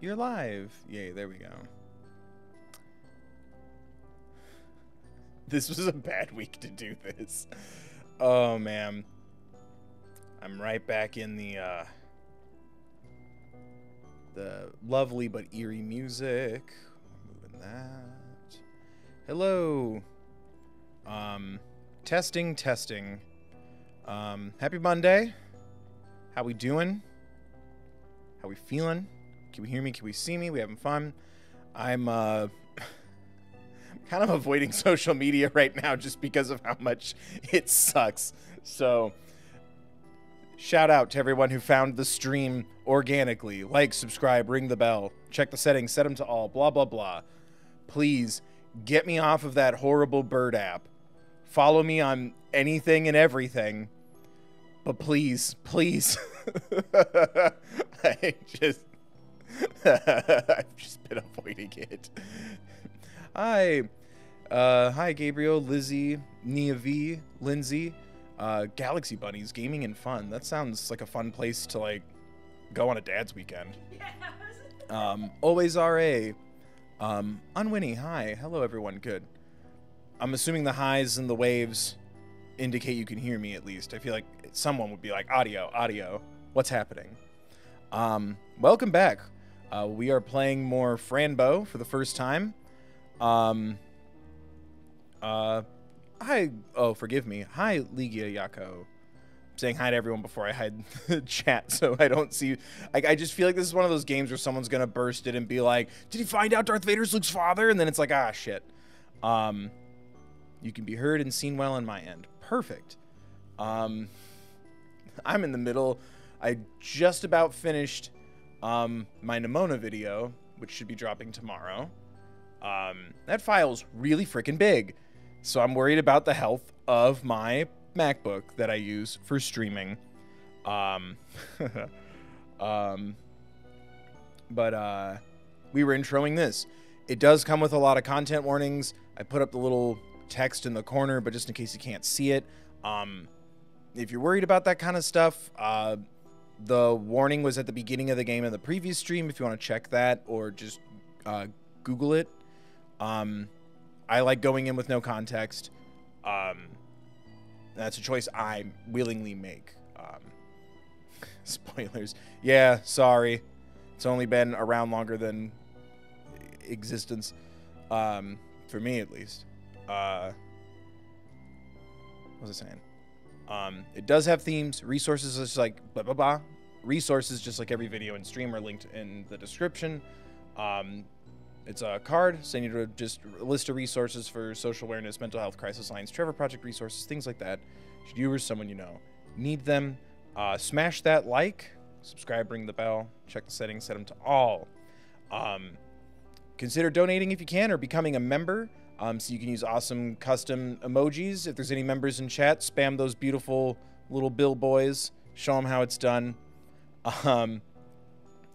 You're live. Yay, there we go. This was a bad week to do this. Oh man. I'm right back in the uh the lovely but eerie music. Moving that. Hello. Um testing testing. Um happy Monday. How we doing? How we feeling? Can we hear me? Can we see me? We having fun? I'm uh kind of avoiding social media right now just because of how much it sucks. So shout out to everyone who found the stream organically. Like, subscribe, ring the bell, check the settings, set them to all, blah blah blah. Please get me off of that horrible bird app. Follow me on anything and everything. But please, please. I just I've just been avoiding it. Hi. Uh, hi, Gabriel, Lizzie, Nia V, Lindsay, uh, Galaxy Bunnies, Gaming and Fun. That sounds like a fun place to, like, go on a dad's weekend. Um, Always RA. Um, Unwinny, hi. Hello, everyone. Good. I'm assuming the highs and the waves indicate you can hear me at least. I feel like someone would be like, audio, audio. What's happening? Um, welcome back. Uh, we are playing more Fran Bow for the first time. Um, uh, hi. Oh, forgive me. Hi, Ligia Yako. saying hi to everyone before I hide the chat so I don't see. I, I just feel like this is one of those games where someone's gonna burst it and be like, "Did he find out Darth Vader's Luke's father?" And then it's like, ah, shit. Um, you can be heard and seen well on my end. Perfect. Um, I'm in the middle. I just about finished um, my Nimona video, which should be dropping tomorrow. Um, that file's really freaking big. So I'm worried about the health of my MacBook that I use for streaming. Um, um, but uh, we were introing this. It does come with a lot of content warnings. I put up the little text in the corner, but just in case you can't see it. Um, if you're worried about that kind of stuff, uh, the warning was at the beginning of the game in the previous stream. If you want to check that or just uh, Google it. Um, I like going in with no context. Um, that's a choice I willingly make. Um, spoilers. Yeah, sorry. It's only been around longer than existence. Um, for me, at least. Uh, what was I saying? Um, it does have themes, resources, just like blah blah blah. Resources, just like every video and stream, are linked in the description. Um, it's a card saying you to just list of resources for social awareness, mental health, crisis lines, Trevor Project resources, things like that. Should you or someone you know need them, uh, smash that like, subscribe, ring the bell, check the settings, set them to all. Um, consider donating if you can or becoming a member. Um, so you can use awesome custom emojis. If there's any members in chat, spam those beautiful little bill boys. Show them how it's done. Um,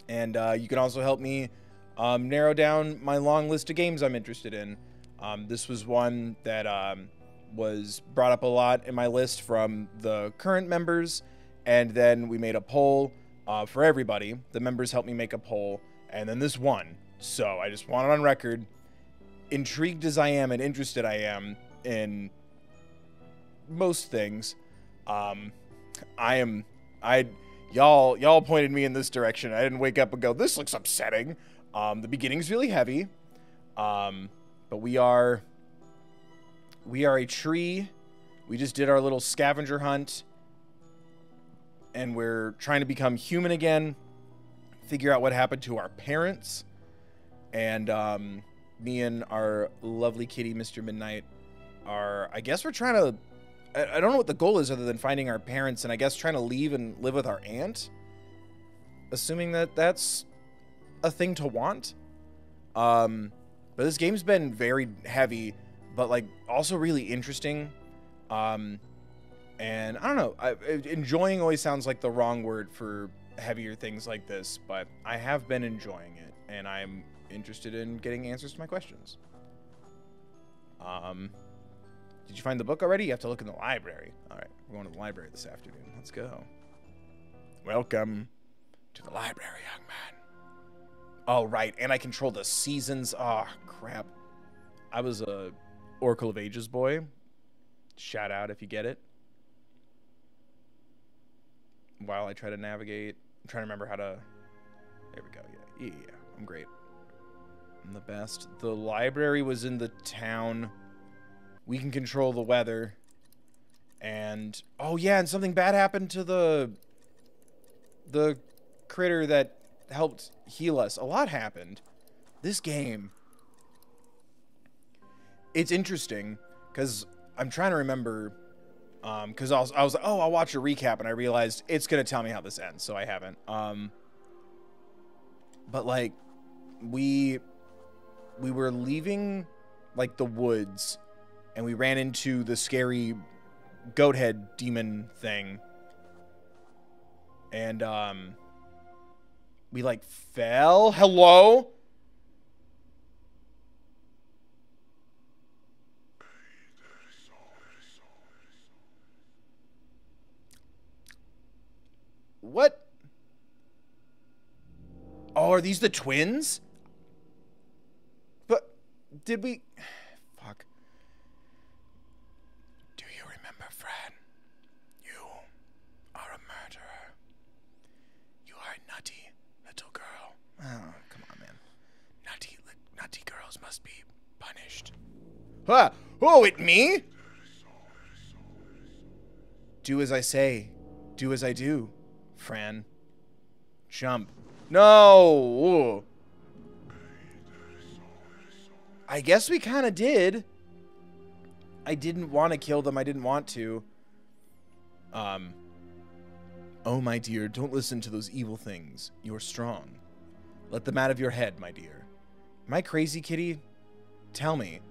and uh, you can also help me um, narrow down my long list of games I'm interested in. Um, this was one that um, was brought up a lot in my list from the current members, and then we made a poll uh, for everybody. The members helped me make a poll, and then this one. So I just want it on record. Intrigued as I am and interested I am in most things, um, I am I y'all y'all pointed me in this direction. I didn't wake up and go, "This looks upsetting." Um, the beginning's really heavy, um, but we are we are a tree. We just did our little scavenger hunt, and we're trying to become human again. Figure out what happened to our parents, and um, me and our lovely kitty, Mr. Midnight, are. I guess we're trying to. I, I don't know what the goal is other than finding our parents, and I guess trying to leave and live with our aunt. Assuming that that's a thing to want. Um, but this game's been very heavy, but like also really interesting. Um, and I don't know, I, enjoying always sounds like the wrong word for heavier things like this, but I have been enjoying it, and I'm interested in getting answers to my questions. Um, did you find the book already? You have to look in the library. All right, we're going to the library this afternoon. Let's go. Welcome to the library, young man. Oh, right. And I control the seasons. Oh, crap. I was a Oracle of Ages boy. Shout out if you get it. While I try to navigate, I'm trying to remember how to. There we go. Yeah, yeah, yeah. I'm great. The best. The library was in the town. We can control the weather. And oh yeah, and something bad happened to the the critter that helped heal us. A lot happened. This game. It's interesting because I'm trying to remember. Because um, I was, I was like, oh, I'll watch a recap, and I realized it's gonna tell me how this ends, so I haven't. Um, but like, we we were leaving like the woods, and we ran into the scary goat head demon thing, and um, we like fell. Hello? What? Oh, are these the twins? Did we fuck. Do you remember Fran? You are a murderer. You are a nutty little girl. Oh, come on, man. Nutty nutty girls must be punished. Ah! Oh, it me? Do as I say. Do as I do. Fran. Jump. No! I guess we kind of did. I didn't want to kill them. I didn't want to. Um. Oh, my dear, don't listen to those evil things. You're strong. Let them out of your head, my dear. Am I crazy, kitty? Tell me.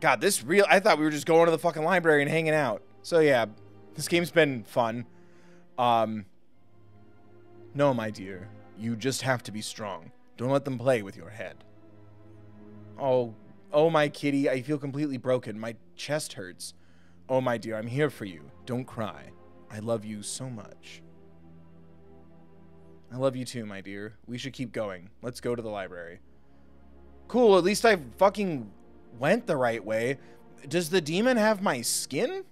God, this real... I thought we were just going to the fucking library and hanging out. So, yeah, this game's been fun. Um... No, my dear. You just have to be strong. Don't let them play with your head. Oh, oh, my kitty. I feel completely broken. My chest hurts. Oh, my dear, I'm here for you. Don't cry. I love you so much. I love you too, my dear. We should keep going. Let's go to the library. Cool, at least I fucking went the right way. Does the demon have my skin?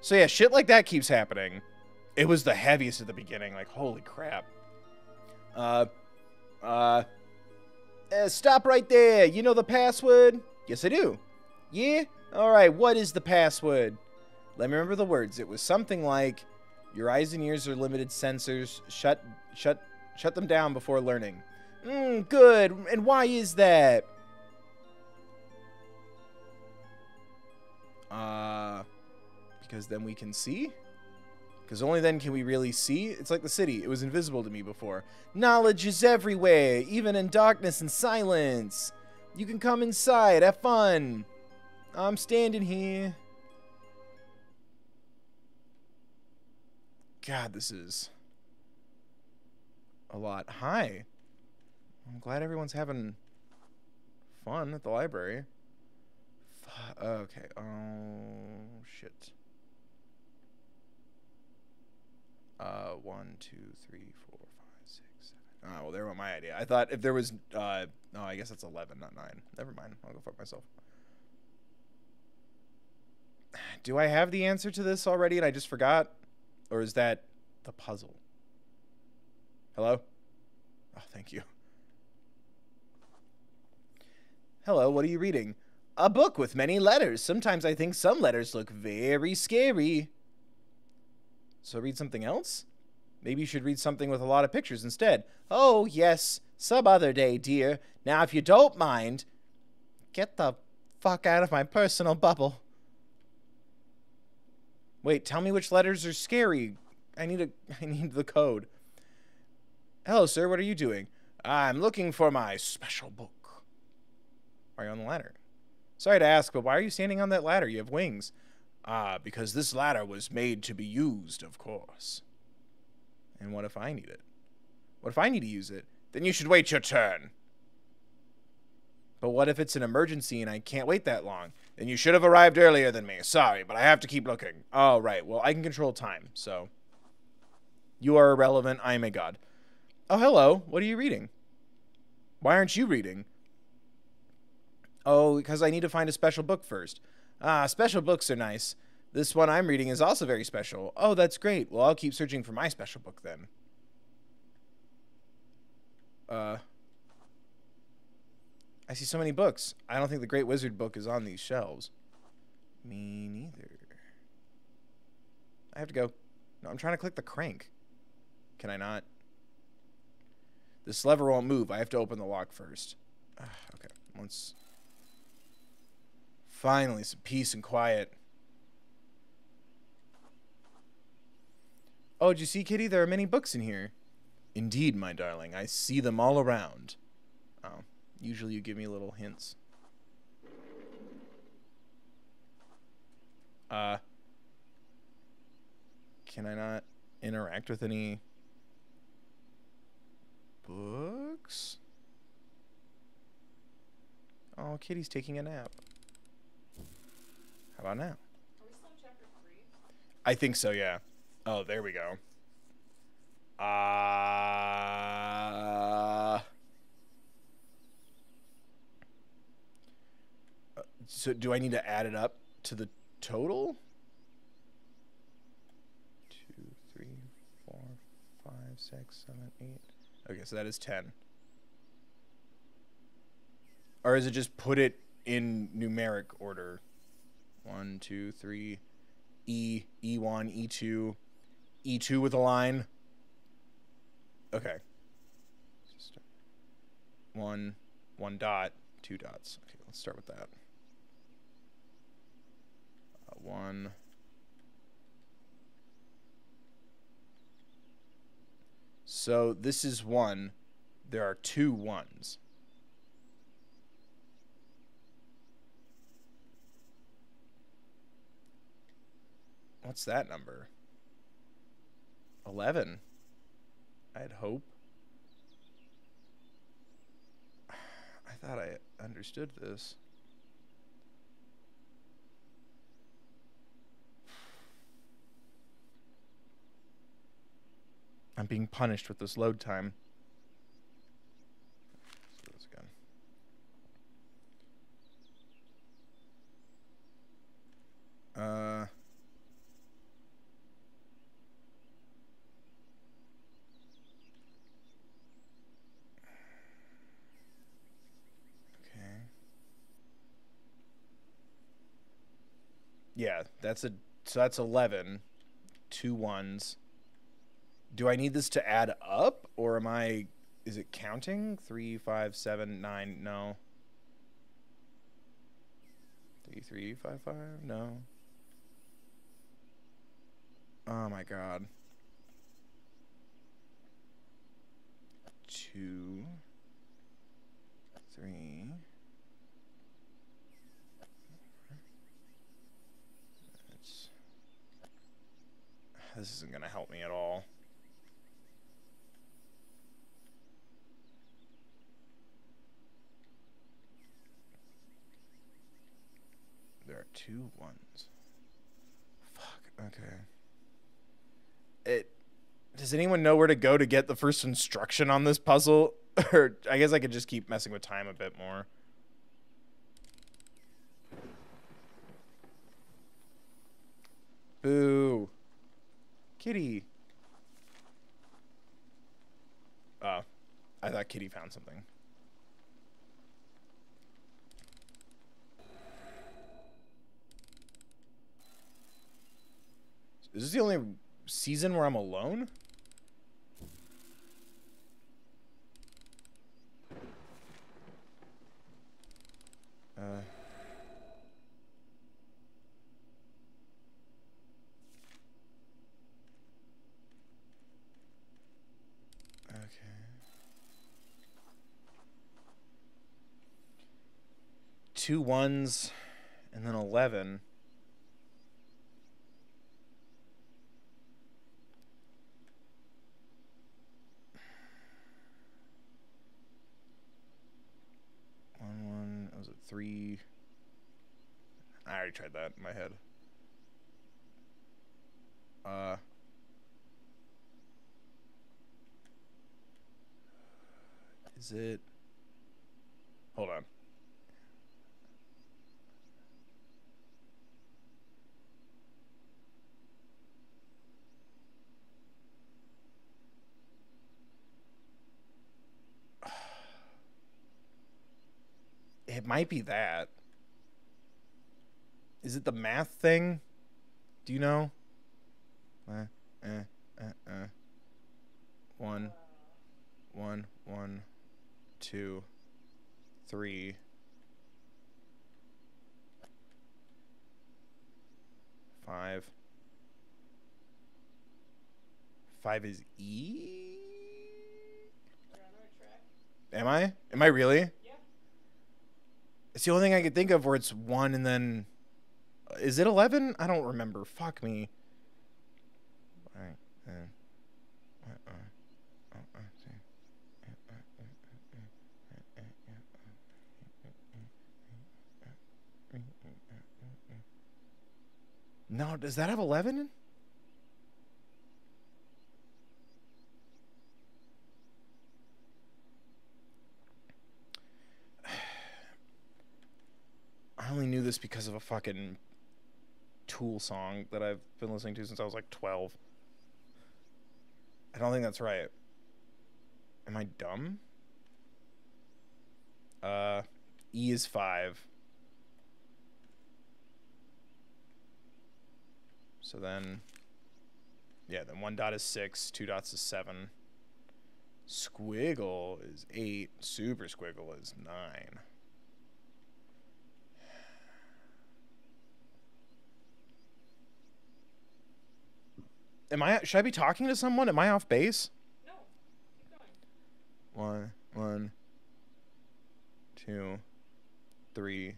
So yeah, shit like that keeps happening. It was the heaviest at the beginning. Like, holy crap. Uh, uh, uh, stop right there. You know the password? Yes, I do. Yeah? Alright, what is the password? Let me remember the words. It was something like, your eyes and ears are limited sensors. Shut, shut, shut them down before learning. Hmm, good. And why is that? Uh because then we can see. Because only then can we really see. It's like the city. It was invisible to me before. Knowledge is everywhere, even in darkness and silence. You can come inside, have fun. I'm standing here. God, this is a lot. Hi. I'm glad everyone's having fun at the library. Okay. Oh, shit. Uh, one, two, three, four, five, six, seven. Oh, well, there went my idea. I thought if there was, uh, no, I guess that's 11, not 9. Never mind. I'll go fuck myself. Do I have the answer to this already and I just forgot? Or is that the puzzle? Hello? Oh, thank you. Hello, what are you reading? A book with many letters. Sometimes I think some letters look very scary. So read something else? Maybe you should read something with a lot of pictures instead. Oh, yes, some other day, dear. Now, if you don't mind, get the fuck out of my personal bubble. Wait, tell me which letters are scary. I need a I need the code. Hello, sir. What are you doing? I'm looking for my special book. Are you on the ladder? Sorry to ask, but why are you standing on that ladder? You have wings. Ah, because this ladder was made to be used, of course. And what if I need it? What if I need to use it? Then you should wait your turn. But what if it's an emergency and I can't wait that long? Then you should have arrived earlier than me. Sorry, but I have to keep looking. Oh, right. Well, I can control time, so. You are irrelevant. I am a god. Oh, hello. What are you reading? Why aren't you reading? Oh, because I need to find a special book first. Ah, special books are nice. This one I'm reading is also very special. Oh, that's great. Well, I'll keep searching for my special book then. Uh. I see so many books. I don't think the Great Wizard book is on these shelves. Me neither. I have to go. No, I'm trying to click the crank. Can I not? This lever won't move. I have to open the lock first. Uh, okay. Once. Finally, some peace and quiet. Oh, did you see, Kitty? There are many books in here. Indeed, my darling. I see them all around. Oh. Usually you give me little hints. Uh, can I not interact with any books? Oh, Kitty's taking a nap. How about now? I think so, yeah. Oh, there we go. Uh So do I need to add it up to the total? Two, three, four, five, six, seven, eight. Okay, so that is ten. Or is it just put it in numeric order? One, two, three, E, E1, E2, E2 with a line. Okay. One, one dot, two dots. Okay, let's start with that uh, one. So this is one. There are two ones. What's that number? 11. I'd hope. I thought I understood this. I'm being punished with this load time. Let's do this again. Uh... Okay. Yeah, that's a so that's 11 two ones do I need this to add up or am I is it counting? Three, five, seven, nine, no. Three, three, five, five, no. Oh my god. Two, three. This isn't gonna help me at all. There are two ones. Fuck. Okay. It. Does anyone know where to go to get the first instruction on this puzzle? or I guess I could just keep messing with time a bit more. Boo. Kitty. Oh. I thought Kitty found something. Is this the only season where I'm alone? Uh. Okay. Two ones and then 11. One, one, was it three? I already tried that in my head. Uh. Is it? Hold on. It might be that. Is it the math thing? Do you know? Uh, uh, uh, uh. One, one, one, two, three. Five. Five is E. Am I? Am I really? It's the only thing I could think of where it's one and then. Is it 11? I don't remember. Fuck me. Right. does that have uh, I only knew this because of a fucking Tool song that I've been listening to since I was like 12. I don't think that's right. Am I dumb? Uh, E is 5. So then, yeah, then one dot is 6, two dots is 7. Squiggle is 8, super squiggle is 9. Am I should I be talking to someone? Am I off base? No. Keep going. One, one, two, three.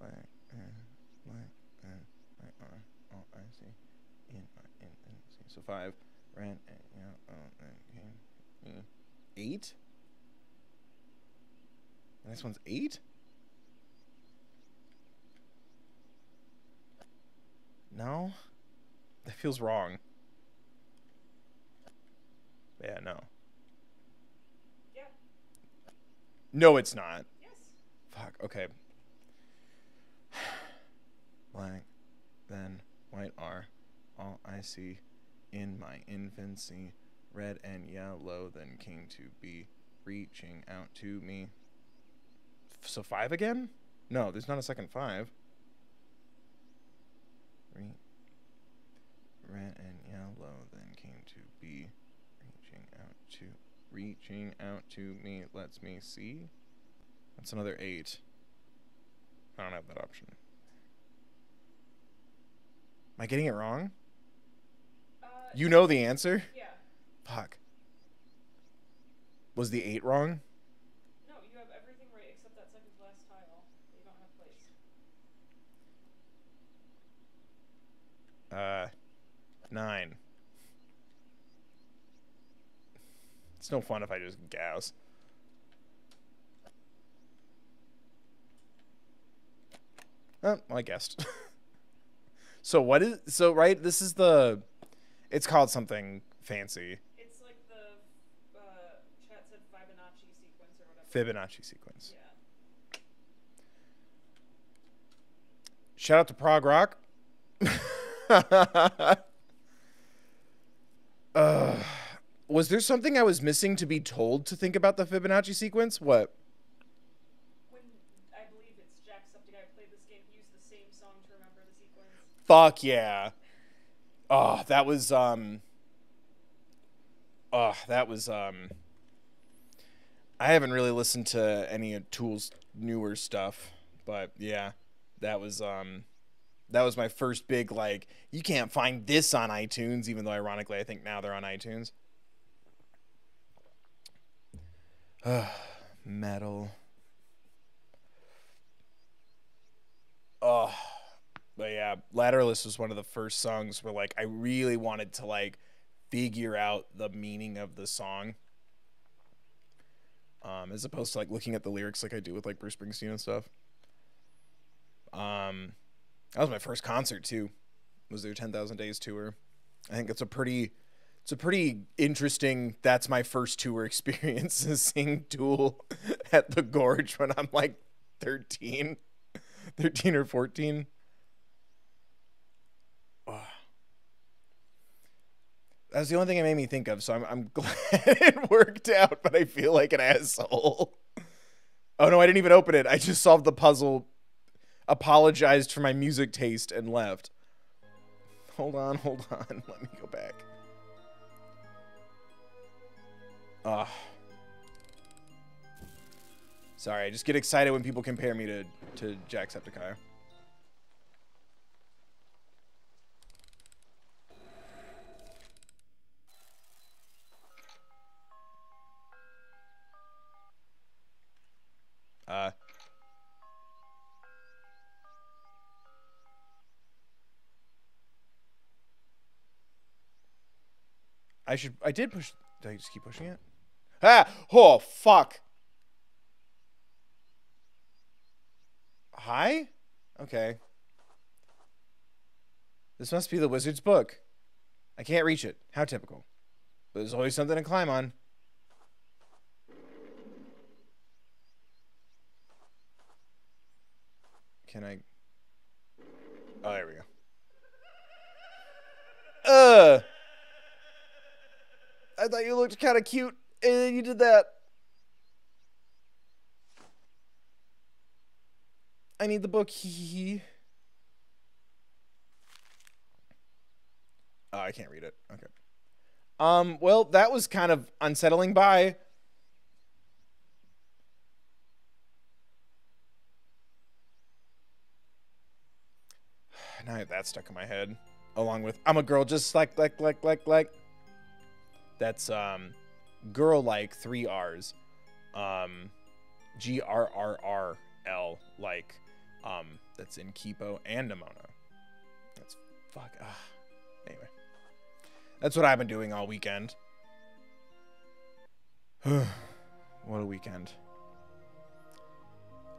Like, like, like, oh, I see. In, in, in, see. So five. Uh, yeah, oh, okay. Mm. Eight? Next one's eight? No? That feels wrong. Yeah, no. Yeah. No, it's not. Yes. Fuck. Okay. Black, then white are all I see in my infancy. Red and yellow then came to be, reaching out to me. So five again? No, there's not a second five. Re- red and yellow then came to be, reaching out to, reaching out to me. Lets me see. That's another eight. I don't have that option. Am I getting it wrong? Uh, You know the answer? Yeah. Fuck. Was the eight wrong? No, you have everything right except that second to last tile. You don't have place. Uh, nine. It's no fun if I just gas. Oh, well, I guessed. so what is so right? This is the. It's called something fancy. It's like the uh, chat said Fibonacci sequence or whatever. Fibonacci sequence. Yeah. Shout out to Prog Rock. uh, was there something I was missing to be told to think about the Fibonacci sequence? What? When I believe it's Jacksepticeye played this game, he used the same song to remember the sequence. Fuck yeah. Oh, that was um Oh, that was um I haven't really listened to any of Tool's newer stuff, but yeah, that was um that was my first big like you can't find this on iTunes even though ironically I think now they're on iTunes. metal. Oh, but yeah, Lateralus was one of the first songs where like I really wanted to like figure out the meaning of the song. um, as opposed to like looking at the lyrics like I do with like Bruce Springsteen and stuff. Um, that was my first concert too. Was their Ten Thousand Days tour? I think it's a pretty, it's a pretty interesting. That's my first tour experience is seeing Tool at the Gorge when I'm like 13, 13 or 14. That's the only thing it made me think of, so I'm, I'm glad it worked out, but I feel like an asshole. Oh no, I didn't even open it. I just solved the puzzle, apologized for my music taste, and left. Hold on, hold on. Let me go back. Ah. Sorry, I just get excited when people compare me to, to Jacksepticeye. Uh, I should. I did push. Did I just keep pushing it? Ah! Oh fuck! Hi? Okay. This must be the wizard's book. I can't reach it. How typical. But there's always something to climb on. Can I? Oh, there we go. Uh. I thought you looked kind of cute, and then you did that. I need the book. Hee Oh, I can't read it. Okay. Um. Well, that was kind of unsettling. Bye. now I have that stuck in my head, along with "I'm a girl just like like like like like." That's um, girl like three R's, um, G R R R L like, um, that's in Kipo and Nimona. That's fuck. Ah. Anyway, that's what I've been doing all weekend. what a weekend.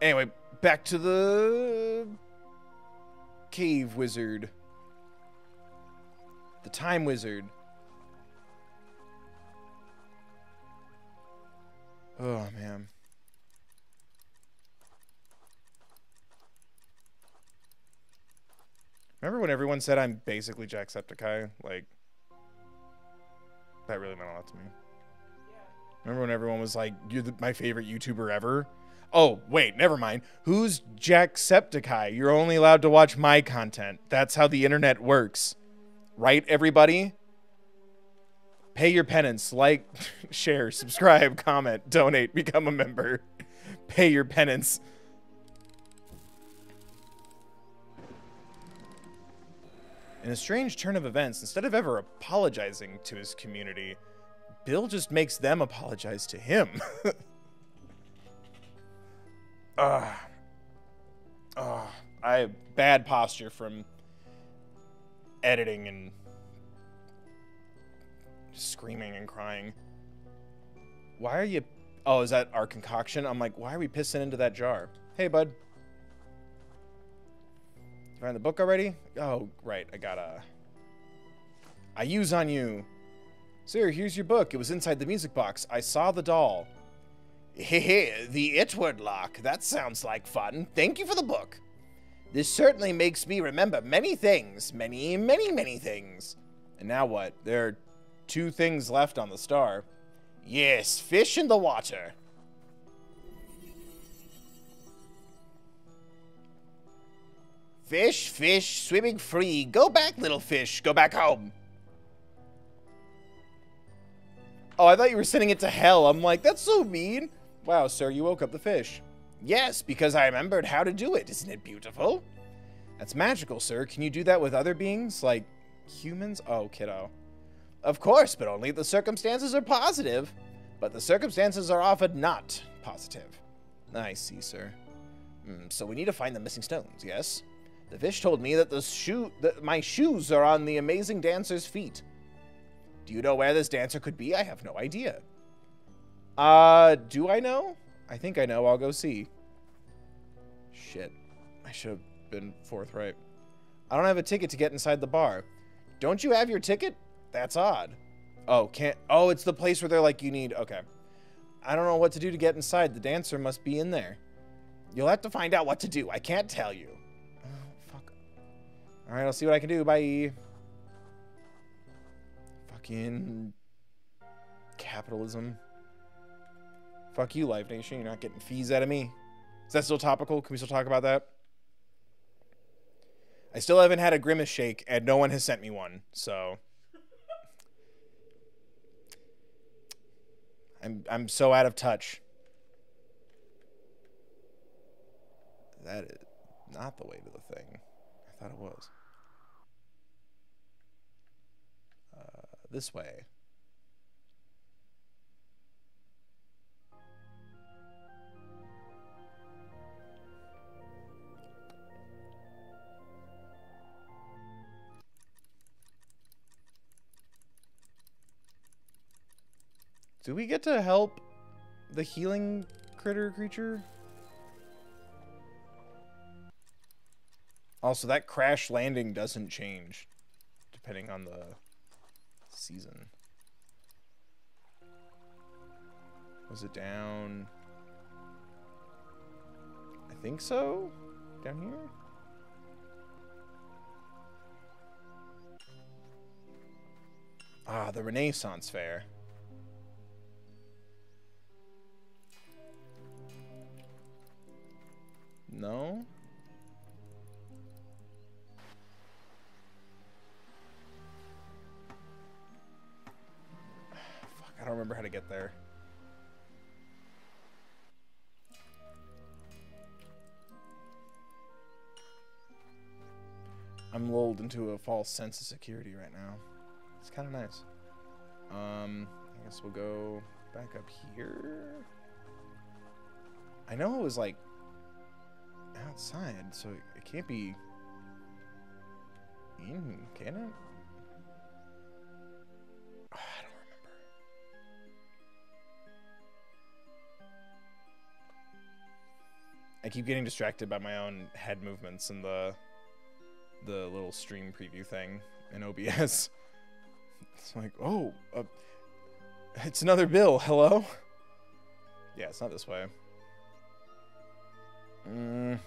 Anyway, back to the cave wizard. The time wizard. Oh, man. Remember when everyone said I'm basically Jacksepticeye? Like, that really meant a lot to me. Yeah. Remember when everyone was like, "You're the, my favorite YouTuber ever"? Oh, wait, never mind. Who's Jacksepticeye? You're only allowed to watch my content. That's how the internet works, right? Everybody. Pay your penance. Like, share, subscribe, comment, donate, become a member. Pay your penance. In a strange turn of events, instead of ever apologizing to his community, Bill just makes them apologize to him. Ugh. Ugh. Ah. Ah. I have bad posture from editing and screaming and crying. Why are you... Oh, is that our concoction? I'm like, why are we pissing into that jar? Hey, bud. You find the book already? Oh, right. I got a... I use on you. Sir, here's your book. It was inside the music box. I saw the doll. Hehe, the Itward lock. That sounds like fun. Thank you for the book. This certainly makes me remember many things. Many, many, many things. And now what? There are two things left on the star. Yes, fish in the water. Fish, fish, swimming free. Go back, little fish. Go back home. Oh, I thought you were sending it to hell. I'm like, that's so mean. Wow, sir, you woke up the fish. Yes, because I remembered how to do it. Isn't it beautiful? That's magical, sir. Can you do that with other beings, like humans? Oh, kiddo. Of course, but only if the circumstances are positive. But the circumstances are often not positive. I see, sir. Mm, so we need to find the missing stones, yes? The fish told me that the shoe that my shoes are on the amazing dancer's feet. Do you know where this dancer could be? I have no idea. Uh, do I know? I think I know. I'll go see. Shit. I should have been forthright. I don't have a ticket to get inside the bar. Don't you have your ticket? That's odd. Oh, can't. Oh, it's the place where they're like, you need. Okay. I don't know what to do to get inside. The dancer must be in there. You'll have to find out what to do. I can't tell you. Oh, fuck. All right, I'll see what I can do. Bye. Fucking capitalism. Fuck you, Live Nation. You're not getting fees out of me. Is that still topical? Can we still talk about that? I still haven't had a grimace shake, and no one has sent me one. So I'm I'm so out of touch. That is not the way to the thing. I thought it was. Uh, this way. Do we get to help the healing critter creature? Also, that crash landing doesn't change depending on the season. Was it down? I think so. Down here? Ah, the Renaissance Fair. No? Fuck, I don't remember how to get there. I'm lulled into a false sense of security right now. It's kind of nice. Um, I guess we'll go back up here. I know it was like outside, so it can't be in, can it? Oh, I don't remember. I keep getting distracted by my own head movements and the the little stream preview thing in OBS. It's like, oh, uh, it's another bill. Hello? Yeah, it's not this way. Mm.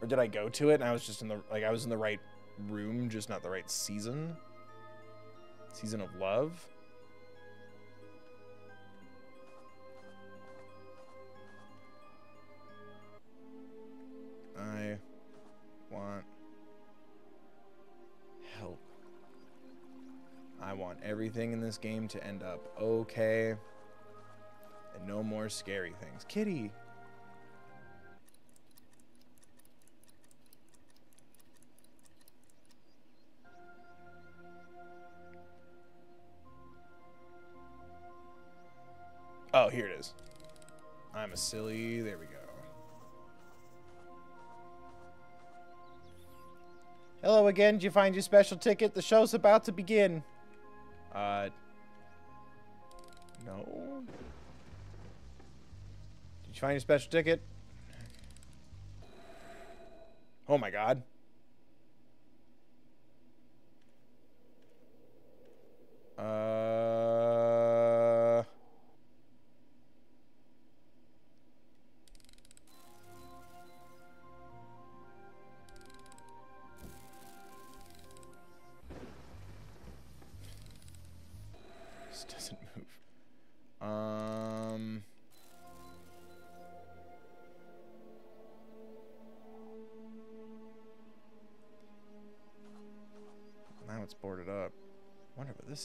Or did I go to it and I was just in the like I was in the right room, just not the right season? Season of love? I want help. I want everything in this game to end up okay. And no more scary things. Kitty! Oh, here it is. I'm a silly. There we go. Hello again. Did you find your special ticket? The show's about to begin. Uh. No. You find your special ticket? Oh my god.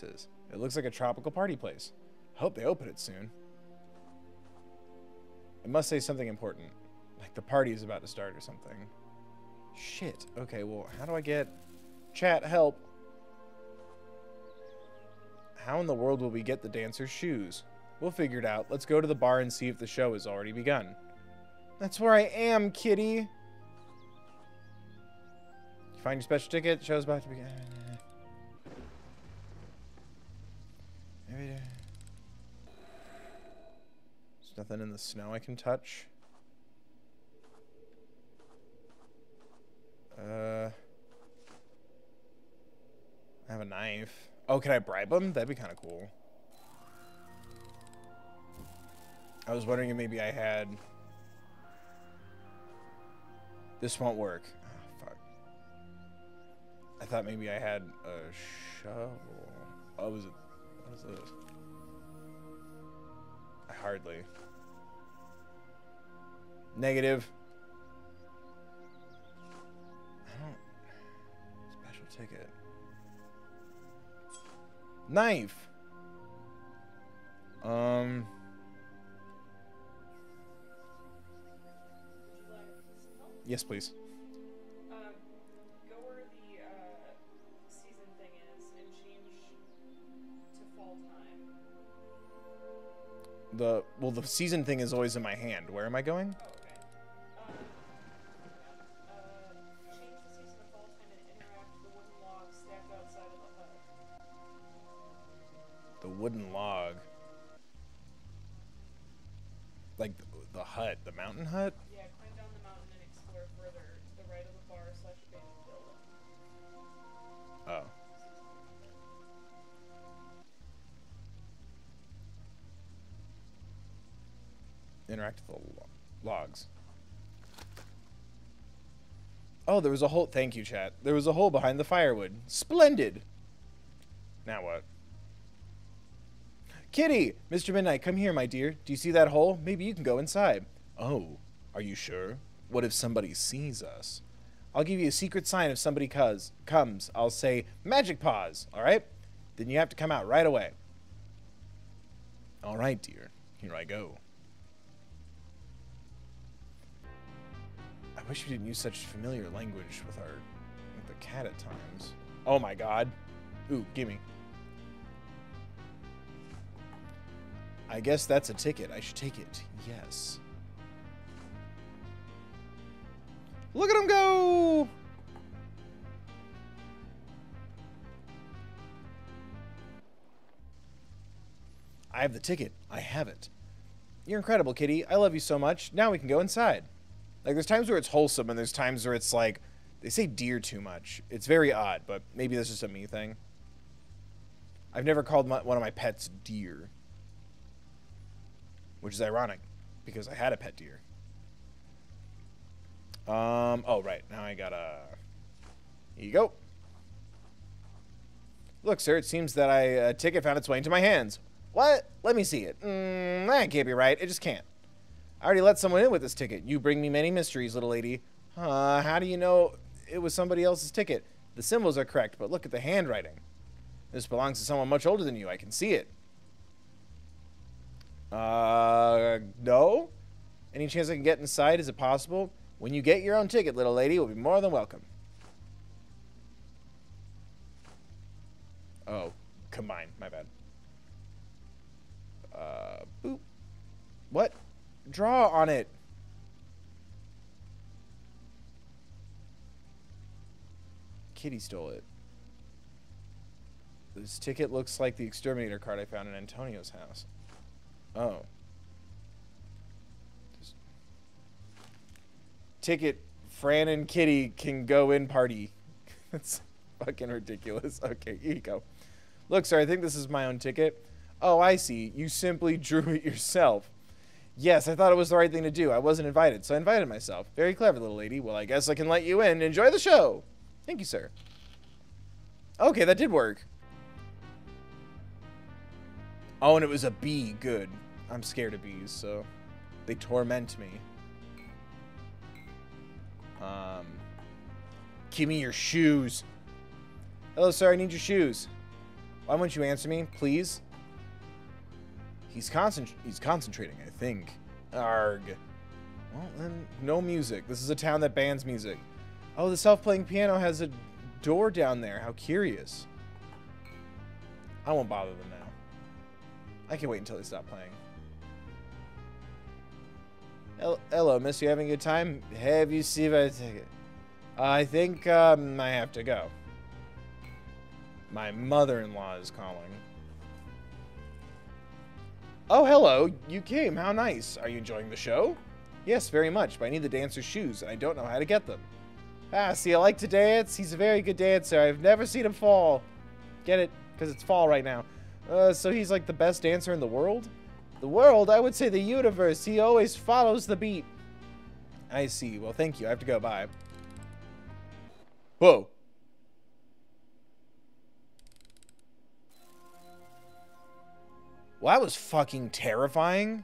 Is. It looks like a tropical party place. Hope they open it soon. It must say something important. Like the party is about to start or something. Shit. Okay, well, how do I get... Chat, help. How in the world will we get the dancer's shoes? We'll figure it out. Let's go to the bar and see if the show has already begun. That's where I am, kitty. You find your special ticket? The show's about to begin. Nothing in the snow I can touch. Uh, I have a knife. Oh, can I bribe him? That'd be kind of cool. I was wondering if maybe I had... This won't work. Oh, fuck. I thought maybe I had a shovel. Oh, was it... What is this? I hardly. Negative. I don't... Special ticket. Knife! Um... Would you like some help? Yes, please. Um, go where the uh, season thing is and change to fall time. The well, the season thing is always in my hand. Where am I going? The wooden log. Like the, the hut, the mountain hut. Yeah, climb down the mountain and explore further to the right of the bar slash abandoned building. Oh. Interact with the lo- logs. Oh, there was a hole. Thank you, chat. There was a hole behind the firewood. Splendid. Now what? Kitty! Mr. Midnight, come here, my dear. Do you see that hole? Maybe you can go inside. Oh, are you sure? What if somebody sees us? I'll give you a secret sign if somebody cuz comes. I'll say magic paws, all right? Then you have to come out right away. All right, dear. Here I go. I wish we didn't use such familiar language with our with the cat at times. Oh my god. Ooh, gimme. I guess that's a ticket. I should take it. Yes. Look at him go! I have the ticket. I have it. You're incredible, Kitty. I love you so much. Now we can go inside. Like, there's times where it's wholesome, and there's times where it's like, they say deer too much. It's very odd, but maybe that's just a me thing. I've never called my, one of my pets deer, which is ironic because I had a pet deer. Um. Oh, right. Now I gotta. Here you go. Look, sir. It seems that I a ticket found its way into my hands. What? Let me see it. Mm, that can't be right. It just can't. I already let someone in with this ticket. You bring me many mysteries, little lady. Uh, how do you know it was somebody else's ticket? The symbols are correct, but look at the handwriting. This belongs to someone much older than you. I can see it. Uh, no? Any chance I can get inside? Is it possible? When you get your own ticket, little lady, we'll be more than welcome. Oh, combine. My bad. Uh, boop. What? Draw on it. Kitty stole it. This ticket looks like the exterminator card I found in Antonio's house. Oh. Just- Ticket, Fran and Kitty can go in party. That's fucking ridiculous. Okay, here you go. Look, sir, I think this is my own ticket. Oh, I see. You simply drew it yourself. Yes, I thought it was the right thing to do. I wasn't invited, so I invited myself. Very clever, little lady. Well, I guess I can let you in. Enjoy the show. Thank you, sir. Okay, that did work. Oh, and it was a B. Good. I'm scared of bees, so they torment me. Um, give me your shoes. Hello, sir. I need your shoes. Why won't you answer me, please? He's concent- He's concentrating, I think. Arg. Well, then, no music. This is a town that bans music. Oh, the self-playing piano has a door down there. How curious. I won't bother them now. I can wait until they stop playing. Hel- Hello, miss. You having a good time? Have you seen my ticket? I think um, I have to go. My mother-in-law is calling. Oh, hello. You came. How nice. Are you enjoying the show? Yes, very much, but I need the dancer's shoes, and I don't know how to get them. Ah, see, I like to dance. He's a very good dancer. I've never seen him fall. Get it? Because it's fall right now. Uh, so he's like the best dancer in the world? The world? I would say the universe. He always follows the beat. I see. Well, thank you. I have to go. Bye. Whoa. Well, that was fucking terrifying.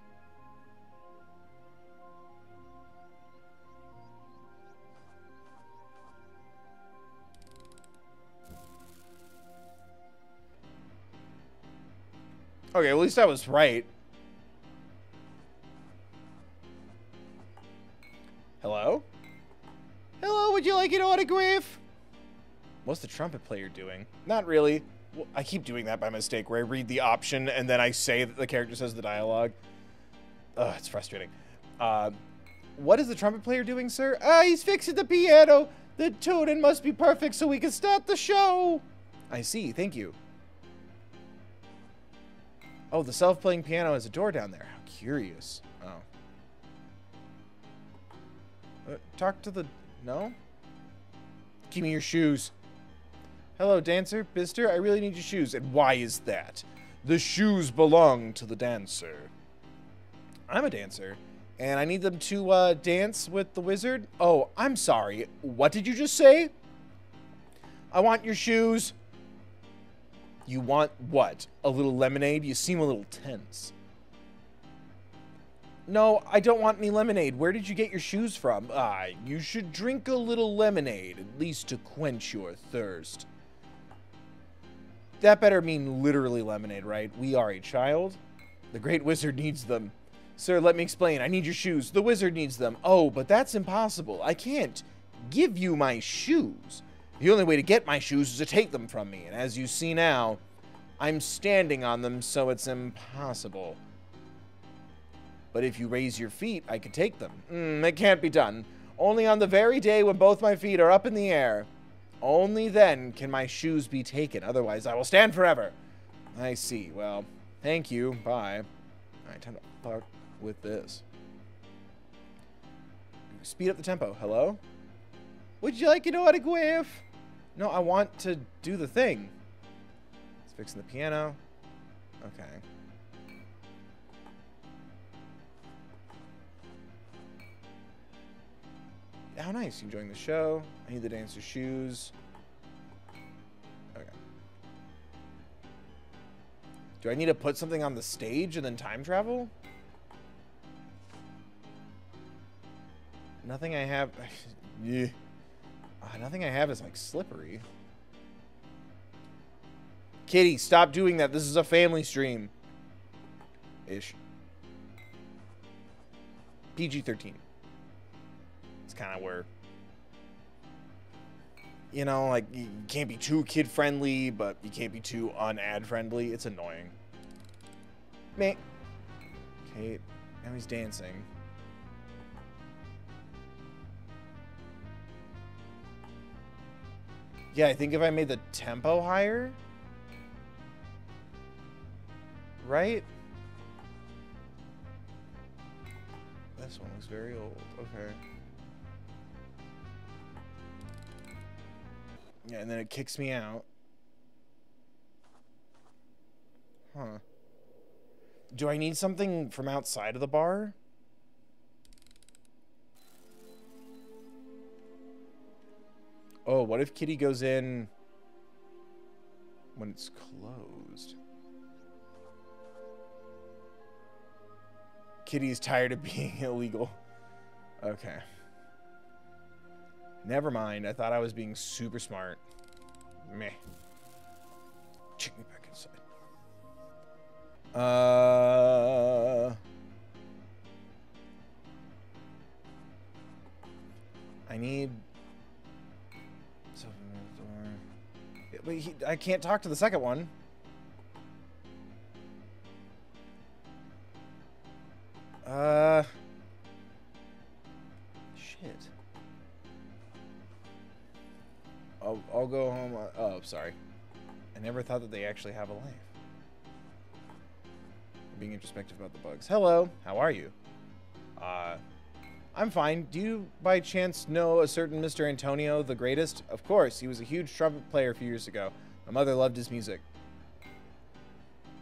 Okay, at least I was right. Hello? Hello, would you like an autograph? What's the trumpet player doing? Not really. Well, I keep doing that by mistake, where I read the option and then I say that the character says the dialogue. Ugh, it's frustrating. Uh, what is the trumpet player doing, sir? Ah, he's fixing the piano. The tuning must be perfect so we can start the show. I see, thank you. Oh, the self-playing piano has a door down there. How curious. Talk to the... No? Give me your shoes. Hello, dancer. Bister, I really need your shoes. And why is that? The shoes belong to the dancer. I'm a dancer, and I need them to uh, dance with the wizard. Oh, I'm sorry. What did you just say? I want your shoes. You want what? A little lemonade? You seem a little tense. No, I don't want any lemonade. Where did you get your shoes from? Ah, you should drink a little lemonade, at least to quench your thirst. That better mean literally lemonade, right? We are a child. The great wizard needs them. Sir, let me explain. I need your shoes. The wizard needs them. Oh, but that's impossible. I can't give you my shoes. The only way to get my shoes is to take them from me, and as you see now, I'm standing on them, so it's impossible. But if you raise your feet, I can take them. Mm, it can't be done. Only on the very day when both my feet are up in the air. Only then can my shoes be taken. Otherwise, I will stand forever. I see. Well, thank you. Bye. Right, time to fuck with this. Speed up the tempo. Hello? Would you like an autograph? No, I want to do the thing. It's fixing the piano. Okay. How nice. You enjoying the show? I need the dancer's shoes. Okay. Do I need to put something on the stage and then time travel? Nothing I have... yeah. Uh, nothing I have is like slippery. Kitty, stop doing that. This is a family stream. Ish. PG-13. It's kind of where... You know, like, you can't be too kid-friendly, but you can't be too un-ad-friendly. It's annoying. Meh. Okay, now he's dancing. Yeah, I think if I made the tempo higher... Right? This one looks very old. Okay. Yeah, and then it kicks me out. Huh. Do I need something from outside of the bar? Oh, what if Kitty goes in when it's closed? Kitty's tired of being illegal. Okay. Never mind. I thought I was being super smart. Meh. Check me back inside. Uh... I need But he, I can't talk to the second one. Uh. I'll, I'll go home. Uh, oh, sorry. I never thought that they actually have a life. being introspective about the bugs. Hello, how are you? Uh, I'm fine. Do you, by chance, know a certain Mr. Antonio the Greatest? Of course, he was a huge trumpet player a few years ago. My mother loved his music.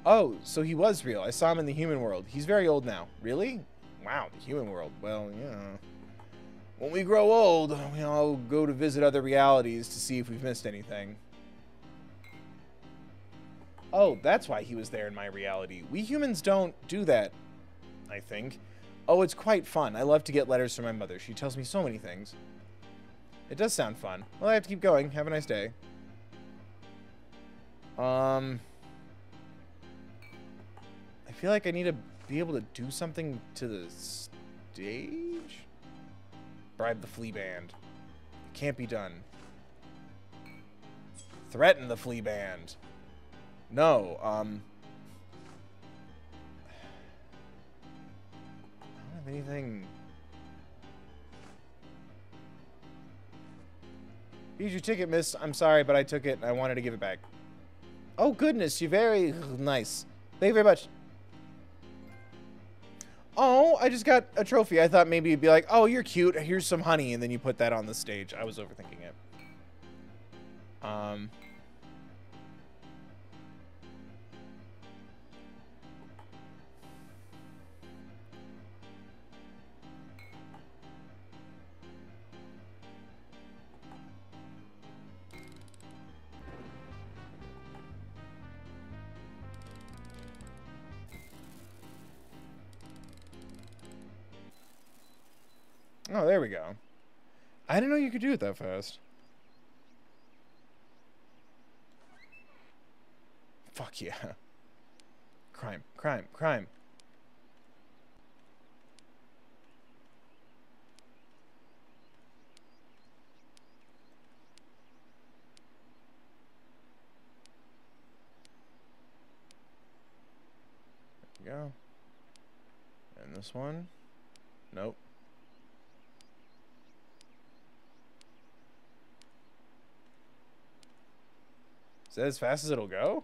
Oh, so he was real. I saw him in the human world. He's very old now. Really? Wow, the human world. Well, yeah. When we grow old, we all go to visit other realities to see if we've missed anything. Oh, that's why he was there in my reality. We humans don't do that, I think. Oh, it's quite fun. I love to get letters from my mother. She tells me so many things. It does sound fun. Well, I have to keep going. Have a nice day. Um... I feel like I need to be able to do something to the stage? Bribe the flea band. It can't be done. Threaten the flea band. No, um... I don't have anything... Here's your ticket, miss. I'm sorry, but I took it and I wanted to give it back. Oh, goodness, you're very nice. Thank you very much. Oh, I just got a trophy. I thought maybe you'd be like, oh, you're cute. Here's some honey. And then you put that on the stage. I was overthinking it. Um... Oh, there we go. I didn't know you could do it that fast. Fuck yeah. Crime, crime, crime. There we go. And this one? Nope. Is that as fast as it'll go?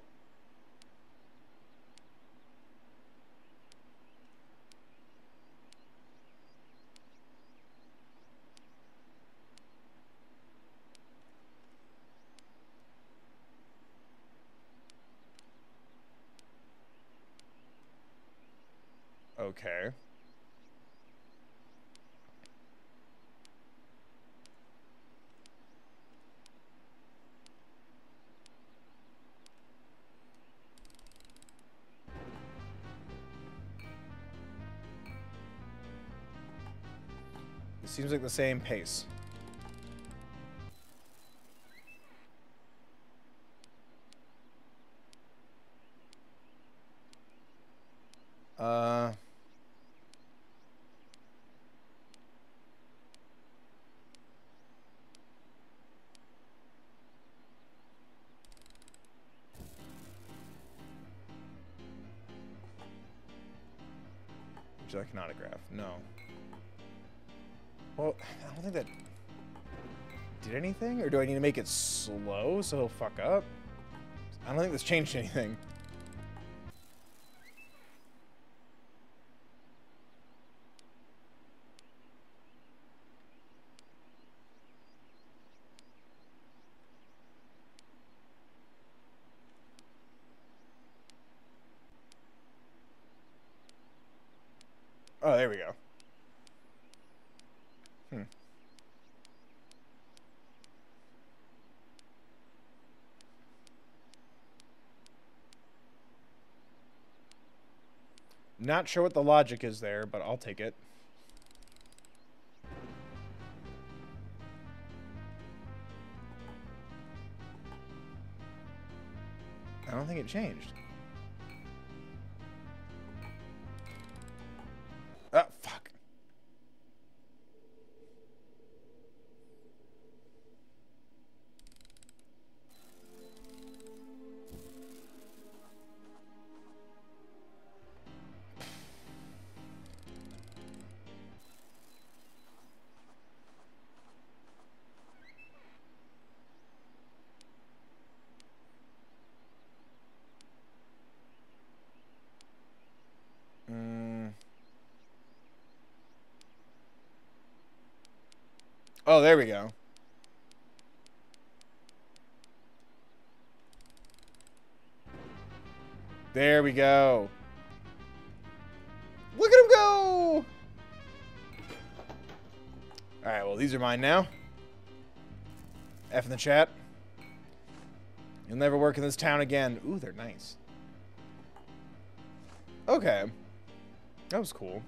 Okay. The same pace. Slow so he'll fuck up? I don't think this changed anything. Oh, there we go. Hmm. Not sure what the logic is there, but I'll take it. I don't think it changed. Oh, there we go. There we go. Look at him go! Alright, well, these are mine now. F in the chat. You'll never work in this town again. Ooh, they're nice. Okay. That was cool.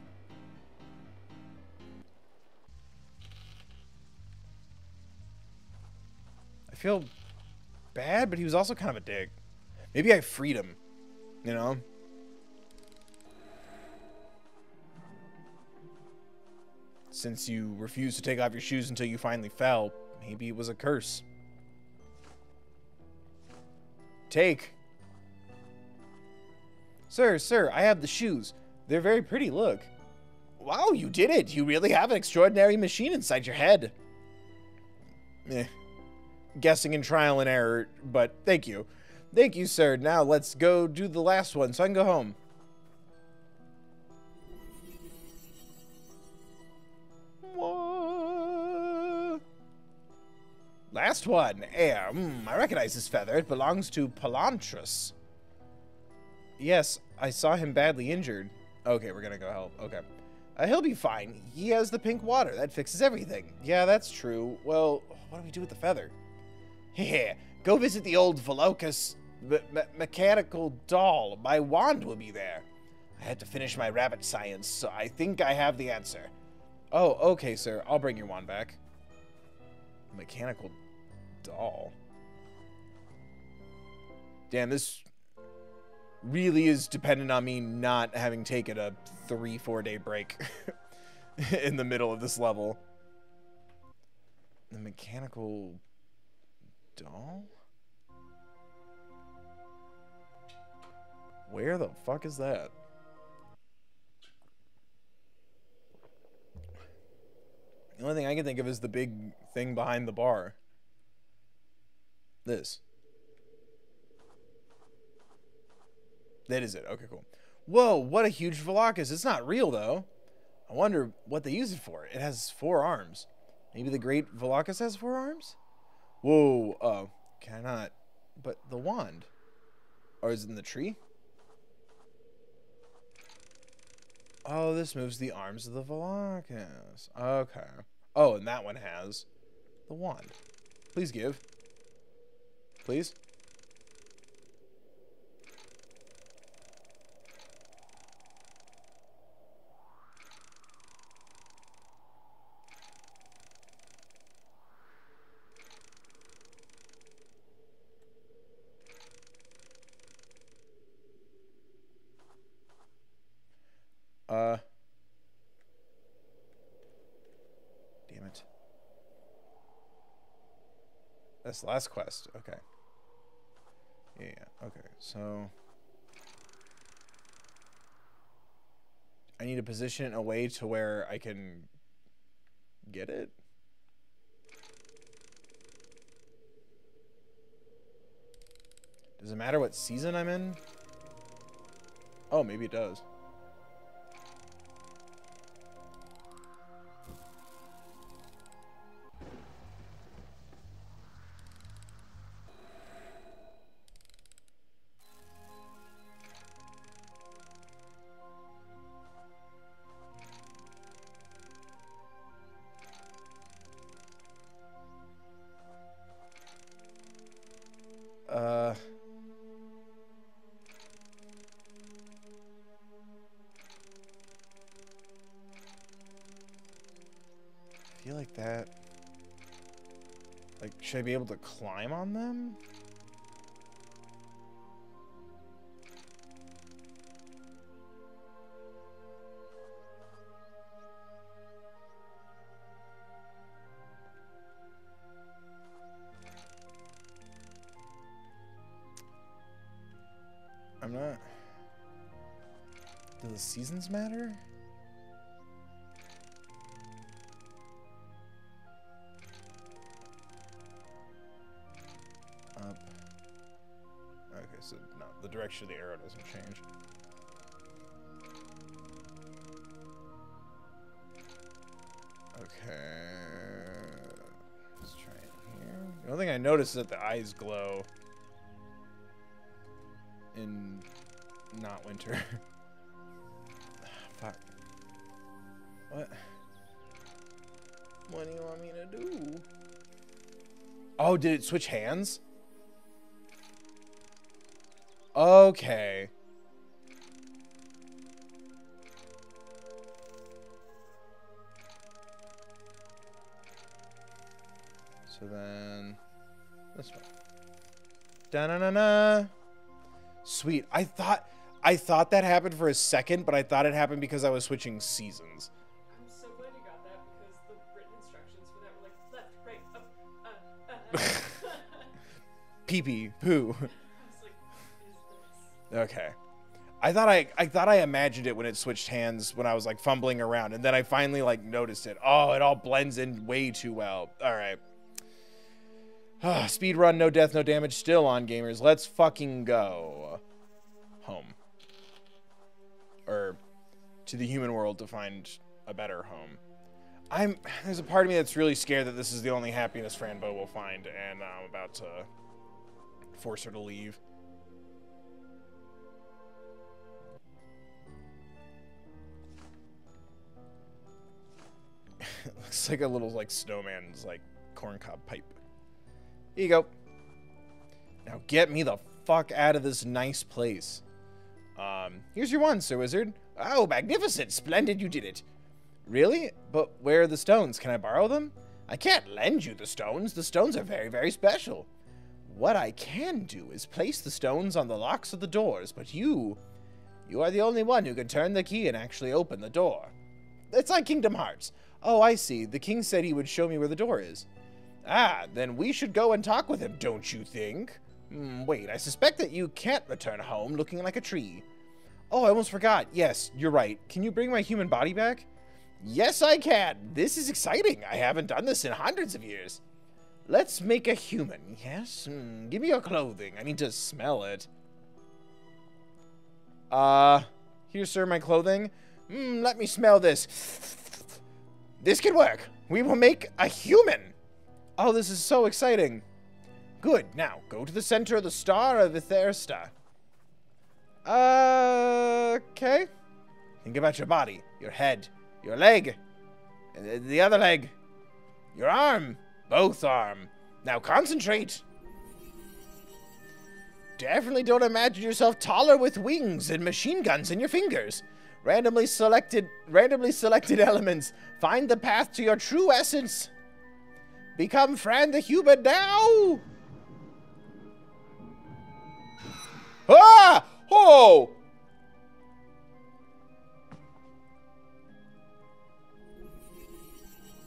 Feel bad, but he was also kind of a dick. Maybe I freed him. You know? Since you refused to take off your shoes until you finally fell, maybe it was a curse. Take. Sir, sir, I have the shoes. They're very pretty, look. Wow, you did it. You really have an extraordinary machine inside your head. Eh. Guessing and trial and error, but thank you. Thank you, sir. Now let's go do the last one so I can go home. What? Last one. Air. Mm, I recognize this feather. It belongs to Palontras. Yes, I saw him badly injured. Okay, we're gonna go help. Okay. Uh, he'll be fine. He has the pink water. That fixes everything. Yeah, that's true. Well, what do we do with the feather? Here, go visit the old me mechanical doll. My wand will be there. I had to finish my rabbit science, so I think I have the answer. Oh, okay, sir. I'll bring your wand back. Mechanical doll. Damn, this really is dependent on me not having taken a three, four day break in the middle of this level. The mechanical doll? Where the fuck is that? The only thing I can think of is the big thing behind the bar. This. That is it. Okay, cool. Whoa, what a huge Velocus. It's not real, though. I wonder what they use it for. It has four arms. Maybe the Great Velocus has four arms? Whoa, uh, oh. Can I not? But the wand. Or is it in the tree? Oh, this moves the arms of the Velocus. Okay. Oh, and that one has the wand. Please give. Please. Uh. Damn it. Last quest. Okay. Yeah, okay. So. I need to position it in a way to where I can get it. Does it matter what season I'm in? Oh, maybe it does. Should I be able to climb on them? I'm not. Do the seasons matter? Only thing I noticed is that the eyes glow in not winter. Fuck. What? What do you want me to do? Oh, did it switch hands? Okay. Da na na na. Sweet. I thought I thought that happened for a second, but I thought it happened because I was switching seasons. I'm so glad you got that because the written instructions for that were like left, right, up, uh, uh, uh. Pee pee poo. I like, what is this? Okay. I thought I I thought I imagined it when it switched hands when I was like fumbling around and then I finally like noticed it. Oh, it all blends in way too well. All right. Ah, speed run, no death, no damage, still on gamers. Let's fucking go home. Or to the human world to find a better home. I'm there's a part of me that's really scared that this is the only happiness Fran Bow will find and I'm about to force her to leave. looks like a little like snowman's like corncob pipe. Here you go. Now get me the fuck out of this nice place. Um, here's your one, Sir Wizard. Oh, magnificent. Splendid you did it. Really? But where are the stones? Can I borrow them? I can't lend you the stones. The stones are very, very special. What I can do is place the stones on the locks of the doors, but you... You are the only one who can turn the key and actually open the door. It's like Kingdom Hearts. Oh, I see. The king said he would show me where the door is. Ah, then we should go and talk with him, don't you think? Hmm, wait, I suspect that you can't return home looking like a tree. Oh, I almost forgot. Yes, you're right. Can you bring my human body back? Yes, I can. This is exciting. I haven't done this in hundreds of years. Let's make a human. Yes? Hmm, give me your clothing. I need to smell it. Uh, here, sir, my clothing. Hmm, let me smell this. This can work. We will make a human. Oh, this is so exciting. Good. Now, go to the center of the star of Ithersta. Uh, okay. Think about your body, your head, your leg, and the other leg, your arm, both arm. Now concentrate. Definitely don't imagine yourself taller with wings and machine guns in your fingers. Randomly selected randomly selected elements. Find the path to your true essence. Become friend the human now. Ah! Oh!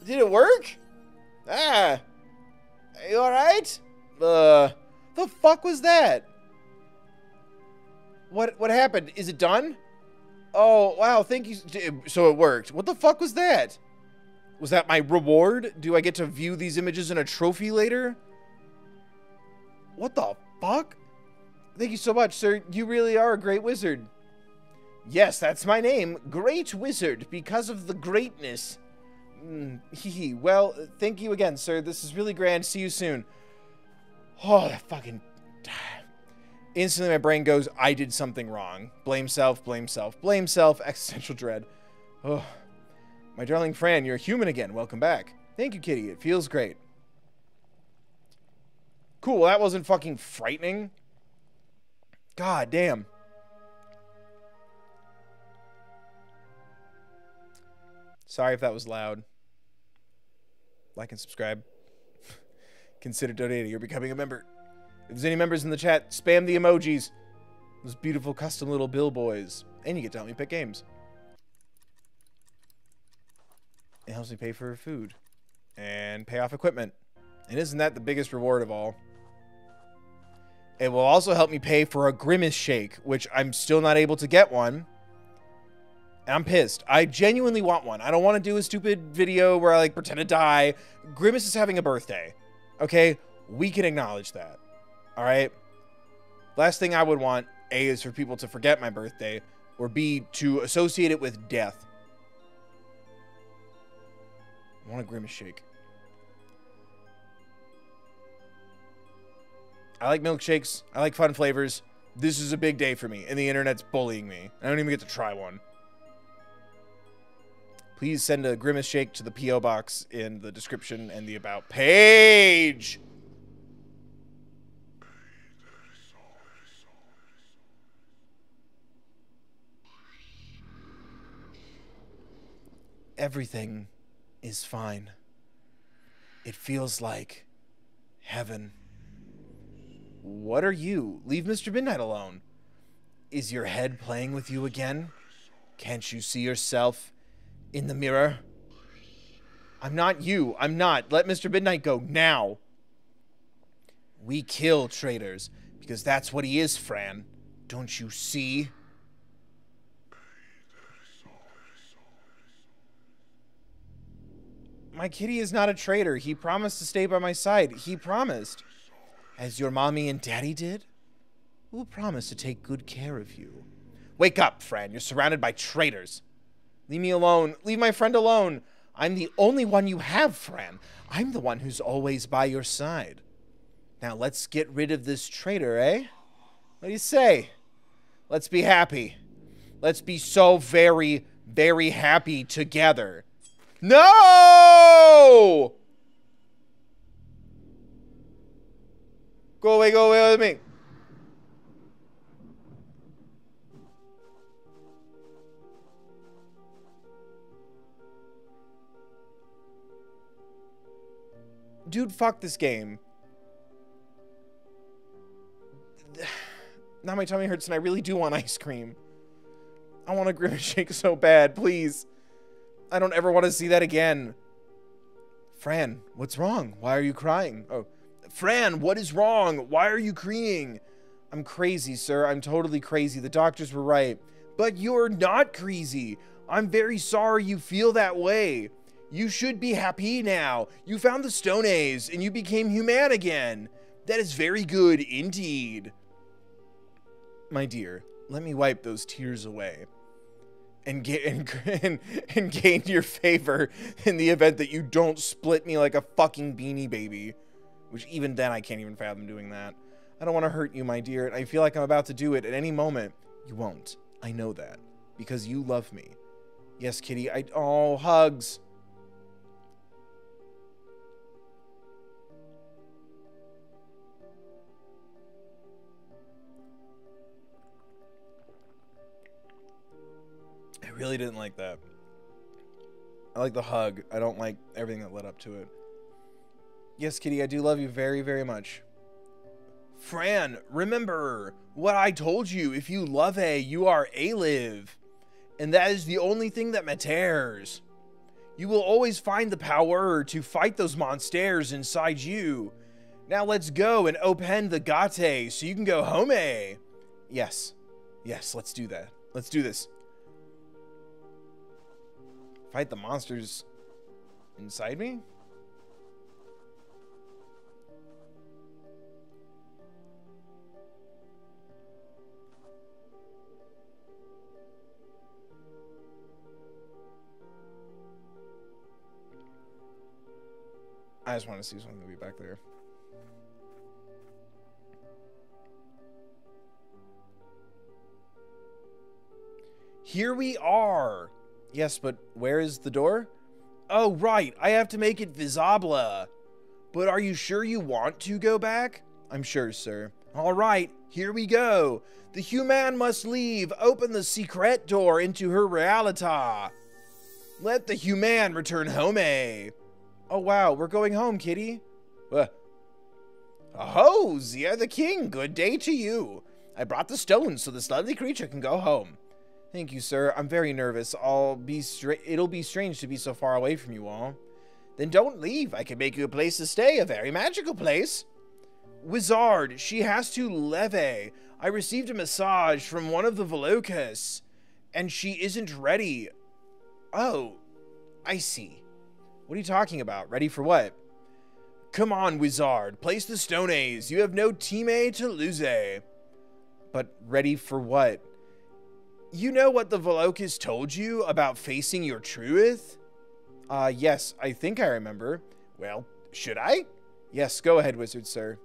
Did it work? Ah. Are you alright? Uh, the fuck was that? What what happened? Is it done? Oh, wow, thank you. So it worked. What the fuck was that? Was that my reward? Do I get to view these images in a trophy later? What the fuck? Thank you so much, sir. You really are a great wizard. Yes, that's my name. Great Wizard, because of the greatness. Mm, hee Well, thank you again, sir. This is really grand. See you soon. Oh, that fucking... Instantly my brain goes, I did something wrong. Blame self, blame self, blame self, existential dread. Oh, my darling Fran, you're human again. Welcome back. Thank you, kitty. It feels great. Cool, that wasn't fucking frightening. God damn. Sorry if that was loud. Like and subscribe. Consider donating or becoming a member. If there's any members in the chat, spam the emojis. Those beautiful custom little billboys. And you get to help me pick games. It helps me pay for food. And pay off equipment. And isn't that the biggest reward of all? It will also help me pay for a Grimace Shake, which I'm still not able to get one. And I'm pissed. I genuinely want one. I don't want to do a stupid video where I like pretend to die. Grimace is having a birthday. Okay? We can acknowledge that. All right? Last thing I would want, A, is for people to forget my birthday, or B, to associate it with death. I want a Grimace Shake. I like milkshakes. I like fun flavors. This is a big day for me, and the internet's bullying me. I don't even get to try one. Please send a Grimace Shake to the P.O. box in the description and the About page. Everything is fine. It feels like heaven. What are you? Leave Mr. Midnight alone. Is your head playing with you again? Can't you see yourself in the mirror? I'm not you. I'm not. Let Mr. Midnight go now. We kill traitors because that's what he is, Fran. Don't you see? My kitty is not a traitor. He promised to stay by my side. He promised. As your mommy and daddy did? Who promised to take good care of you? Wake up, Fran. You're surrounded by traitors. Leave me alone. Leave my friend alone. I'm the only one you have, Fran. I'm the one who's always by your side. Now let's get rid of this traitor, eh? What do you say? Let's be happy. Let's be so very, very happy together. No! Go away, go away with me. Dude, fuck this game. Now my tummy hurts and I really do want ice cream. I want a Grimace Shake so bad, please. I don't ever want to see that again. Fran, what's wrong? Why are you crying? Oh, Fran, what is wrong? Why are you crying? I'm crazy, sir. I'm totally crazy. The doctors were right. But you're not crazy. I'm very sorry you feel that way. You should be happy now. You found the Stone A's and you became human again. That is very good indeed. My dear, let me wipe those tears away and get and, and, and gain your favor in the event that you don't split me like a fucking beanie baby. Which even then I can't even fathom doing that. I don't want to hurt you, my dear, and I feel like I'm about to do it at any moment. You won't. I know that. Because you love me. Yes, kitty, I- Oh, hugs. Really didn't like that. I like the hug. I don't like everything that led up to it. Yes, Kitty, I do love you very, very much. Fran, remember what I told you. If you love A, you are A-live. And that is the only thing that matters. You will always find the power to fight those monsters inside you. Now let's go and open the gate so you can go home. A. Yes. Yes, let's do that. Let's do this. Fight the monsters inside me? I just want to see something be back there. Here we are. Yes, but where is the door? Oh, right. I have to make it visible. But are you sure you want to go back? I'm sure, sir. All right, here we go. The human must leave. Open the secret door into her realita. Let the human return home. Oh, wow. We're going home, kitty. Uh. Oh, Zia the king. Good day to you. I brought the stones so this lovely creature can go home. Thank you, sir. I'm very nervous. I'll be straight. It'll be strange to be so far away from you all. Then don't leave. I can make you a place to stay, a very magical place. Wizard, she has to leve. I received a massage from one of the Velocus, and she isn't ready. Oh, I see. What are you talking about? Ready for what? Come on, Wizard. Place the Stone A's. You have no team A to lose. But ready for what? You know what the Velocus told you about facing your truth? Uh, yes, I think I remember. Well, should I? Yes, go ahead, wizard sir.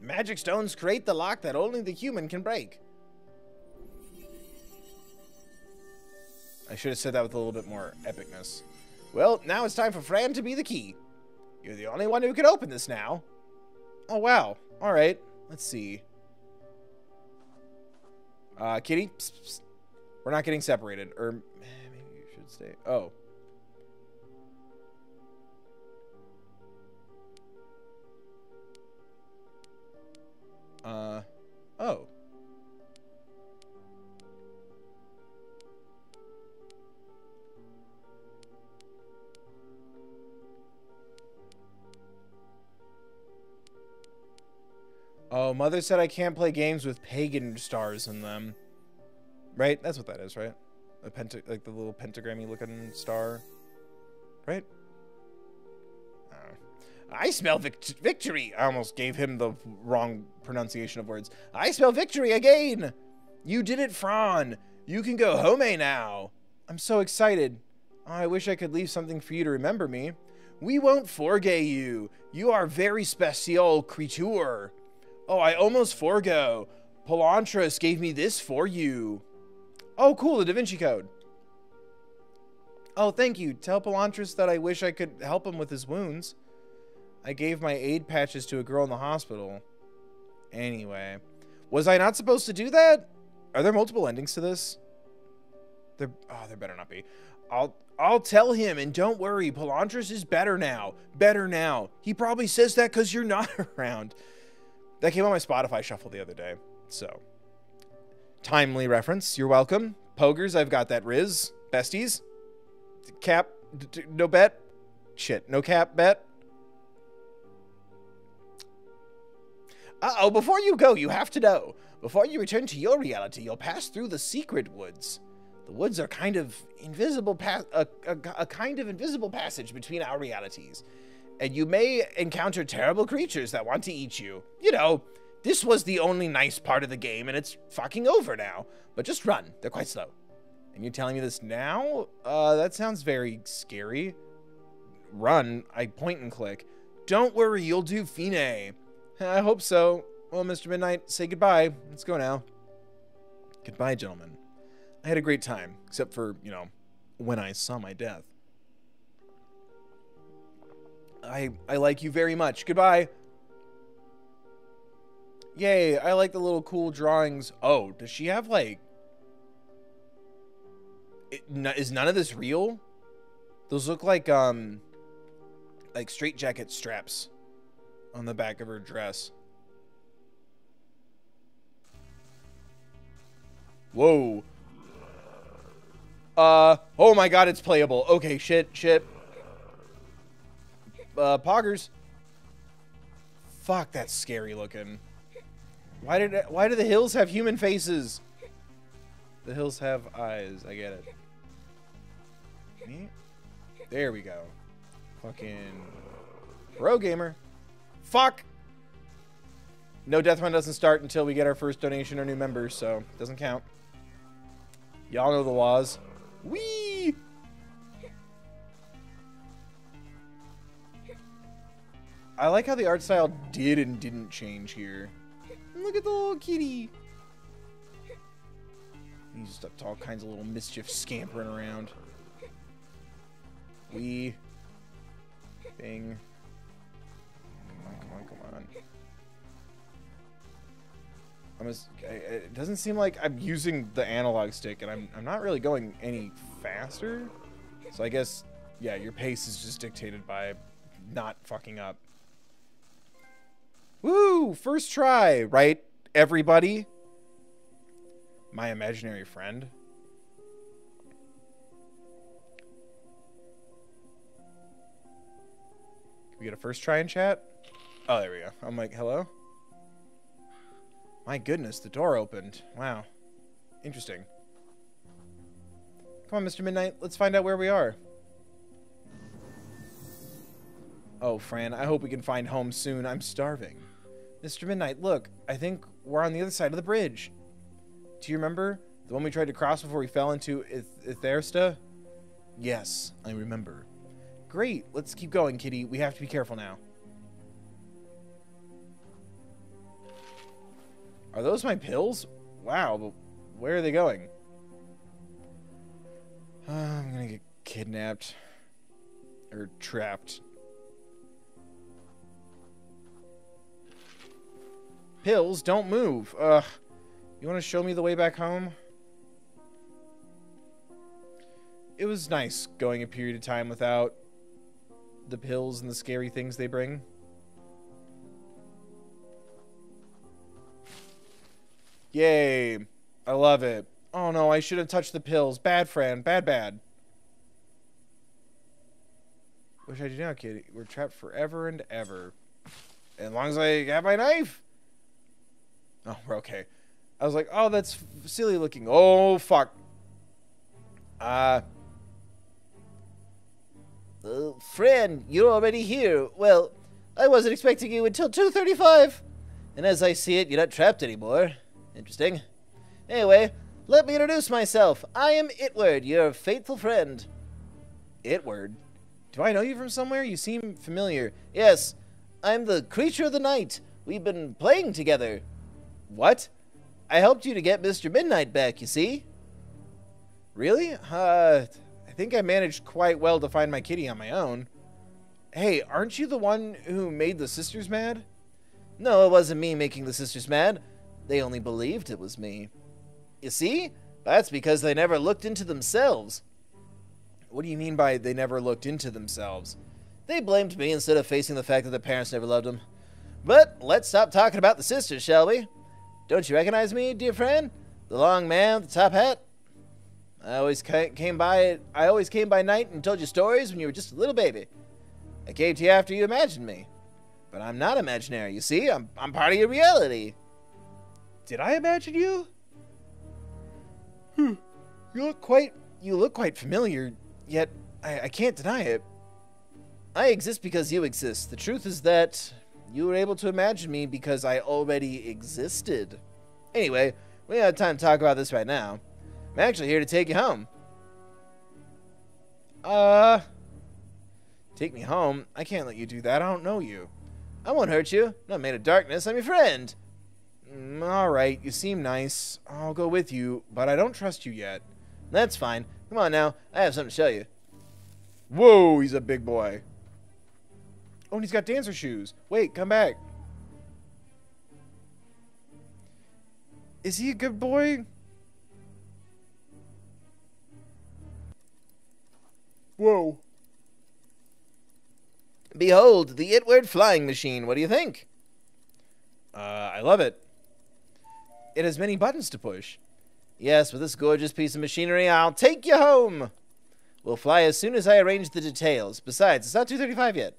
Magic stones create the lock that only the human can break. I should have said that with a little bit more epicness. Well, now it's time for Fran to be the key. You're the only one who can open this now. Oh, wow. All right. Let's see. Uh, Kitty, psst, psst. we're not getting separated. Or maybe you should stay. Oh. Uh, oh. Oh, Mother said I can't play games with pagan stars in them. Right? That's what that is, right? A penta like the little pentagrammy looking star. Right? Uh, I smell vict victory. I almost gave him the wrong pronunciation of words. I smell victory again. You did it, Fran. You can go home now. I'm so excited. Oh, I wish I could leave something for you to remember me. We won't forget you. You are very special creature. Oh, I almost forgo. Palontras gave me this for you. Oh, cool, the Da Vinci Code. Oh, thank you. Tell Palontras that I wish I could help him with his wounds. I gave my aid patches to a girl in the hospital. Anyway. Was I not supposed to do that? Are there multiple endings to this? There, oh, there better not be. I'll I'll tell him, and don't worry, Palontras is better now. Better now. He probably says that because you're not around. That came on my Spotify shuffle the other day. So, timely reference. You're welcome. Pogers, I've got that Riz. Besties. Cap. no bet. Shit. No cap bet. Uh oh, before you go, you have to know. Before you return to your reality, you'll pass through the secret woods. The woods are kind of invisible, a, a, a kind of invisible passage between our realities and you may encounter terrible creatures that want to eat you. You know, this was the only nice part of the game, and it's fucking over now. But just run. They're quite slow. And you're telling me this now? Uh, that sounds very scary. Run. I point and click. Don't worry, you'll do fine. I hope so. Well, Mr. Midnight, say goodbye. Let's go now. Goodbye, gentlemen. I had a great time, except for, you know, when I saw my death. I, I like you very much. Goodbye. Yay, I like the little cool drawings. Oh, does she have, like... Is none of this real? Those look like, um... Like straight jacket straps on the back of her dress. Whoa. Uh, oh my god, it's playable. Okay, shit, shit uh, poggers. Fuck, that's scary looking. Why did why do the hills have human faces? The hills have eyes. I get it. There we go. Fucking pro gamer. Fuck. No death run doesn't start until we get our first donation or new members, so it doesn't count. Y'all know the laws. Wee. I like how the art style did and didn't change here. Look at the little kitty. He's just up to all kinds of little mischief scampering around. We. Bing. Come on, come on, come on. I'm just, it doesn't seem like I'm using the analog stick, and I'm, I'm not really going any faster. So I guess, yeah, your pace is just dictated by not fucking up. Woo! First try, right, everybody? My imaginary friend. Can we get a first try in chat? Oh, there we go. I'm like, hello? My goodness, the door opened. Wow. Interesting. Come on, Mr. Midnight. Let's find out where we are. Oh, Fran, I hope we can find home soon. I'm starving. Mr. Midnight, look, I think we're on the other side of the bridge. Do you remember? The one we tried to cross before we fell into Ithersta? Yes, I remember. Great, let's keep going, Kitty. We have to be careful now. Are those my pills? Wow, but where are they going? Uh, I'm gonna get kidnapped. Or trapped. Pills, don't move. Ugh. You want to show me the way back home? It was nice going a period of time without the pills and the scary things they bring. Yay. I love it. Oh no, I should have touched the pills. Bad friend. Bad, bad. What should I do now, kid? We're trapped forever and ever. As long as I have my knife. Oh, we're okay. I was like, oh, that's silly looking. Oh, fuck. Uh, uh, friend, you're already here. Well, I wasn't expecting you until 2.35. And as I see it, you're not trapped anymore. Interesting. Anyway, let me introduce myself. I am Itward, your faithful friend. Itward? Do I know you from somewhere? You seem familiar. Yes, I'm the creature of the night. We've been playing together. What? I helped you to get Mr. Midnight back, you see? Really? Uh, I think I managed quite well to find my kitty on my own. Hey, aren't you the one who made the sisters mad? No, it wasn't me making the sisters mad. They only believed it was me. You see? That's because they never looked into themselves. What do you mean by they never looked into themselves? They blamed me instead of facing the fact that their parents never loved them. But let's stop talking about the sisters, shall we? Don't you recognize me, dear friend? The long man with the top hat? I always came by I always came by night and told you stories when you were just a little baby. I came to you after you imagined me. But I'm not imaginary, you see? I'm, I'm part of your reality. Did I imagine you? Hmm. You look quite you look quite familiar, yet I, I can't deny it. I exist because you exist. The truth is that you were able to imagine me because I already existed. Anyway, we don't have time to talk about this right now. I'm actually here to take you home. Uh... Take me home? I can't let you do that. I don't know you. I won't hurt you. I'm not made of darkness. I'm your friend. Mm, Alright, you seem nice. I'll go with you, but I don't trust you yet. That's fine. Come on now. I have something to show you. Whoa, he's a big boy. Oh, and he's got dancer shoes. Wait, come back. Is he a good boy? Whoa. Behold, the Itward flying machine. What do you think? Uh, I love it. It has many buttons to push. Yes, with this gorgeous piece of machinery, I'll take you home. We'll fly as soon as I arrange the details. Besides, it's not 2.35 yet.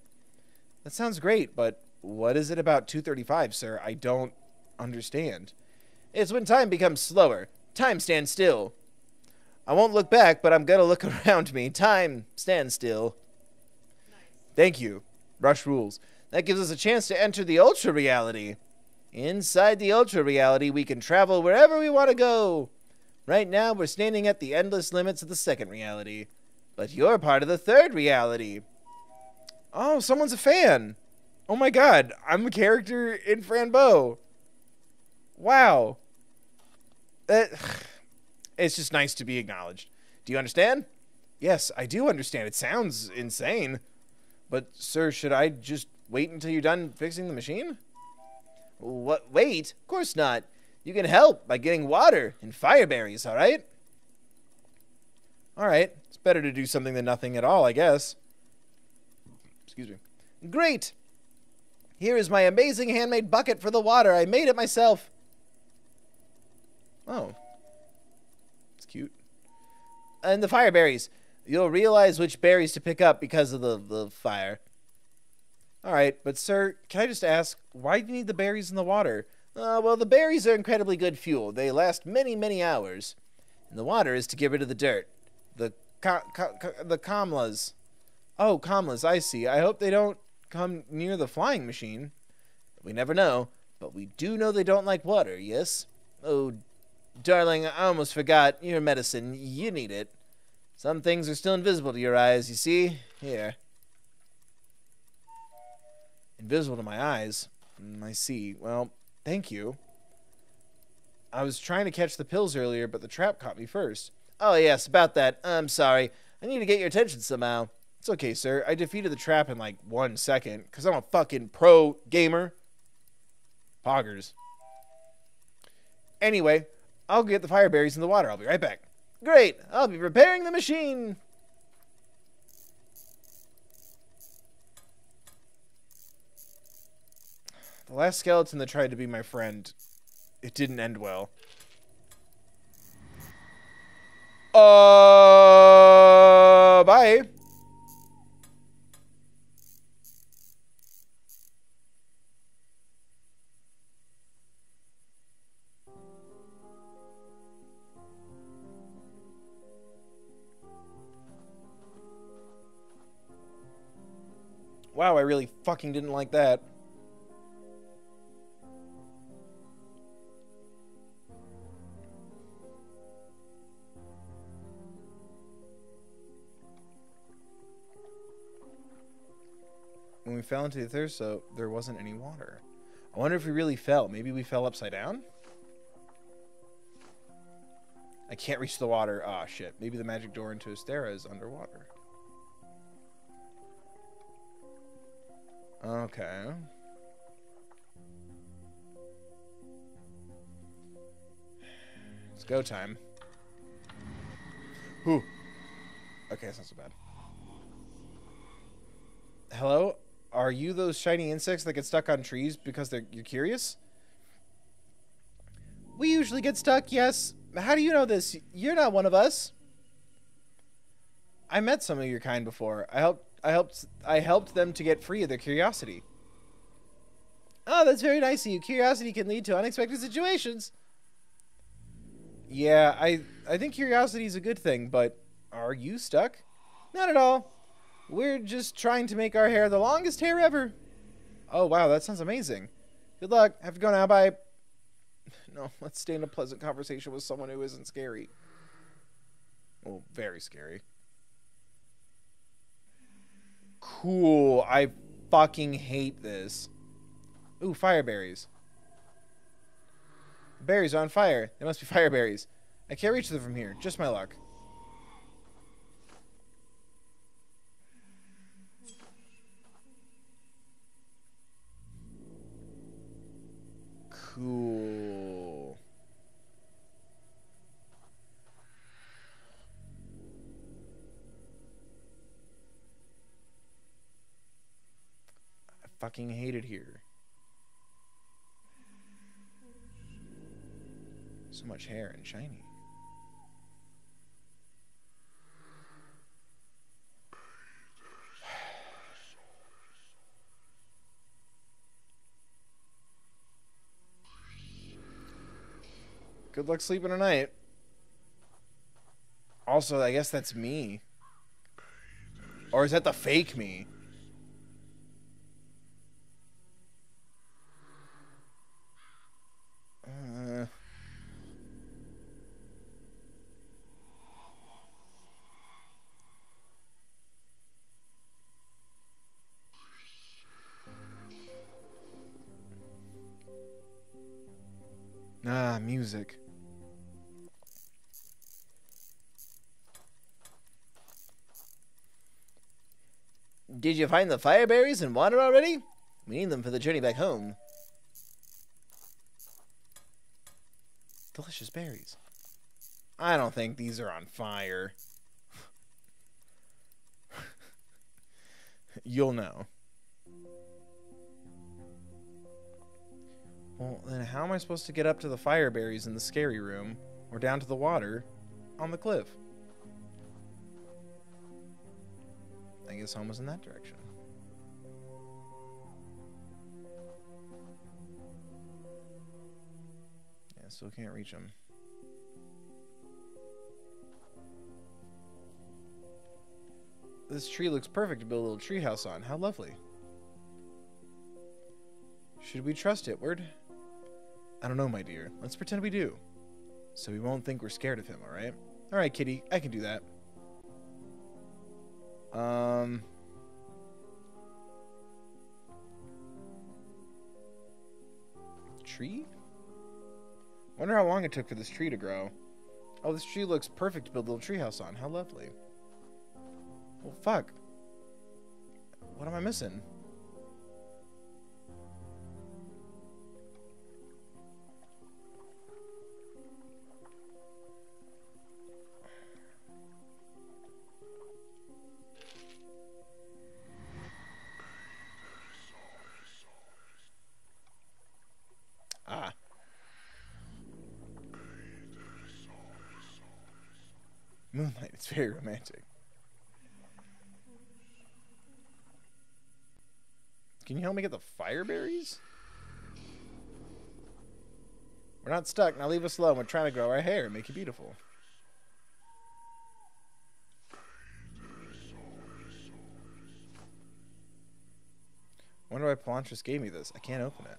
That sounds great, but what is it about 235, sir? I don't understand. It's when time becomes slower. Time stands still. I won't look back, but I'm gonna look around me. Time stands still. Nice. Thank you. Rush rules. That gives us a chance to enter the ultra reality. Inside the ultra reality, we can travel wherever we want to go. Right now, we're standing at the endless limits of the second reality. But you're part of the third reality. Oh, someone's a fan. Oh my god, I'm a character in Fran Bow. Wow. That it's just nice to be acknowledged. Do you understand? Yes, I do understand. It sounds insane. But sir, should I just wait until you're done fixing the machine? What wait? Of course not. You can help by getting water and fire berries, all right? All right. It's better to do something than nothing at all, I guess. Excuse me. Great! Here is my amazing handmade bucket for the water. I made it myself. Oh. It's cute. And the fire berries. You'll realize which berries to pick up because of the, the fire. All right, but sir, can I just ask, why do you need the berries in the water? Uh, well, the berries are incredibly good fuel. They last many, many hours. And the water is to get rid of the dirt. The the kamlas. Oh, kamlas, I see. I hope they don't come near the flying machine. We never know, but we do know they don't like water, yes? Oh, darling, I almost forgot. Your medicine. You need it. Some things are still invisible to your eyes, you see? Here. Invisible to my eyes. Mm, I see. Well, thank you. I was trying to catch the pills earlier, but the trap caught me first. Oh, yes, about that. I'm sorry. I need to get your attention somehow. It's okay, sir. I defeated the trap in like one second because I'm a fucking pro gamer. Poggers. Anyway, I'll get the fire berries in the water. I'll be right back. Great. I'll be repairing the machine. The last skeleton that tried to be my friend, it didn't end well. Uh, bye. Wow, I really fucking didn't like that. When we fell into the thirst, so there wasn't any water. I wonder if we really fell. Maybe we fell upside down? I can't reach the water. Ah, shit. Maybe the magic door into Astera is underwater. Okay. It's go time. Whew. Okay, that's not so bad. Hello? Are you those shiny insects that get stuck on trees because they're you're curious? We usually get stuck, yes. How do you know this? You're not one of us. I met some of your kind before. I helped I helped I helped them to get free of their curiosity. Oh, that's very nice of you. Curiosity can lead to unexpected situations. Yeah, I I think curiosity is a good thing, but are you stuck? Not at all. We're just trying to make our hair the longest hair ever. Oh, wow, that sounds amazing. Good luck. Have to go now. Bye. No, let's stay in a pleasant conversation with someone who isn't scary. Well, very scary. Cool. I fucking hate this. Ooh, fire berries. Berries are on fire. They must be fire berries. I can't reach them from here. Just my luck. Cool. I fucking hate it here. So much hair and shiny. Good luck sleeping tonight. Also, I guess that's me. Or is that the fake me? You find the fire berries and water already? We need them for the journey back home. Delicious berries. I don't think these are on fire. You'll know. Well, then how am I supposed to get up to the fire berries in the scary room or down to the water on the cliff? I guess home was in that direction. Yeah, still can't reach him. This tree looks perfect to build a little treehouse on. How lovely. Should we trust Itward? I don't know, my dear. Let's pretend we do. So we won't think we're scared of him, alright? Alright, kitty. I can do that. Um... Tree? Wonder how long it took for this tree to grow. Oh, this tree looks perfect to build a little treehouse on. How lovely. Well, fuck. What am I missing? Very romantic. Can you help me get the fire berries? We're not stuck. Now leave us alone. We're trying to grow our hair and make you beautiful. Wonder why Palontras gave me this. I can't open it.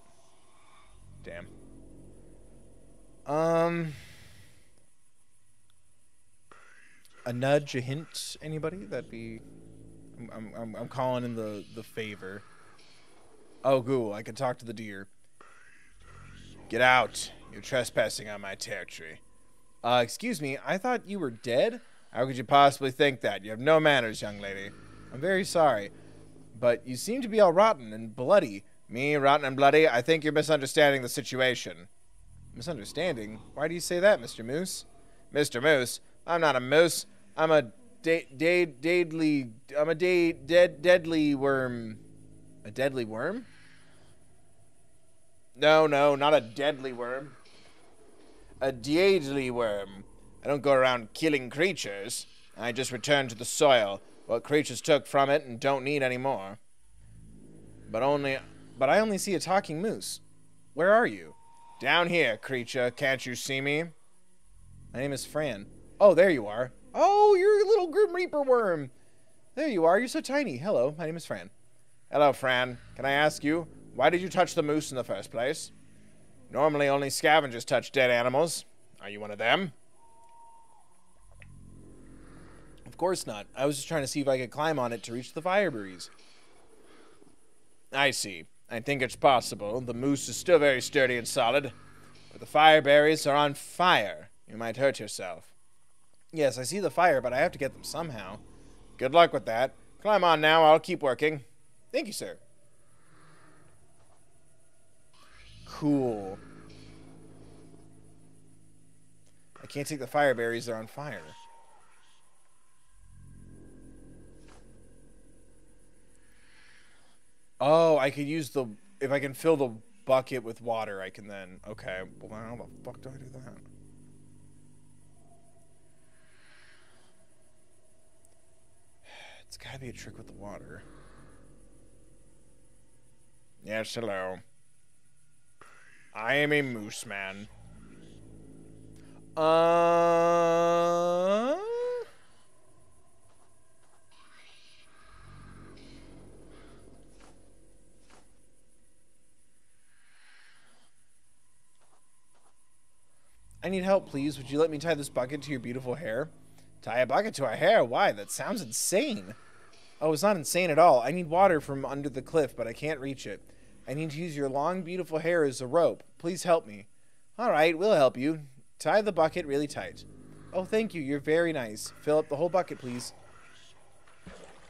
Damn. Um. A nudge, a hint, anybody? That'd be. I'm, I'm, I'm, calling in the, the favor. Oh, cool. I can talk to the deer. Get out. You're trespassing on my territory. Uh, excuse me. I thought you were dead? How could you possibly think that? You have no manners, young lady. I'm very sorry. But you seem to be all rotten and bloody. Me, rotten and bloody? I think you're misunderstanding the situation. Misunderstanding? Why do you say that, Mr. Moose? Mr. Moose? I'm not a moose. I'm a da- da- deadly. I'm a da- dead deadly worm. A deadly worm? No, no, not a deadly worm. A deadly worm. I don't go around killing creatures. I just return to the soil what creatures took from it and don't need anymore. But only but I only see a talking moose. Where are you? Down here, creature. Can't you see me? My name is Fran. Oh, there you are. Oh, you're a little Grim Reaper worm. There you are. You're so tiny. Hello, my name is Fran. Hello, Fran. Can I ask you, why did you touch the moose in the first place? Normally, only scavengers touch dead animals. Are you one of them? Of course not. I was just trying to see if I could climb on it to reach the fire fireberries. I see. I think it's possible. The moose is still very sturdy and solid. But the fireberries are on fire. You might hurt yourself. Yes, I see the fire, but I have to get them somehow. Good luck with that. Climb on now. I'll keep working. Thank you, sir. Cool. I can't take the fire berries, They're on fire. Oh, I could use the if I can fill the bucket with water, I can then okay. Well, how the fuck do I do that? It's gotta be a trick with the water. Yes, hello. I am a moose man. Uh. I need help, please. Would you let me tie this bucket to your beautiful hair? Tie a bucket to our hair? Why? That sounds insane. Oh, it's not insane at all. I need water from under the cliff, but I can't reach it. I need to use your long, beautiful hair as a rope. Please help me. All right, we'll help you. Tie the bucket really tight. Oh, thank you. You're very nice. Fill up the whole bucket, please.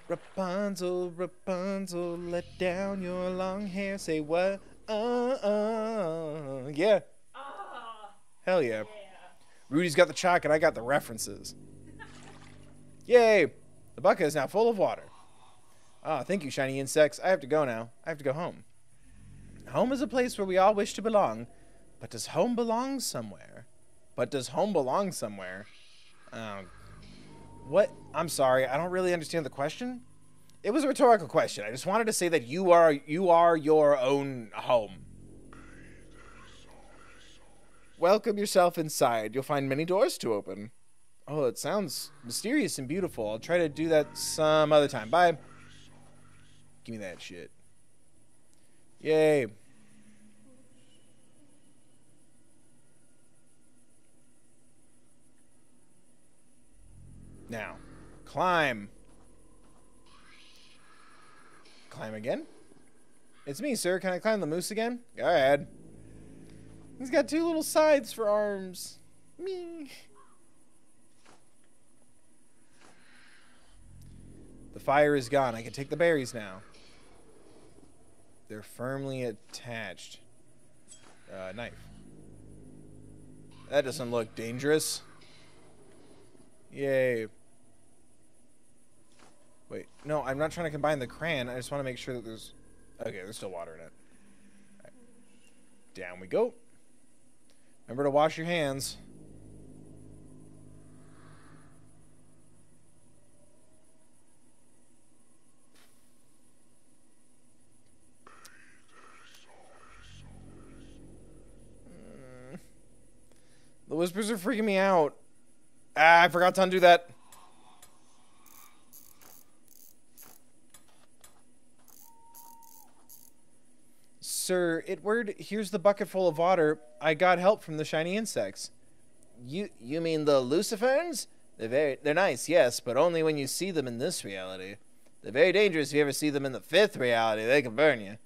Rapunzel, Rapunzel, let down your long hair. Say what? Uh, uh. Yeah. Ah, Hell yeah. yeah. Rudy's got the chalk and I got the references. Yay! The bucket is now full of water. Ah, thank you, shiny insects. I have to go now. I have to go home. Home is a place where we all wish to belong. But does home belong somewhere? But does home belong somewhere? Um, what? I'm sorry. I don't really understand the question. It was a rhetorical question. I just wanted to say that you are you are your own home. Welcome yourself inside. You'll find many doors to open. Oh, it sounds mysterious and beautiful. I'll try to do that some other time. Bye. Give me that shit. Yay. Now, climb. Climb again? It's me, sir. Can I climb the moose again? Go ahead. He's got two little sides for arms. Me. Fire is gone. I can take the berries now. They're firmly attached. Uh, knife. That doesn't look dangerous. Yay. Wait, no, I'm not trying to combine the crayon. I just want to make sure that there's... Okay, there's still water in it. Alright. Down we go. Remember to wash your hands. The whispers are freaking me out. Ah, I forgot to undo that. Sir, Itward, here's the bucket full of water. I got help from the shiny insects. You you mean the Luciferns? They're very they're nice, yes, but only when you see them in this reality. They're very dangerous if you ever see them in the fifth reality. They can burn you.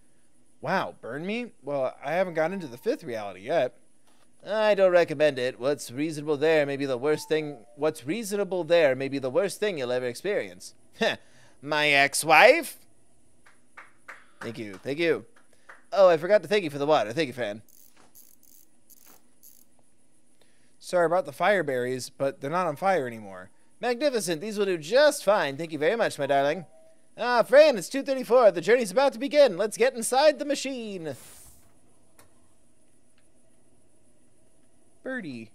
Wow, burn me? Well, I haven't gotten into the fifth reality yet. I don't recommend it. What's reasonable there may be the worst thing. What's reasonable there may be the worst thing you'll ever experience. My ex-wife. Thank you. Thank you. Oh, I forgot to thank you for the water. Thank you, fan. Sorry about the fire berries, but they're not on fire anymore. Magnificent. These will do just fine. Thank you very much, my darling. Ah, Fran, it's 2.34. The journey's about to begin. Let's get inside the machine. Birdie.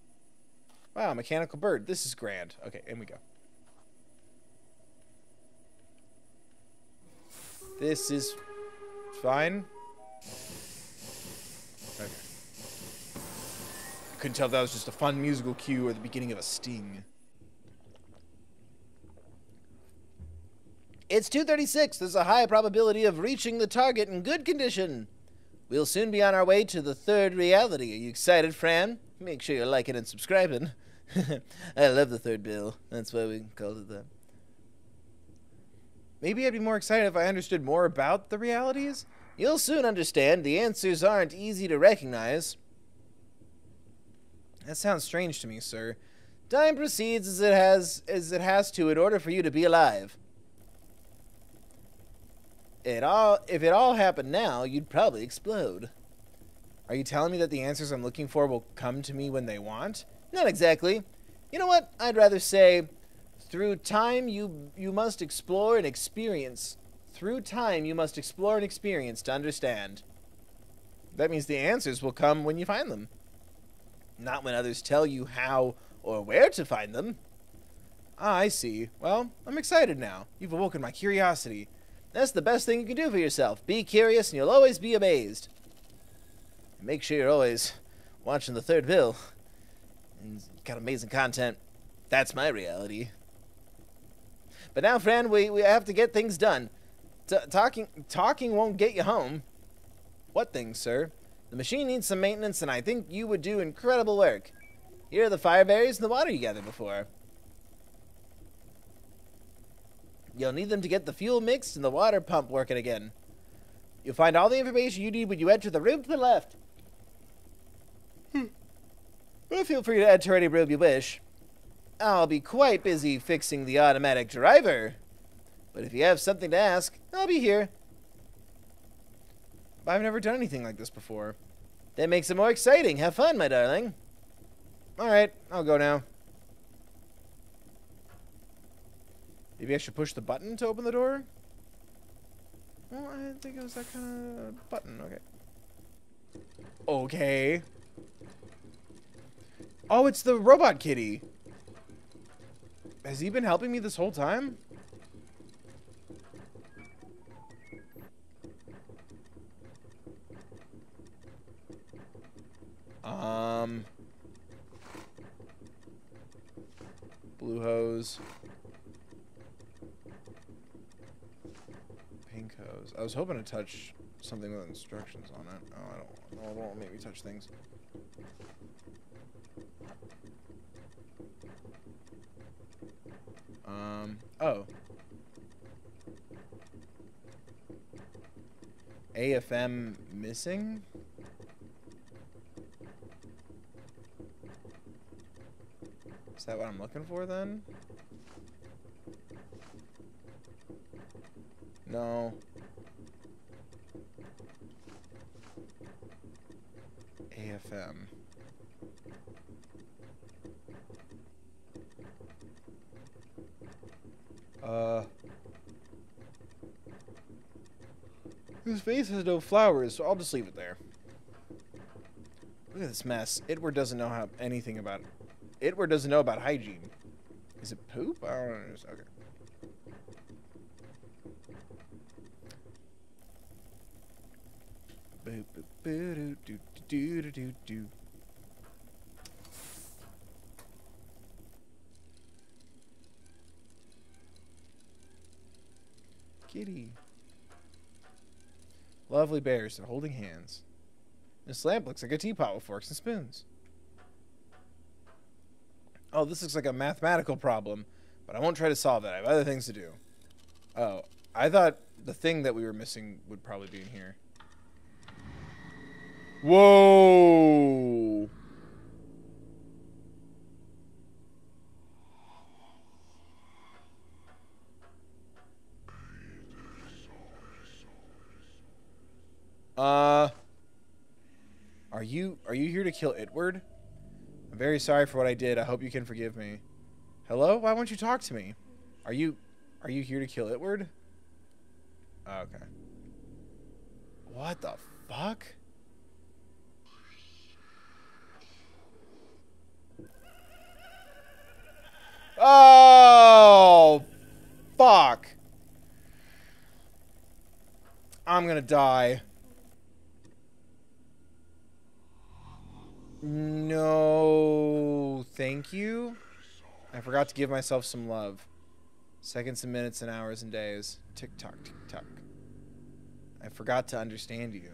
Wow, mechanical bird. This is grand. Okay, in we go. This is fine. Okay. Couldn't tell if that was just a fun musical cue or the beginning of a sting. It's 2.36. There's a high probability of reaching the target in good condition. We'll soon be on our way to the third reality. Are you excited, Fran? Make sure you're liking and subscribing. I love the third bill. That's why we called it that. Maybe I'd be more excited if I understood more about the realities. You'll soon understand. The answers aren't easy to recognize. That sounds strange to me, sir. Time proceeds as it has as it has to in order for you to be alive. It all if it all happened now, you'd probably explode. Are you telling me that the answers I'm looking for will come to me when they want? Not exactly. You know what? I'd rather say through time you you must explore and experience. Through time you must explore and experience to understand. That means the answers will come when you find them. Not when others tell you how or where to find them. Ah, I see. Well, I'm excited now. You've awoken my curiosity. That's the best thing you can do for yourself. Be curious and you'll always be amazed. And make sure you're always watching the third bill. And got amazing content. That's my reality. But now, friend, we, we have to get things done. T talking talking won't get you home. What things, sir? The machine needs some maintenance, and I think you would do incredible work. Here are the fire berries and the water you gathered before. You'll need them to get the fuel mixed and the water pump working again. You'll find all the information you need when you enter the room to the left. Feel free to enter any room you wish. I'll be quite busy fixing the automatic driver. But if you have something to ask, I'll be here. I've never done anything like this before. That makes it more exciting. Have fun, my darling. Alright, I'll go now. Maybe I should push the button to open the door? Well, I didn't think it was that kind of button. Okay. Okay. Oh, it's the robot kitty. Has he been helping me this whole time? Um. Blue hose. Pink hose. I was hoping to touch something with instructions on it. Oh, I don't. No, don't want make me touch things. Um, oh. AFM missing? Is that what I'm looking for then? No. AFM. Uh. His face has no flowers, so I'll just leave it there. Look at this mess. Itward doesn't know how anything about Itward doesn't know about hygiene. Is it poop? I don't know. Okay. Boop, boop, boo, doo, doo, doo, doo, doo, doo. Kitty. Lovely bears. They're holding hands. This lamp looks like a teapot with forks and spoons. Oh, this looks like a mathematical problem, but I won't try to solve that. I have other things to do. Oh, I thought the thing that we were missing would probably be in here. Whoa! Uh, are you are you here to kill Itward? I'm very sorry for what I did. I hope you can forgive me. Hello? Why won't you talk to me? Are you are you here to kill Itward? Oh, okay. What the fuck? Oh, fuck. I'm gonna die. No, thank you. I forgot to give myself some love. Seconds and minutes and hours and days. Tick tock, tick tock. I forgot to understand you.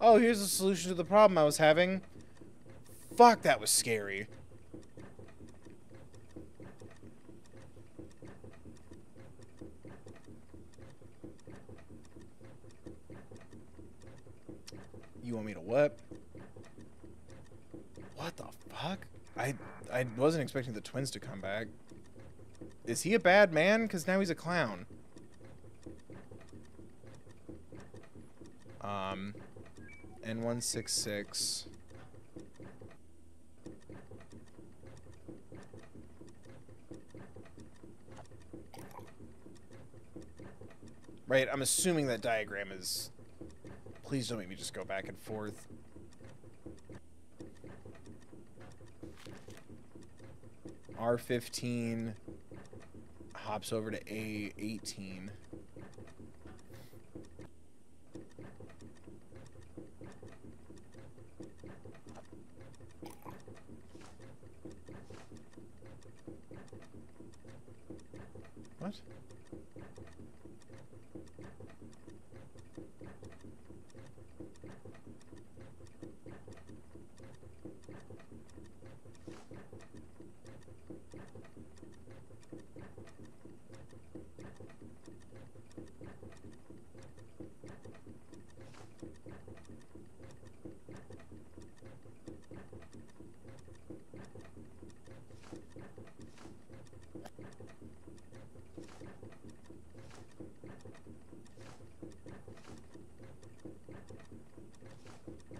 Oh, here's the solution to the problem I was having. Fuck, that was scary. You want me to what? What the fuck? I I wasn't expecting the twins to come back. Is he a bad man? Because now he's a clown. Um, N166. Right, I'm assuming that diagram is... Please don't make me just go back and forth. R15 hops over to A18. What?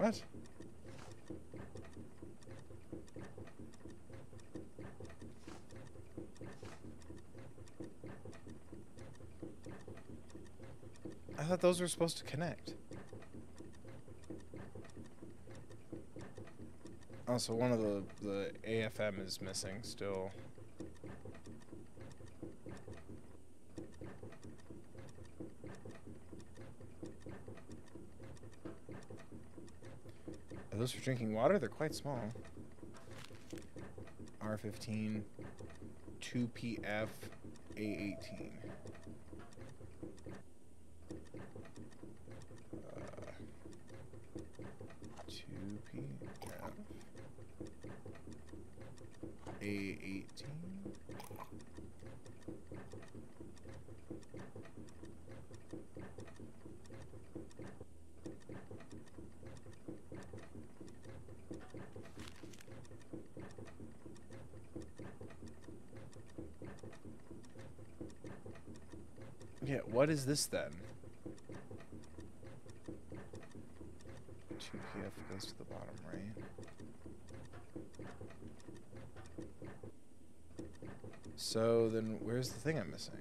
What? I thought those were supposed to connect. Oh, also, one of the the AFM is missing still. Are those for drinking water? They're quite small. R15, 2PF, A18. Uh, 2PF, A18. Yeah, what is this then? 2PF goes to the bottom right. So then where's the thing I'm missing?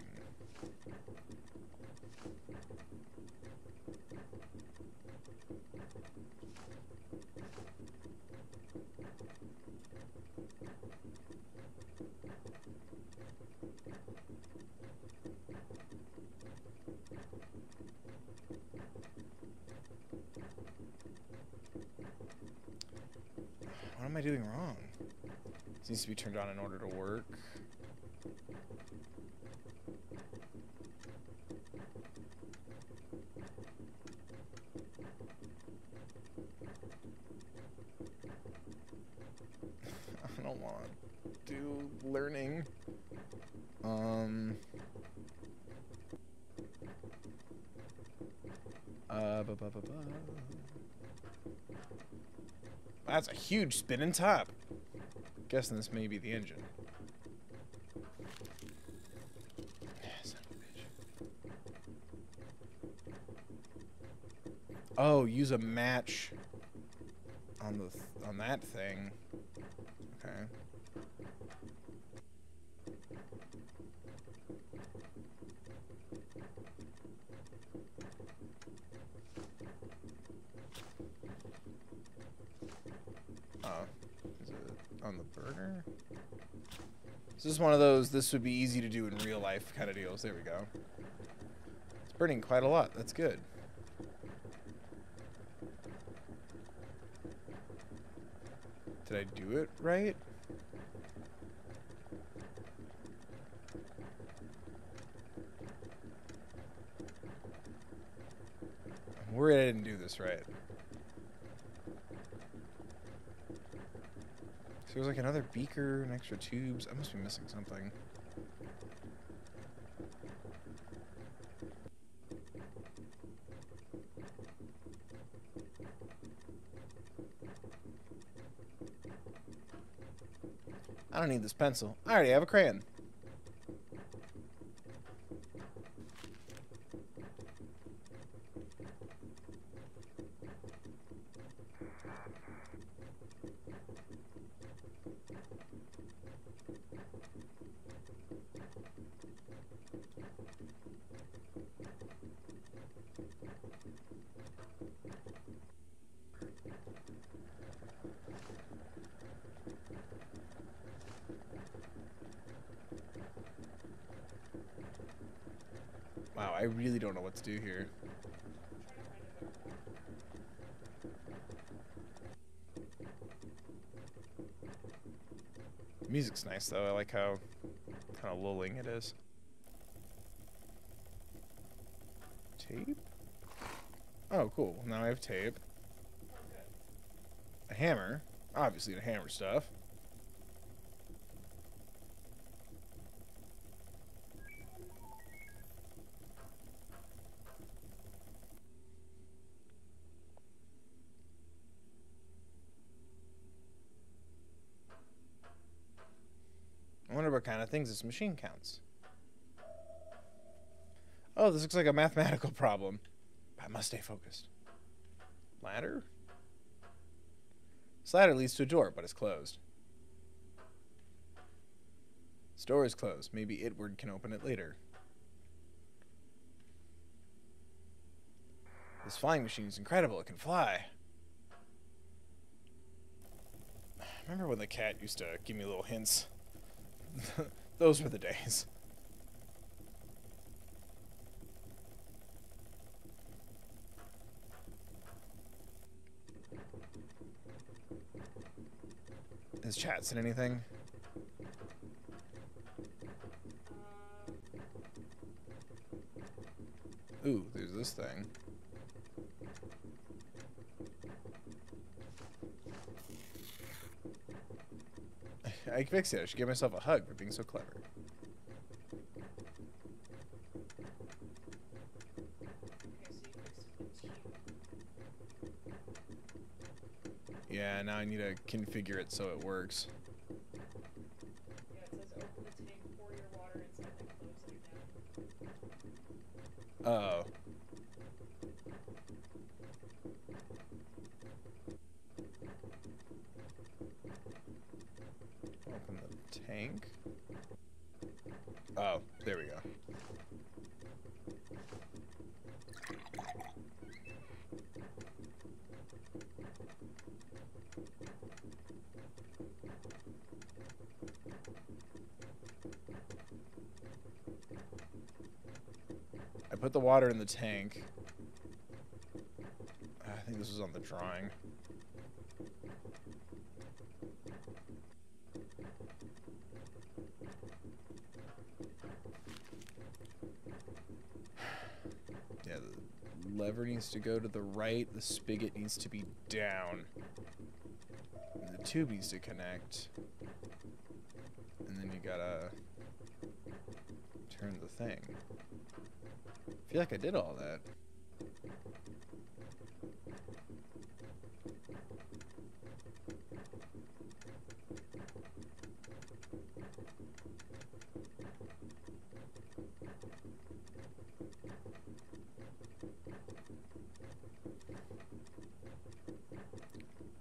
What am I doing wrong? This needs to be turned on in order to work. I don't want to do learning. Um. Uh, ba ba ba. That's a huge spinning top. Guessing this may be the engine. Oh, use a match on the th on that thing. Okay. Oh, is it on the burner? This is one of those, this would be easy to do in real life kind of deals. There we go. It's burning quite a lot. That's good. Did I do it right? I'm worried I didn't do this right. So there's like another beaker and extra tubes. I must be missing something. I don't need this pencil. I already have a crayon. Wow, I really don't know what to do here. Music's nice though. I like how kind of lulling it is. Tape? Oh, cool. Now I have tape. A hammer. Obviously, to hammer stuff. Things this machine counts. Oh, this looks like a mathematical problem. I must stay focused. Ladder? This ladder leads to a door, but it's closed. This door is closed. Maybe Itward can open it later. This flying machine is incredible. It can fly. Remember when the cat used to give me little hints? Those were the days. Has chat said anything? Ooh, there's this thing. I fixed it. I should give myself a hug for being so clever. Okay, so you fixed the tube. Yeah, now I need to configure it so it works. Yeah, it says open the tank, pour your water inside, then close it again. Oh. Open the tank. Oh, there we go. I put the water in the tank. I think this was on the drawing. Yeah, the lever needs to go to the right, the spigot needs to be down. And the tube needs to connect. And then you gotta turn the thing. I feel like I did all that.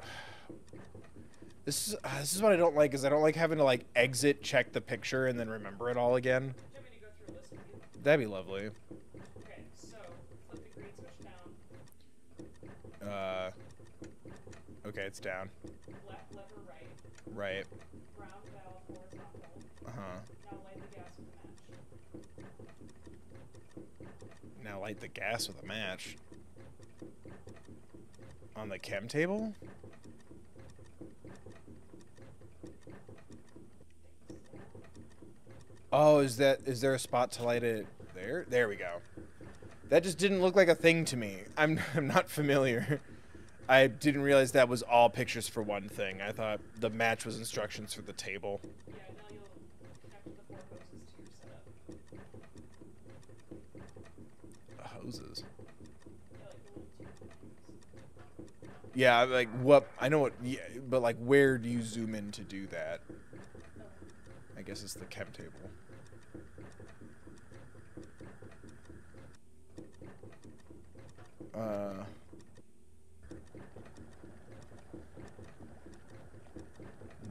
This is uh, this is what I don't like is I don't like having to like exit check the picture and then remember it all again. Do you want me to go through a list with you? That'd be lovely. Okay, so flip the green switch down, Uh, okay, it's down. right. Uh huh. Now light the gas with a match. Now light the gas with a match. On the chem table? Oh, is that is there a spot to light it there? There we go. That just didn't look like a thing to me. I'm I'm not familiar. I didn't realize that was all pictures for one thing. I thought the match was instructions for the table. Yeah, now you'll connect the four hoses to your setup. Yeah, like the little tube things. Yeah, like what I know what yeah, but like where do you zoom in to do that? I guess it's the chem table. Uh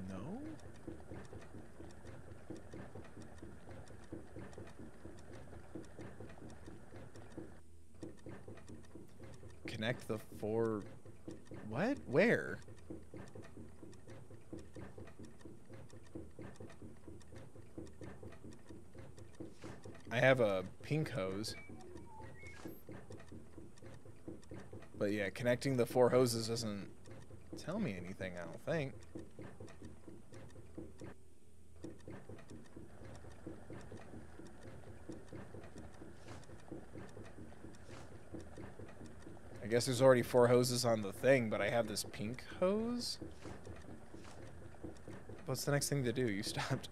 No? Connect the four what? Where? I have a pink hose. But yeah, connecting the four hoses doesn't tell me anything, I don't think. Guess there's already four hoses on the thing, but I have this pink hose? What's the next thing to do? You stopped.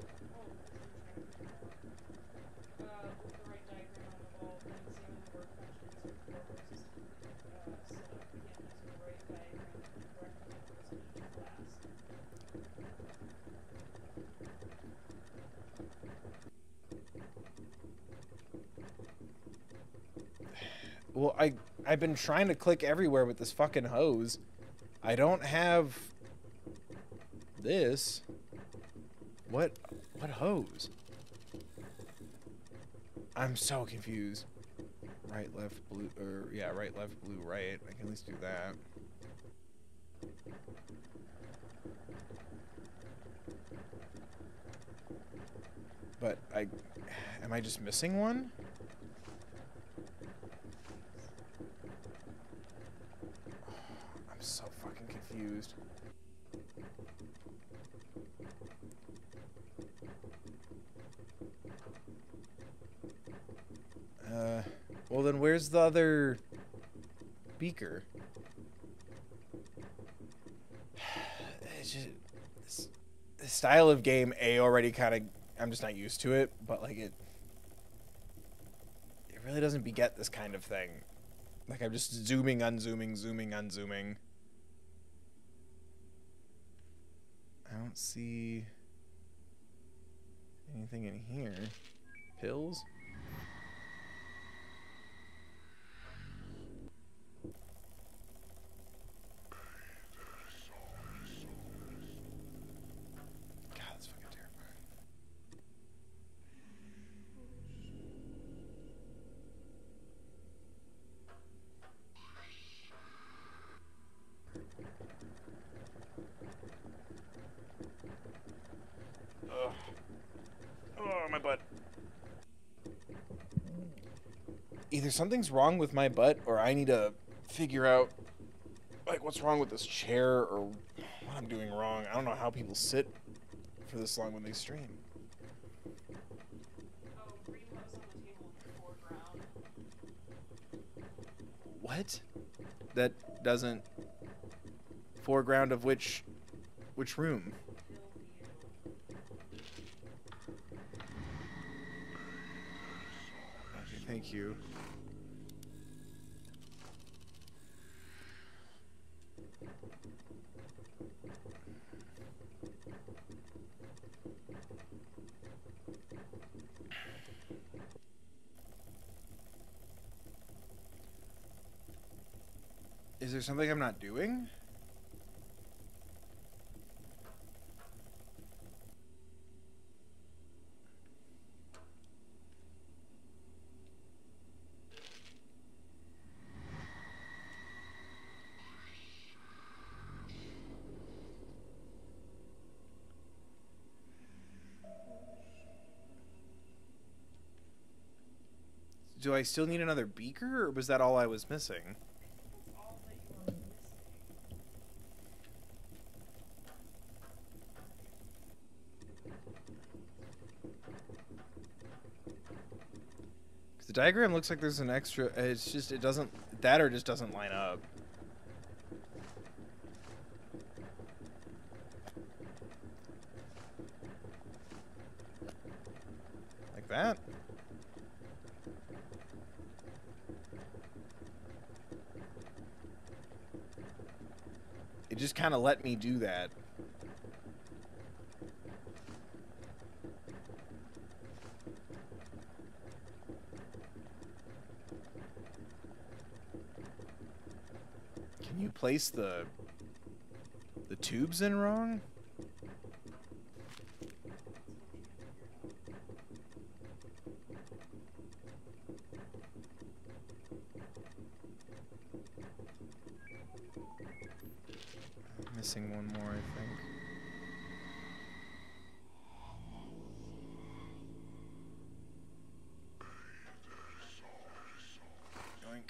Well, I I've been trying to click everywhere with this fucking hose. I don't have this. What what hose? I'm so confused. Right, left, blue, or yeah, right, left, blue, right. I can at least do that. But I, am I just missing one? I'm so fucking confused. Uh, well then where's the other beaker? Just this, this style of game A already kind of I'm just not used to it, but like it it really doesn't beget this kind of thing. Like I'm just zooming, unzooming, zooming, unzooming. Don't see anything in here. Pills? God, that's fucking terrifying. Ugh. Oh, my butt. Either something's wrong with my butt, or I need to figure out like what's wrong with this chair, or what I'm doing wrong. I don't know how people sit for this long when they stream. Oh, read what's on the table in the foreground. What? That doesn't. Foreground of which, which room? Okay, thank you. There something I'm not doing? Do I still need another beaker, or was that all I was missing? That's all that you are missing. Cause the diagram looks like there's an extra. It's just it doesn't that or just doesn't line up. Like that. It just kind of let me do that. Can you place the the tubes in wrong? Missing one more, I think. Yoink.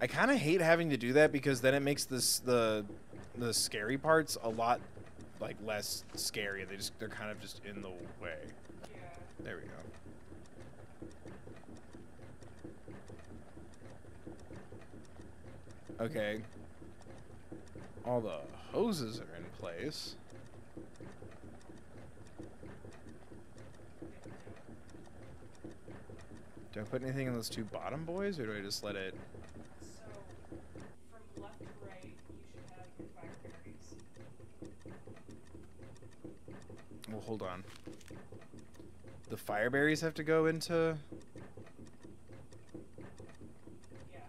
I kind of hate having to do that because then it makes this the the scary parts a lot like less scary. They just they're kind of just in the way. Yeah. There we go. Okay. All the hoses are in place. Do I put anything in those two bottom boys, or do I just let it? So, from left to right, you should have your fire berries. Well, hold on. The fire berries have to go into. Yeah.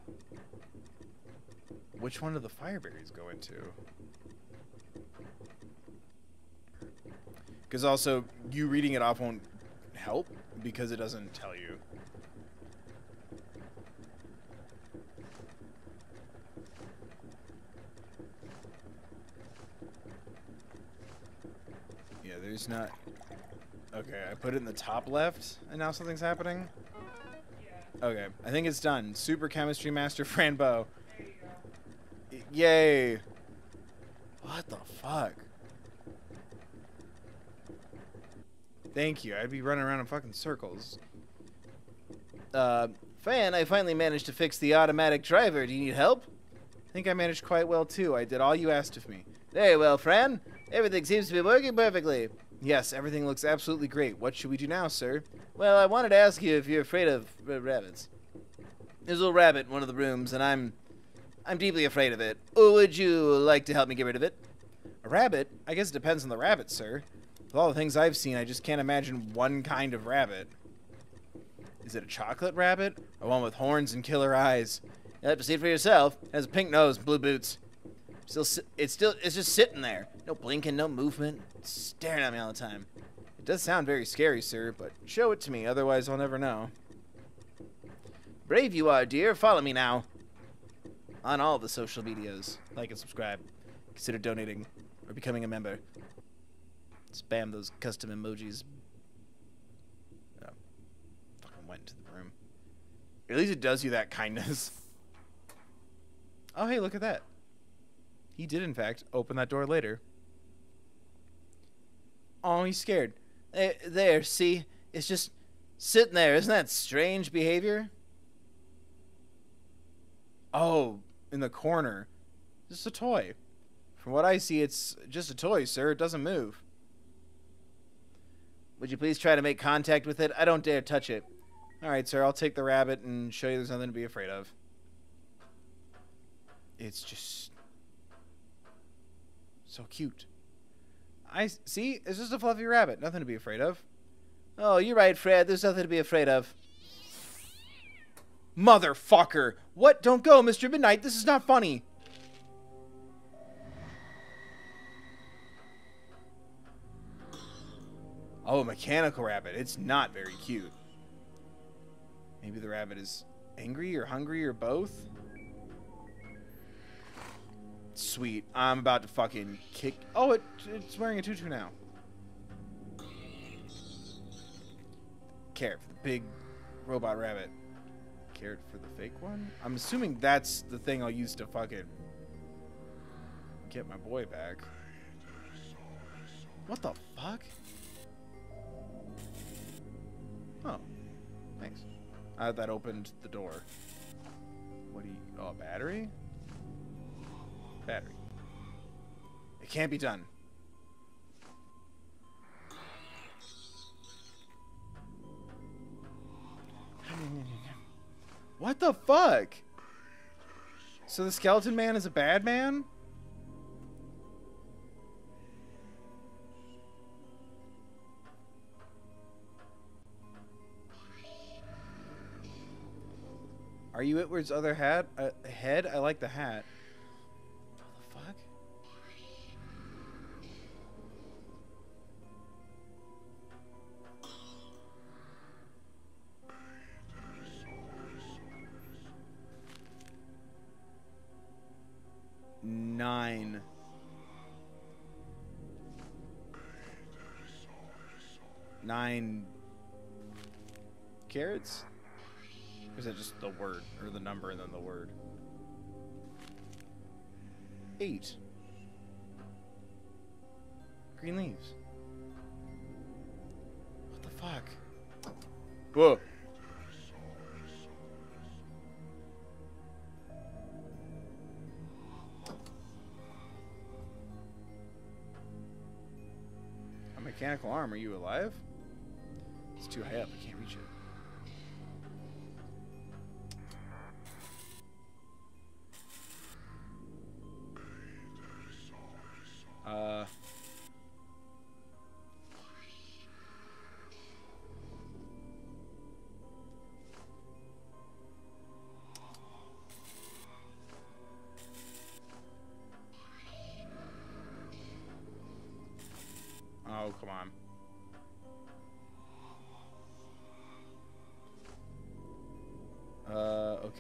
Which one do the fire berries go into? Because also, you reading it off won't help because it doesn't tell you. There's not. Okay, I put it in the top left, and now something's happening. Okay, I think it's done. Super Chemistry Master Fran Bow. Yay! What the fuck? Thank you. I'd be running around in fucking circles. Uh, Fan, I finally managed to fix the automatic driver. Do you need help? I think I managed quite well too. I did all you asked of me. Very well, Fran. Everything seems to be working perfectly. Yes, everything looks absolutely great. What should we do now, sir? Well, I wanted to ask you if you're afraid of rabbits. There's a little rabbit in one of the rooms, and I'm I'm deeply afraid of it. Would you like to help me get rid of it? A rabbit? I guess it depends on the rabbit, sir. With all the things I've seen, I just can't imagine one kind of rabbit. Is it a chocolate rabbit? Or one with horns and killer eyes? You'll have to see it for yourself. It has a pink nose, blue boots. Still, it's still, it's just sitting there. No blinking, no movement. It's staring at me all the time. It does sound very scary, sir, but show it to me, otherwise I'll never know. Brave you are, dear. Follow me now. On all the social medias. Like and subscribe. Consider donating or becoming a member. Spam those custom emojis. Oh. Fucking went into the room. At least it does you that kindness. Oh, hey, look at that. He did, in fact, open that door later. Oh, he's scared. There, there, see? It's just sitting there. Isn't that strange behavior? Oh, in the corner. Just a toy. From what I see, it's just a toy, sir. It doesn't move. Would you please try to make contact with it? I don't dare touch it. All right, sir. I'll take the rabbit and show you there's nothing to be afraid of. It's just so cute. I see. It's just a fluffy rabbit. Nothing to be afraid of. Oh, you're right, Fred. There's nothing to be afraid of. Motherfucker! What? Don't go, Mr. Midnight. This is not funny. Oh, a mechanical rabbit. It's not very cute. Maybe the rabbit is angry or hungry or both. Sweet. I'm about to fucking kick. Oh, it, it's wearing a tutu now. Carrot for the big robot rabbit. Carrot for the fake one? I'm assuming that's the thing I'll use to fucking get my boy back. What the fuck? Oh, thanks. Uh, that opened the door. What do you? Oh, battery? Battery. It can't be done. What the fuck? So the skeleton man is a bad man? Are you Itward's other hat? Uh, head? I like the hat. Nine. Nine carrots? Or is that just the word, or the number and then the word? Eight. Green leaves. What the fuck? Whoa. Mechanical arm, are you alive? It's too high up, I can't reach it. Uh.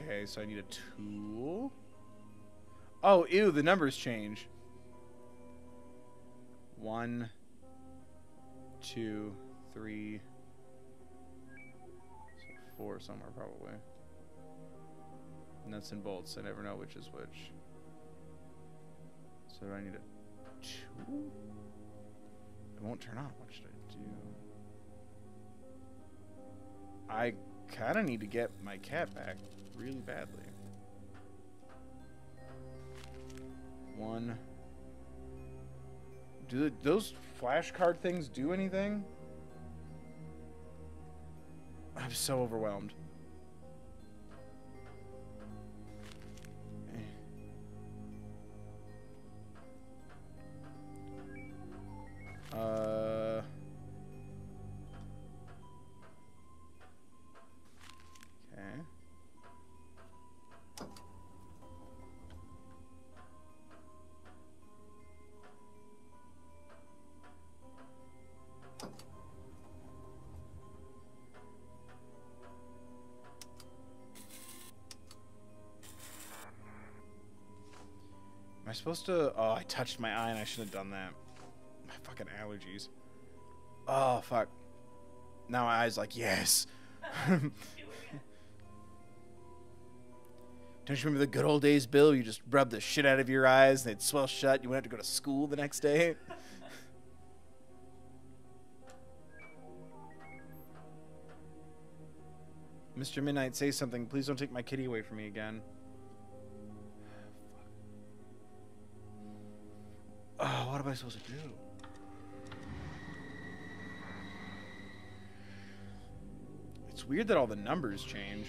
Okay, so I need a tool. Oh, ew, the numbers change. One, two, three, four somewhere probably. Nuts and bolts. I never know which is which. So do I need a tool? It won't turn on. What should I do? I kind of need to get my cat back really badly. One. Do th- those flashcard things do anything? I'm so overwhelmed. Supposed to? Oh, I touched my eye and I should have done that. My fucking allergies. Oh fuck. Now my eyes like yes. Don't you remember the good old days, Bill? You just rubbed the shit out of your eyes and they'd swell shut. You wouldn't have to go to school the next day. Mr. Midnight, say something. Please don't take my kitty away from me again. I supposed to do? It's weird that all the numbers change.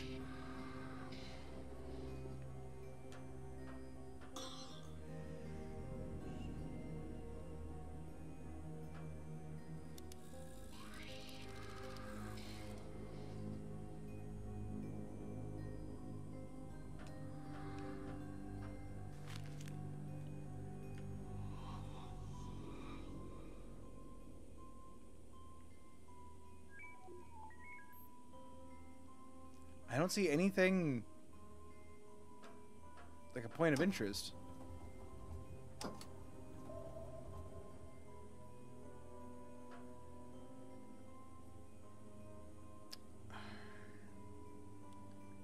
See anything like a point of interest.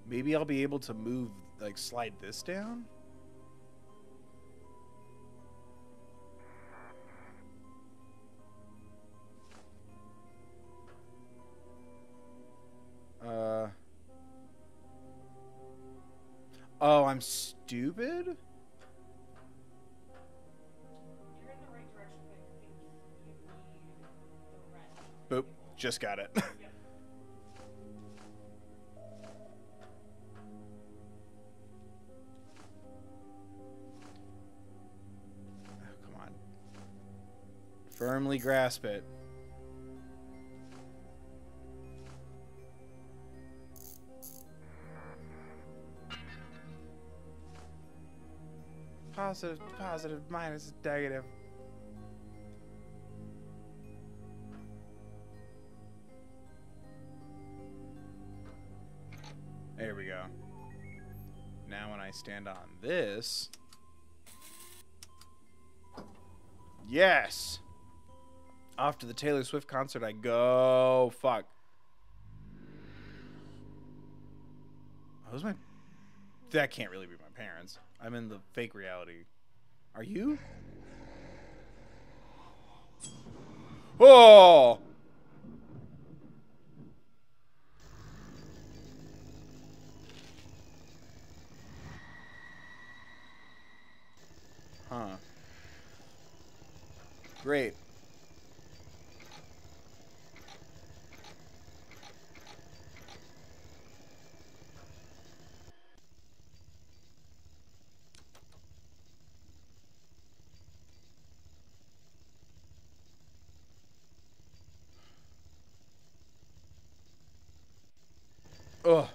Maybe I'll be able to move, like slide this down? The red. Boop. Just got it. Oh, come on. Firmly grasp it. Positive, positive, minus, negative. There we go. Now when I stand on this... Yes! Off to the Taylor Swift concert I go. Fuck. Who's my... That can't really be my parents. I'm in the fake reality. Are you? Oh! Huh. Great. Ugh.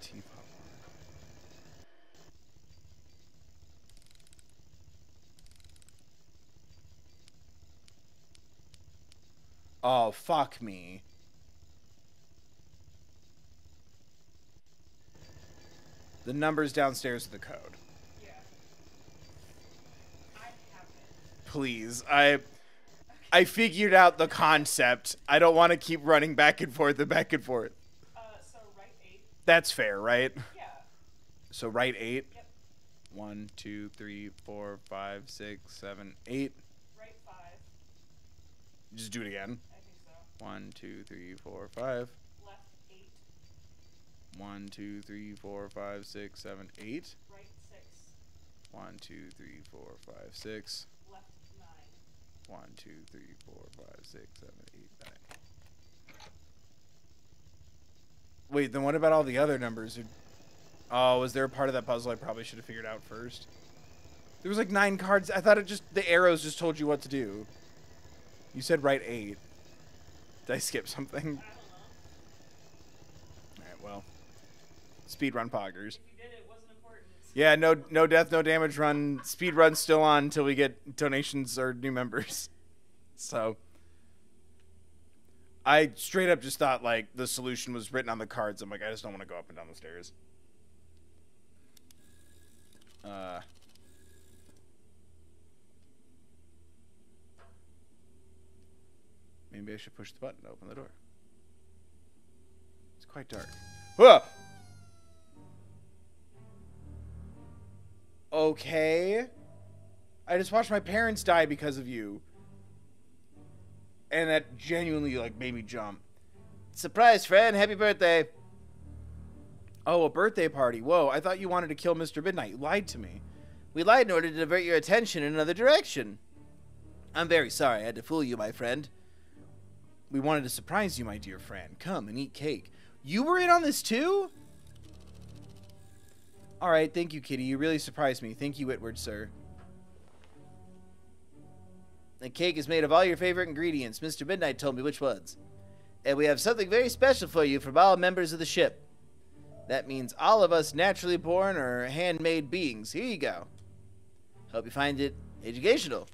Teapot water. Oh, fuck me. The numbers downstairs are the code. Yeah. I please. I I figured out the concept. I don't want to keep running back and forth and back and forth. Uh, so right eight. That's fair, right? Yeah. So right eight. Yep. One, two, three, four, five, six, seven, eight. Right five. Just do it again. I think so. One, two, three, four, five. Left eight. One, two, three, four, five, six, seven, eight. Right six. One, two, three, four, five, six. Left nine. One, two, three, four, five, six, seven, eight, nine. Wait, then what about all the other numbers? Oh, was there a part of that puzzle I probably should have figured out first? There was like nine cards. I thought it just the arrows just told you what to do. You said right eight. Did I skip something? Alright, well. Speedrun poggers. If you did, it wasn't important. Yeah, no no death, no damage run. Speed run still on until we get donations or new members. So I straight up just thought like the solution was written on the cards. I'm like, I just don't want to go up and down the stairs. Uh. Maybe I should push the button to open the door. It's quite dark. Whoa! Okay. I just watched my parents die because of you. And that genuinely like made me jump. Surprise, friend. Happy birthday. Oh, a birthday party. Whoa, I thought you wanted to kill Mr. Midnight. You lied to me. We lied in order to divert your attention in another direction. I'm very sorry I had to fool you, my friend. We wanted to surprise you, my dear friend. Come and eat cake. You were in on this too? All right, thank you, Kitty. You really surprised me. Thank you, Itward, sir. The cake is made of all your favorite ingredients. Mr. Midnight told me which ones. And we have something very special for you from all members of the ship. That means all of us naturally born or handmade beings. Here you go. Hope you find it educational.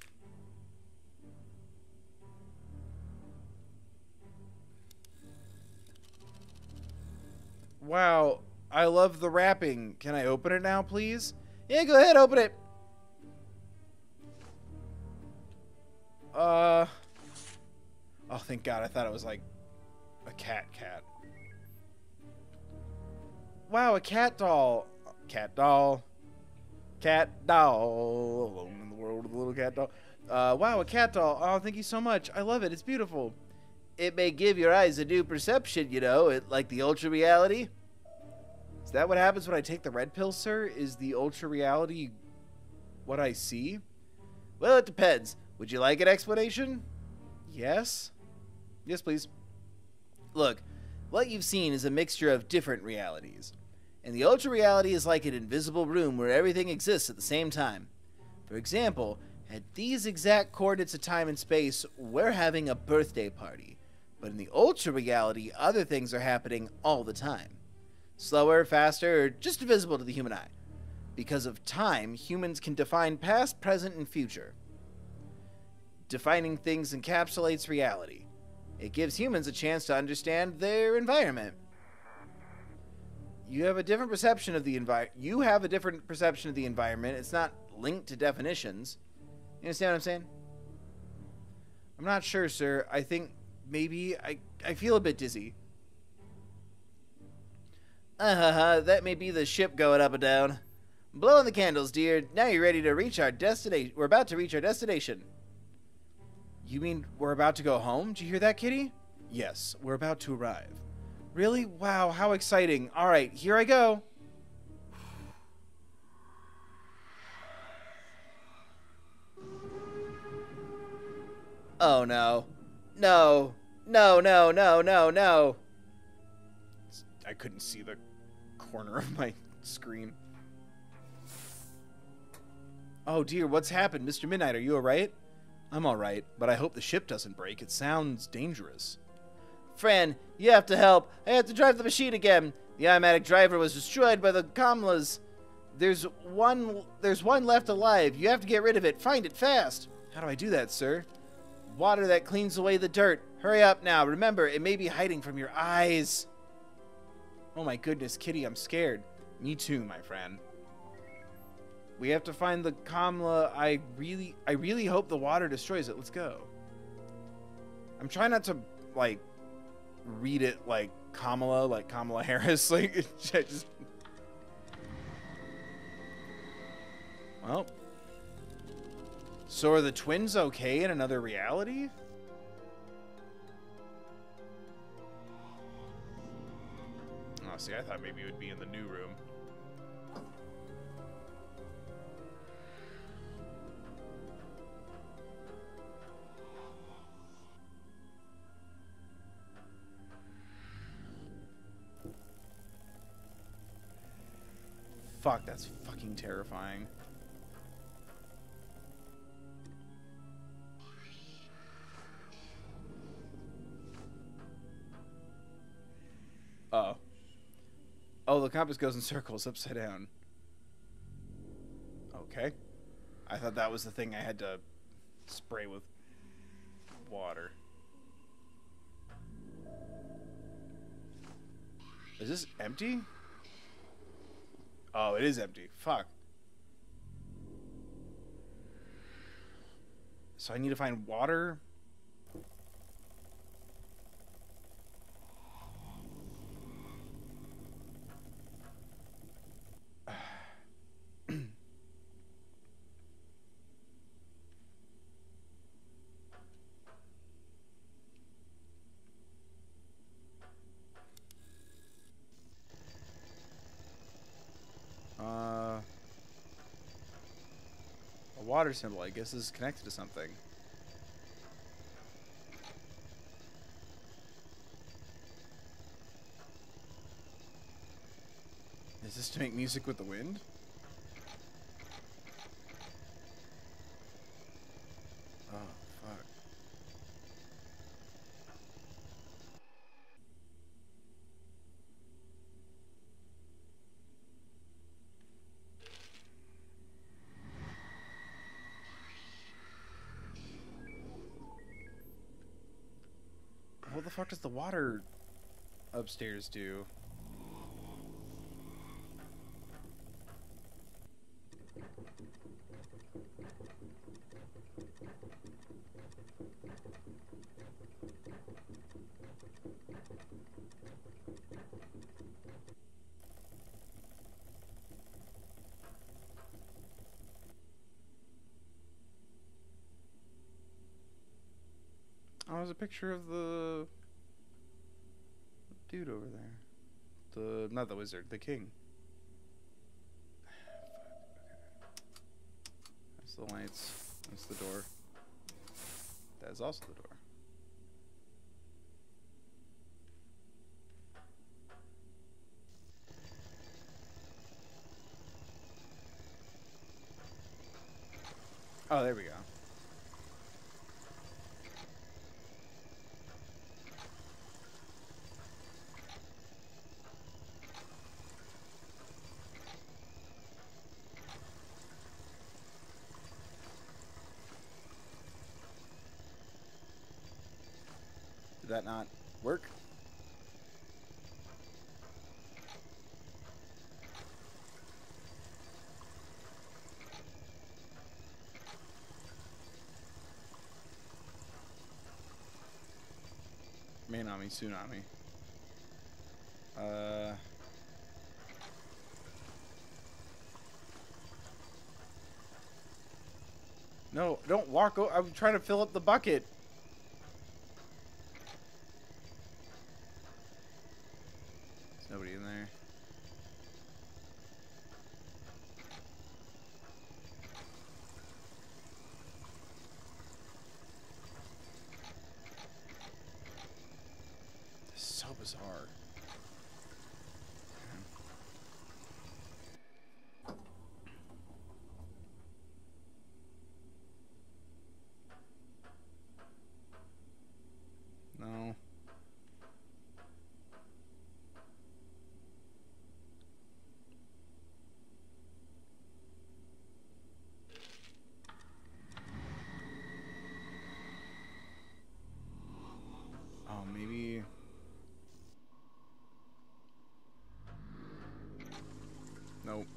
Wow, I love the wrapping. Can I open it now, please? Yeah, go ahead, open it. Uh. Oh, thank God. I thought it was like a cat cat. Wow, a cat doll. Cat doll. Cat doll. Alone in the world with a little cat doll. Uh, wow, a cat doll. Oh, thank you so much. I love it. It's beautiful. It may give your eyes a new perception, you know, it, like the ultra reality. Is that what happens when I take the red pill, sir? Is the ultra reality what I see? Well, it depends. Would you like an explanation? Yes. Yes, please. Look, what you've seen is a mixture of different realities. And the ultra reality is like an invisible room where everything exists at the same time. For example, at these exact coordinates of time and space, we're having a birthday party. But in the ultra reality, other things are happening all the time. Slower, faster, or just invisible to the human eye. Because of time, humans can define past, present, and future. Defining things encapsulates reality. It gives humans a chance to understand their environment. You have a different perception of the envi- you have a different perception of the environment. It's not linked to definitions. You understand what I'm saying? I'm not sure, sir. I think maybe I I feel a bit dizzy. Uh huh. That may be the ship going up and down. Blow on the candles, dear. Now you're ready to reach our destination. We're about to reach our destination. You mean we're about to go home? Did you hear that, Kitty? Yes, we're about to arrive. Really? Wow, how exciting. All right, here I go. Oh no. No. No, no, no, no, no. I couldn't see the corner of my screen. Oh dear, what's happened? Mr. Midnight, are you alright? I'm alright, but I hope the ship doesn't break. It sounds dangerous. Fran, you have to help. I have to drive the machine again. The automatic driver was destroyed by the Kamlas. There's one there's one left alive. You have to get rid of it. Find it fast. How do I do that, sir? Water that cleans away the dirt. Hurry up now. Remember, it may be hiding from your eyes. Oh my goodness, Kitty, I'm scared. Me too, my friend. We have to find the Kamla. I really, I really hope the water destroys it. Let's go. I'm trying not to, like, read it like Kamala, like Kamala Harris. Like, just... Well. So are the twins okay in another reality? Oh, see, I thought maybe it would be in the new room. Fuck, that's fucking terrifying. Oh. Oh, the compass goes in circles upside down. Okay. I thought that was the thing I had to spray with water. Is this empty? Oh, it is empty. Fuck. So I need to find water. Water symbol. I guess is connected to something. Is this to make music with the wind? Oh, fuck. What the fuck does the water upstairs do? Oh, there's a picture of the dude over there. The not the wizard, the king. That's the lights. That's the door. That is also the door. Oh, there we go. Did that not work? Manami, Tsunami. Uh. No, don't walk. over. I'm trying to fill up the bucket. There's nobody in there. This is so bizarre. No. Oh, maybe. Nope.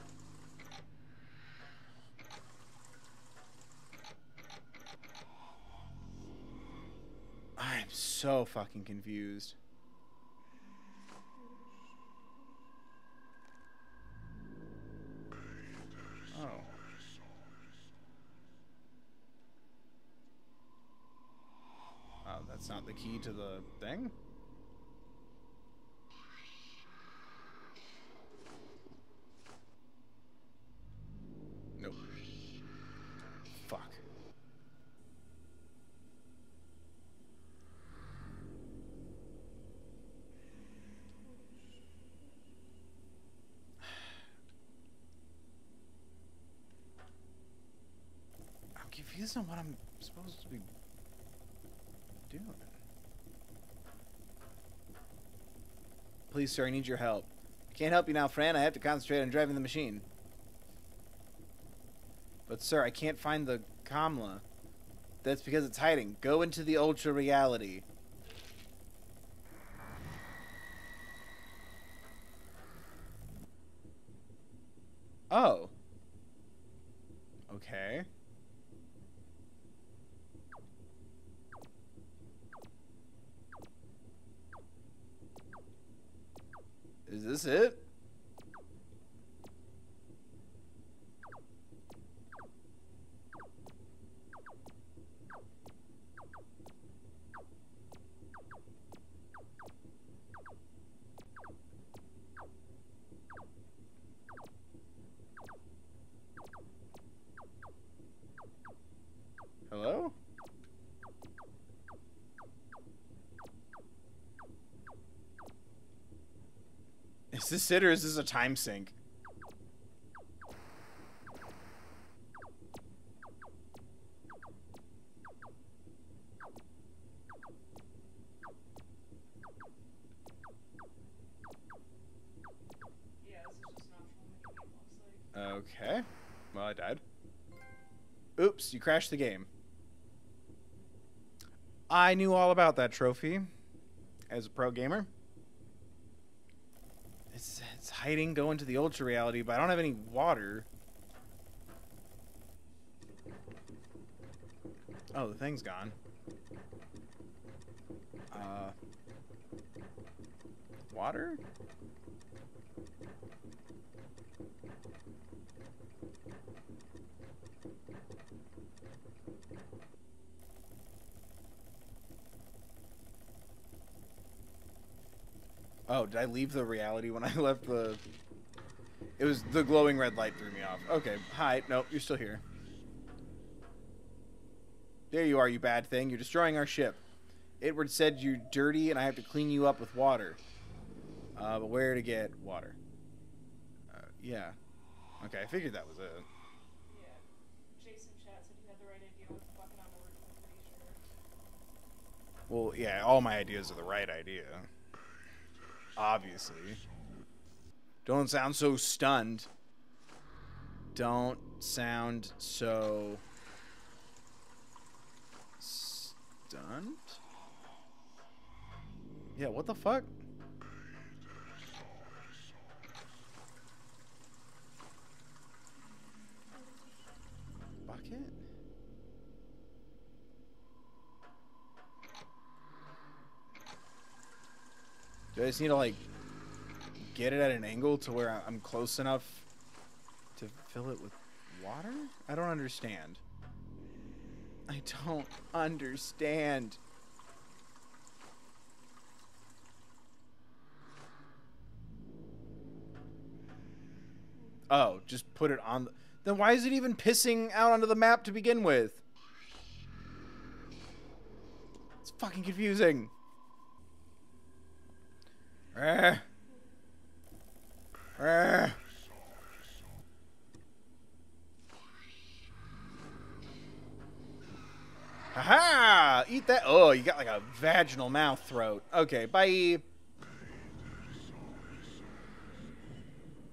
I'm so fucking confused. Oh. Oh, that's not the key to the thing? Nope. Fuck. Confused on what I'm supposed to be doing. Please, sir, I need your help. I can't help you now, Fran. I have to concentrate on driving the machine. But, sir, I can't find the Kamla. That's because it's hiding. Go into the ultra reality. It is this a time sink? Okay. Well, I died. Oops, you crashed the game. I knew all about that trophy as a pro gamer. Hiding, go into the ultra reality, but I don't have any water. Oh, the thing's gone. Uh, water? Oh, did I leave the reality when I left the... It was the glowing red light threw me off. Okay, hi. Nope, you're still here. There you are, you bad thing. You're destroying our ship. Edward said you're dirty and I have to clean you up with water. Uh, but where to get water? Uh, yeah. Okay, I figured that was it. Yeah. Jason Chat said you had the right idea with the bucket on the roof, I'm pretty sure. Well, yeah, all my ideas are the right idea. Obviously. Don't sound so stunned. Don't sound so stunned? Yeah, what the fuck? Bucket? Do I just need to like get it at an angle to where I'm close enough to fill it with water? I don't understand. I don't understand. Oh, just put it on. The, then why is it even pissing out onto the map to begin with? It's fucking confusing. Eh. Eh. Haha! Eat that. Oh, you got like a vaginal mouth throat. Okay, bye.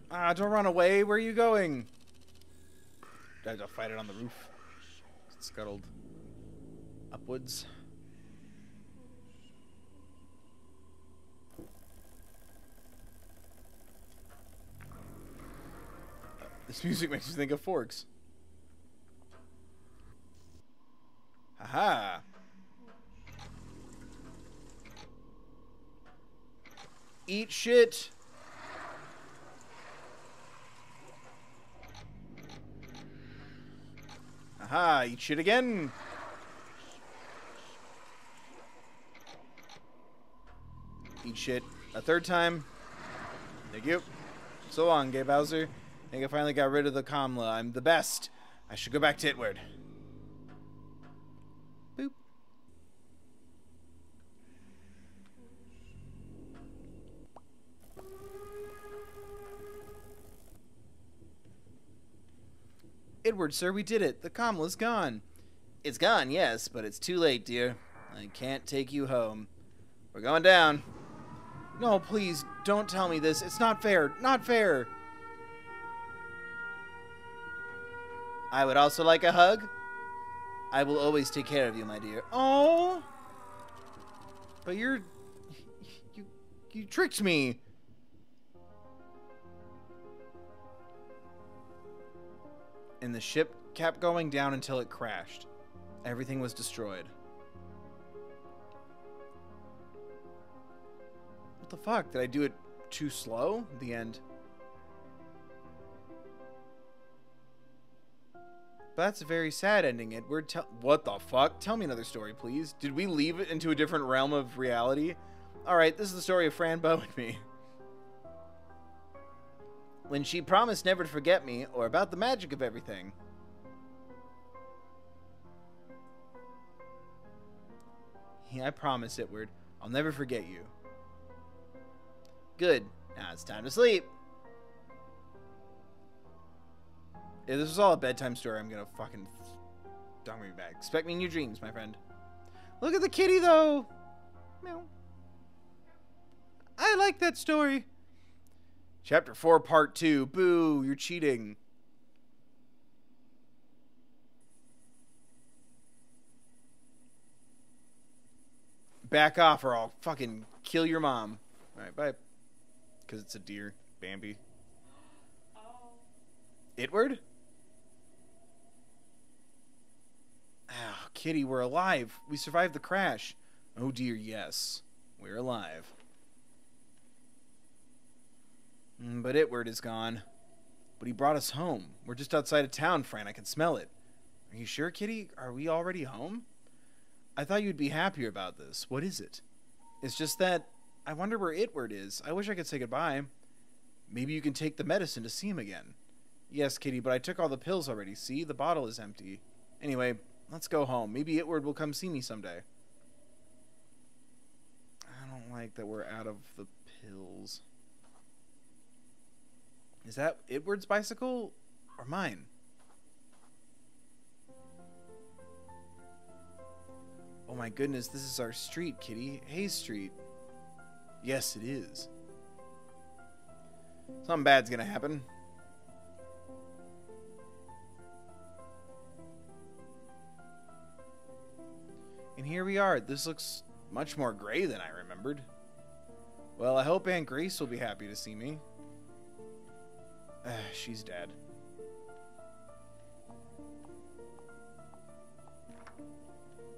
Ah, don't run away. Where are you going? I have to fight it on the roof. Scuttled upwards. This music makes me think of forks. Haha. Eat shit. Aha, eat shit again. Eat shit a third time. Thank you. So long, Gay Bowser. I think I finally got rid of the Kamla. I'm the best. I should go back to Itward. Boop. Edward, sir, we did it. The Kamla's gone. It's gone, yes, but it's too late, dear. I can't take you home. We're going down. No, please, don't tell me this. It's not fair. Not fair. I would also like a hug. I will always take care of you, my dear. Oh. But you're you you tricked me. and the ship kept going down until it crashed. Everything was destroyed. What the fuck? Did I do it too slow? The end. But that's a very sad ending, Edward. Tell what the fuck? Tell me another story, please. Did we leave it into a different realm of reality? All right, this is the story of Fran Bow and me. When she promised never to forget me or about the magic of everything. Yeah, I promise, Edward. I'll never forget you. Good. Now it's time to sleep. If this was all a bedtime story, I'm gonna fucking don't me back. Expect me in your dreams, my friend. Look at the kitty, though. Meow. I like that story. Chapter 4, Part 2. Boo, you're cheating. Back off or I'll fucking kill your mom. Alright, bye. Because it's a deer. Bambi. Oh, Itward? Ah, Kitty, we're alive. We survived the crash. Oh dear, yes. We're alive. Mm, but Itward is gone. But he brought us home. We're just outside of town, Fran. I can smell it. Are you sure, Kitty? Are we already home? I thought you'd be happier about this. What is it? It's just that I wonder where Itward is. I wish I could say goodbye. Maybe you can take the medicine to see him again. Yes, Kitty, but I took all the pills already. See, the bottle is empty. Anyway, let's go home. Maybe Itward will come see me someday. I don't like that we're out of the pills. Is that Itward's bicycle or mine? Oh my goodness, this is our street, Kitty. Hayes Street. Yes, it is. Something bad's gonna happen. And here we are. This looks much more gray than I remembered. Well, I hope Aunt Grace will be happy to see me. Ah, she's dead.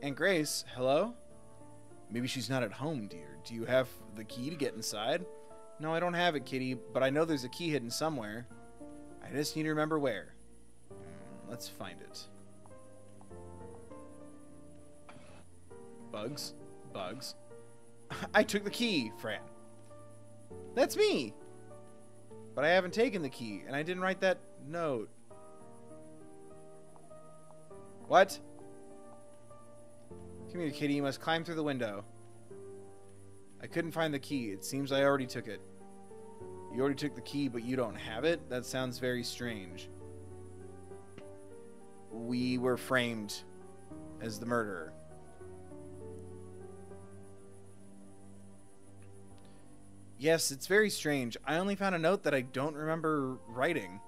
Aunt Grace, hello? Maybe she's not at home, dear. Do you have the key to get inside? No, I don't have it, Kitty, but I know there's a key hidden somewhere. I just need to remember where. Hmm, let's find it. Bugs? Bugs? I took the key, Fran. That's me! But I haven't taken the key, and I didn't write that note. What? Come here, kitty. You must climb through the window. I couldn't find the key. It seems I already took it. You already took the key, but you don't have it? That sounds very strange. We were framed as the murderer. Yes, it's very strange. I only found a note that I don't remember writing.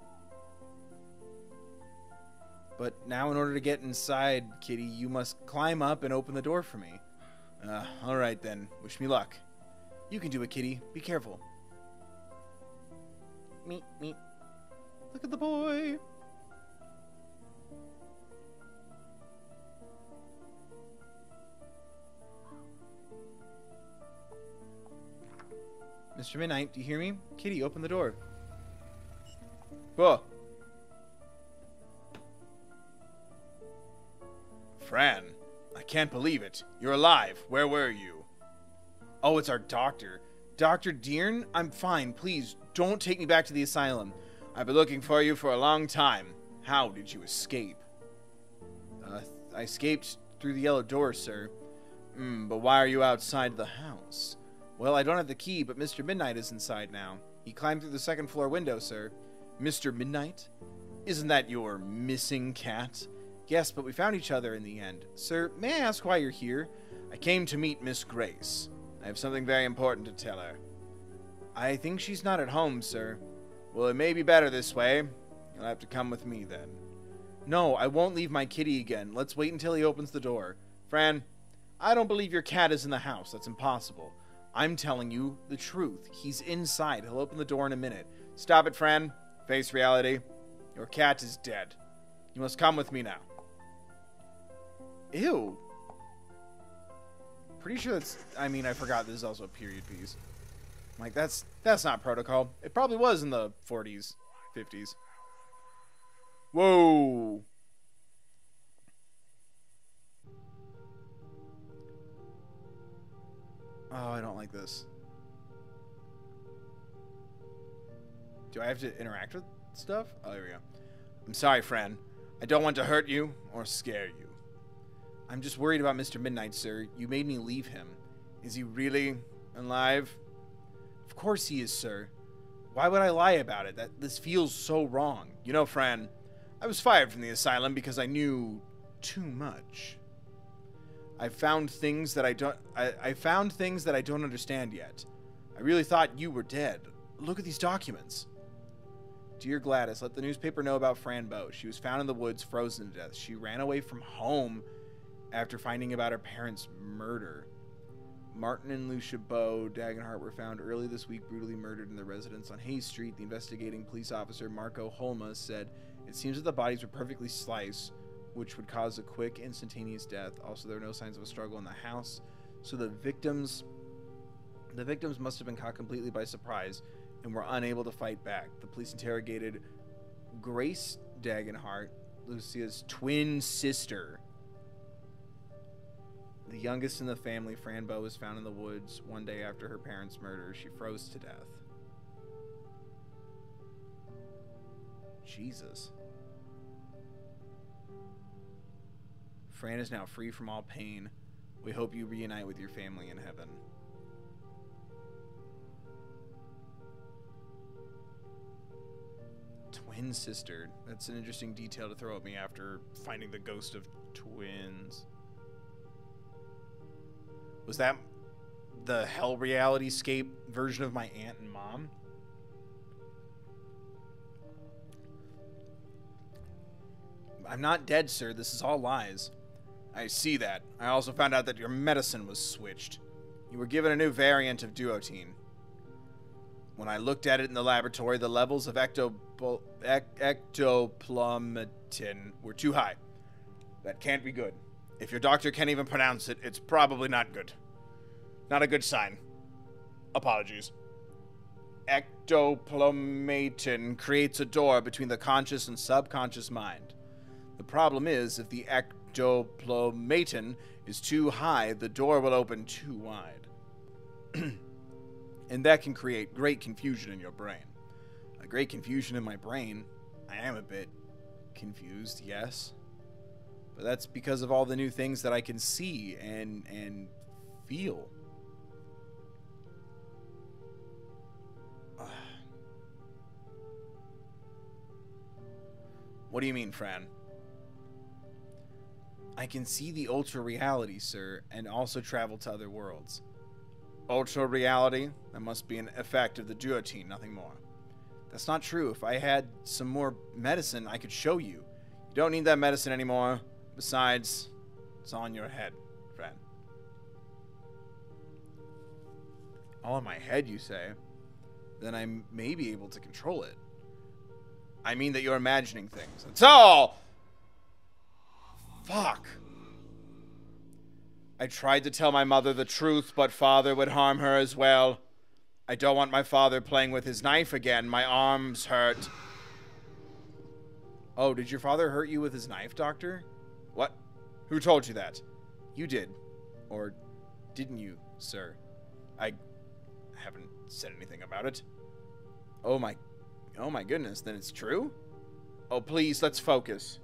But now, in order to get inside, Kitty, you must climb up and open the door for me. Uh, alright then. Wish me luck. You can do it, Kitty. Be careful. Meet, meet. Look at the boy. Mr. Midnight, do you hear me? Kitty, open the door. Whoa. Fran, I can't believe it. You're alive. Where were you? Oh, it's our doctor. Dr. Deern? I'm fine. Please, don't take me back to the asylum. I've been looking for you for a long time. How did you escape? Uh, I escaped through the yellow door, sir. Hmm, but why are you outside the house? Well, I don't have the key, but Mr. Midnight is inside now. He climbed through the second floor window, sir. Mr. Midnight? Isn't that your missing cat? Yes, but we found each other in the end. Sir, may I ask why you're here? I came to meet Miss Grace. I have something very important to tell her. I think she's not at home, sir. Well, it may be better this way. You'll have to come with me then. No, I won't leave my kitty again. Let's wait until he opens the door. Fran, I don't believe your cat is in the house. That's impossible. I'm telling you the truth. He's inside. He'll open the door in a minute. Stop it, Fran. Face reality. Your cat is dead. You must come with me now. Ew. Pretty sure that's. I mean, I forgot this is also a period piece. Like that's that's not protocol. It probably was in the 40s, 50s. Whoa. Oh, I don't like this. Do I have to interact with stuff? Oh, there we go. I'm sorry, friend. I don't want to hurt you or scare you. I'm just worried about Mr. Midnight, sir. You made me leave him. Is he really alive? Of course he is, sir. Why would I lie about it? That this feels so wrong. You know, Fran, I was fired from the asylum because I knew too much. I found things that I don't I, I found things that I don't understand yet. I really thought you were dead. Look at these documents. Dear Gladys, let the newspaper know about Fran Bow. She was found in the woods, frozen to death. She ran away from home after finding about her parents' murder. Martin and Lucia Bow Dagenhart were found early this week brutally murdered in their residence on Hayes Street. The investigating police officer Marco Holma said it seems that the bodies were perfectly sliced, which would cause a quick, instantaneous death. Also, there are no signs of a struggle in the house, so the victims the victims must have been caught completely by surprise and were unable to fight back. The police interrogated Grace Dagenhart, Lucia's twin sister. The youngest in the family, Fran Bow, was found in the woods one day after her parents' murder. She froze to death. Jesus. Fran is now free from all pain. We hope you reunite with your family in heaven. Twin sister. That's an interesting detail to throw at me after finding the ghost of twins. Was that the hell reality scape version of my aunt and mom? I'm not dead, sir. This is all lies. I see that. I also found out that your medicine was switched. You were given a new variant of duotine. When I looked at it in the laboratory, the levels of ectopl- ec- were too high. That can't be good. If your doctor can't even pronounce it, it's probably not good. Not a good sign. Apologies. Ectoplumatin creates a door between the conscious and subconscious mind. The problem is, if the ectoplumatin is too high, the door will open too wide. and that can create great confusion in your brain. A great confusion in my brain. I am a bit confused, yes. But that's because of all the new things that I can see and and feel. What do you mean, Fran? I can see the ultra reality, sir, and also travel to other worlds. Ultra reality? That must be an effect of the duotine, nothing more. That's not true. If I had some more medicine, I could show you. You don't need that medicine anymore. Besides, it's in your head, friend. All in my head, you say? Then I may be able to control it. I mean that you're imagining things. It's all. Fuck. I tried to tell my mother the truth, but father would harm her as well. I don't want my father playing with his knife again. My arms hurt. Oh, did your father hurt you with his knife, Doctor? What? Who told you that? You did. Or didn't you, sir? I haven't said anything about it. Oh my Oh my goodness, then it's true? Oh, please, let's focus.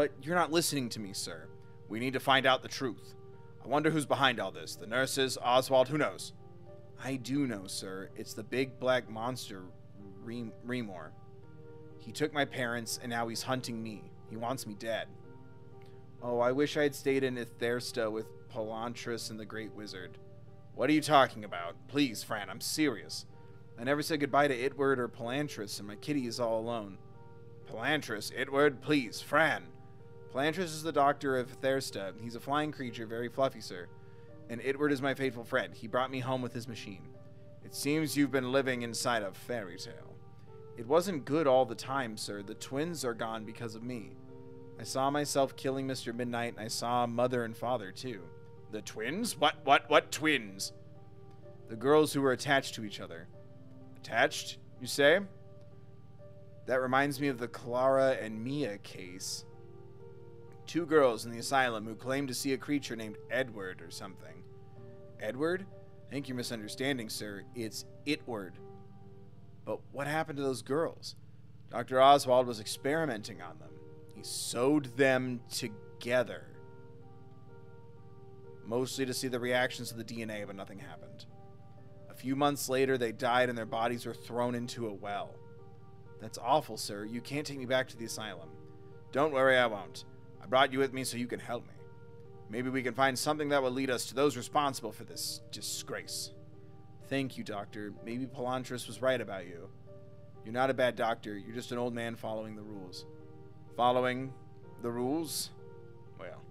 But you're not listening to me, sir. We need to find out the truth. I wonder who's behind all this. The nurses, Oswald, who knows? I do know, sir. It's the big black monster, Rem- Remor. He took my parents, and now he's hunting me. He wants me dead. Oh, I wish I had stayed in Ithersta with Palontras and the Great Wizard. What are you talking about? Please, Fran, I'm serious. I never said goodbye to Itward or Palontras, and my kitty is all alone. Palontras, Itward, please, Fran. Palontras is the doctor of Thersta. He's a flying creature, very fluffy, sir. And Itward is my faithful friend. He brought me home with his machine. It seems you've been living inside a fairy tale. It wasn't good all the time, sir. The twins are gone because of me. I saw myself killing Mr. Midnight, and I saw mother and father too. The twins? What, what, what twins? The girls who were attached to each other. Attached, you say? That reminds me of the Clara and Mia case. Two girls in the asylum who claimed to see a creature named Edward or something. Edward? I think you're misunderstanding, sir. It's Itward. But what happened to those girls? Dr. Oswald was experimenting on them. He sewed them together. Mostly to see the reactions to the DNA, but nothing happened. A few months later, they died and their bodies were thrown into a well. That's awful, sir. You can't take me back to the asylum. Don't worry, I won't. Brought you with me so you can help me. Maybe we can find something that will lead us to those responsible for this disgrace. Thank you, Doctor. Maybe Palontras was right about you. You're not a bad doctor. You're just an old man following the rules. Following the rules? Well,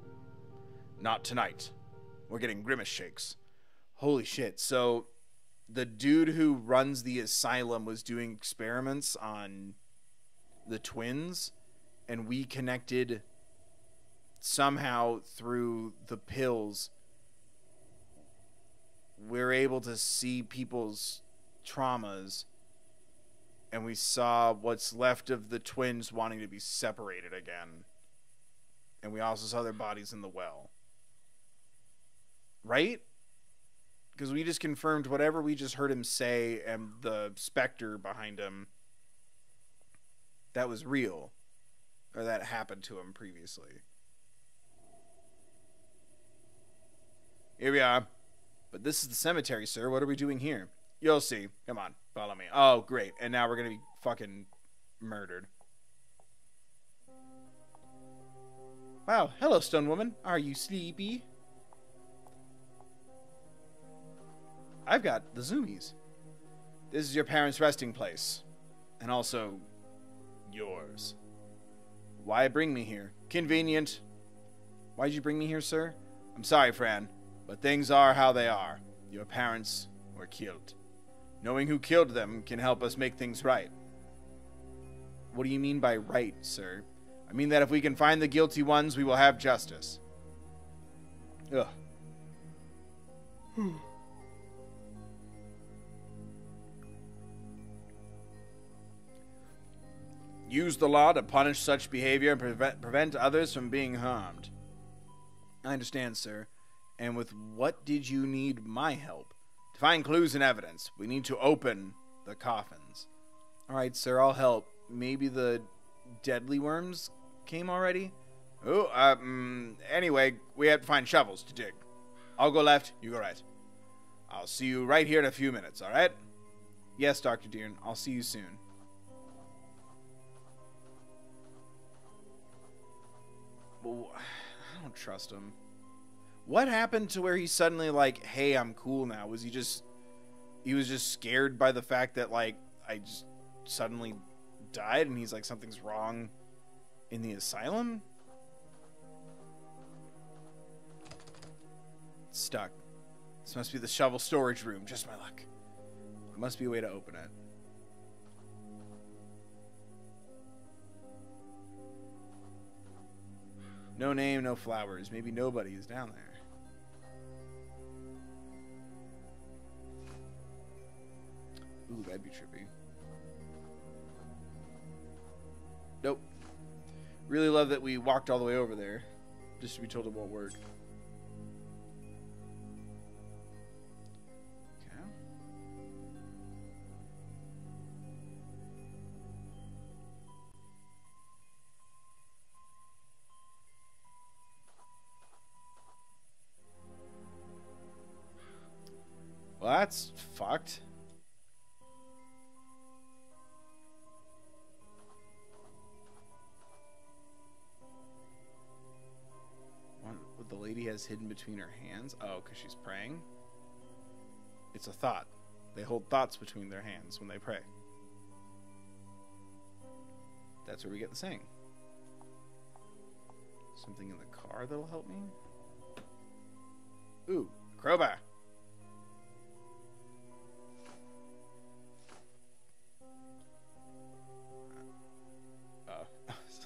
not tonight. We're getting grimace shakes. Holy shit. So, the dude who runs the asylum was doing experiments on the twins, and we connected somehow through the pills. We're able to see people's traumas and we saw what's left of the twins wanting to be separated again. And we also saw their bodies in the well. Right? Because we just confirmed whatever we just heard him say and the specter behind him that was real. Or that happened to him previously. Here we are. But this is the cemetery, sir. What are we doing here? You'll see. Come on, follow me. Oh, great. And now we're to be fucking murdered. Wow. Hello, Stone Woman. Are you sleepy? I've got the zoomies. This is your parents' resting place. And also, yours. Why bring me here? Convenient. Why'd you bring me here, sir? I'm sorry, Fran, but things are how they are. Your parents were killed. Knowing who killed them can help us make things right. What do you mean by right, sir? I mean that if we can find the guilty ones, we will have justice. Ugh. Hmm. Use the law to punish such behavior and prevent, prevent others from being harmed. I understand, sir. And with what did you need my help? To find clues and evidence, we need to open the coffins. All right, sir, I'll help. Maybe the deadly worms came already? Oh, um, anyway, we have to find shovels to dig. I'll go left, you go right. I'll see you right here in a few minutes, all right? Yes, Dr. Deern, I'll see you soon. Well, I don't trust him. What happened to where he's suddenly like, "Hey, I'm cool now"? Was he just he was just scared by the fact that like I just suddenly died and he's like something's wrong in the asylum? Stuck. This must be the shovel storage room. Just my luck. There must be a way to open it. No name, no flowers. Maybe nobody is down there. Ooh, that'd be trippy. Nope. Really love that we walked all the way over there just to be told it won't work. Okay. Well, that's fucked. The lady has hidden between her hands? Oh, because she's praying? It's a thought. They hold thoughts between their hands when they pray. That's where we get the saying. Something in the car that'll help me? Ooh, crowbar.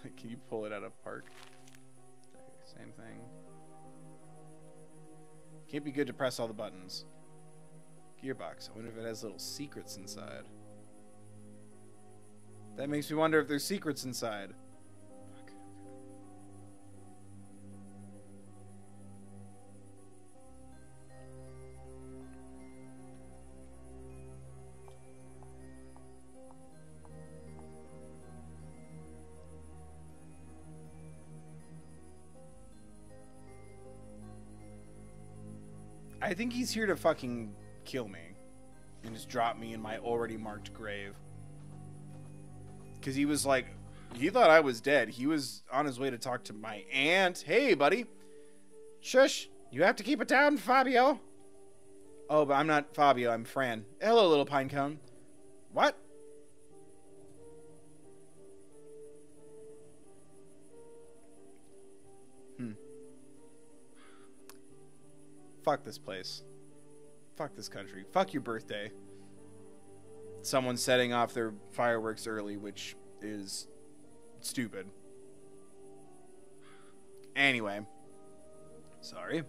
Oh, can you pull it out of park? Same thing. Can't be good to press all the buttons. Gearbox. I wonder if it has little secrets inside. That makes me wonder if there's secrets inside. I think he's here to fucking kill me and just drop me in my already marked grave. Because he was like, he thought I was dead. He was on his way to talk to my aunt. Hey, buddy. Shush. You have to keep it down, Fabio. Oh, but I'm not Fabio. I'm Fran. Hello, little pine cone. What? Fuck this place. Fuck this country. Fuck your birthday. Someone setting off their fireworks early, which is stupid. Anyway. Sorry.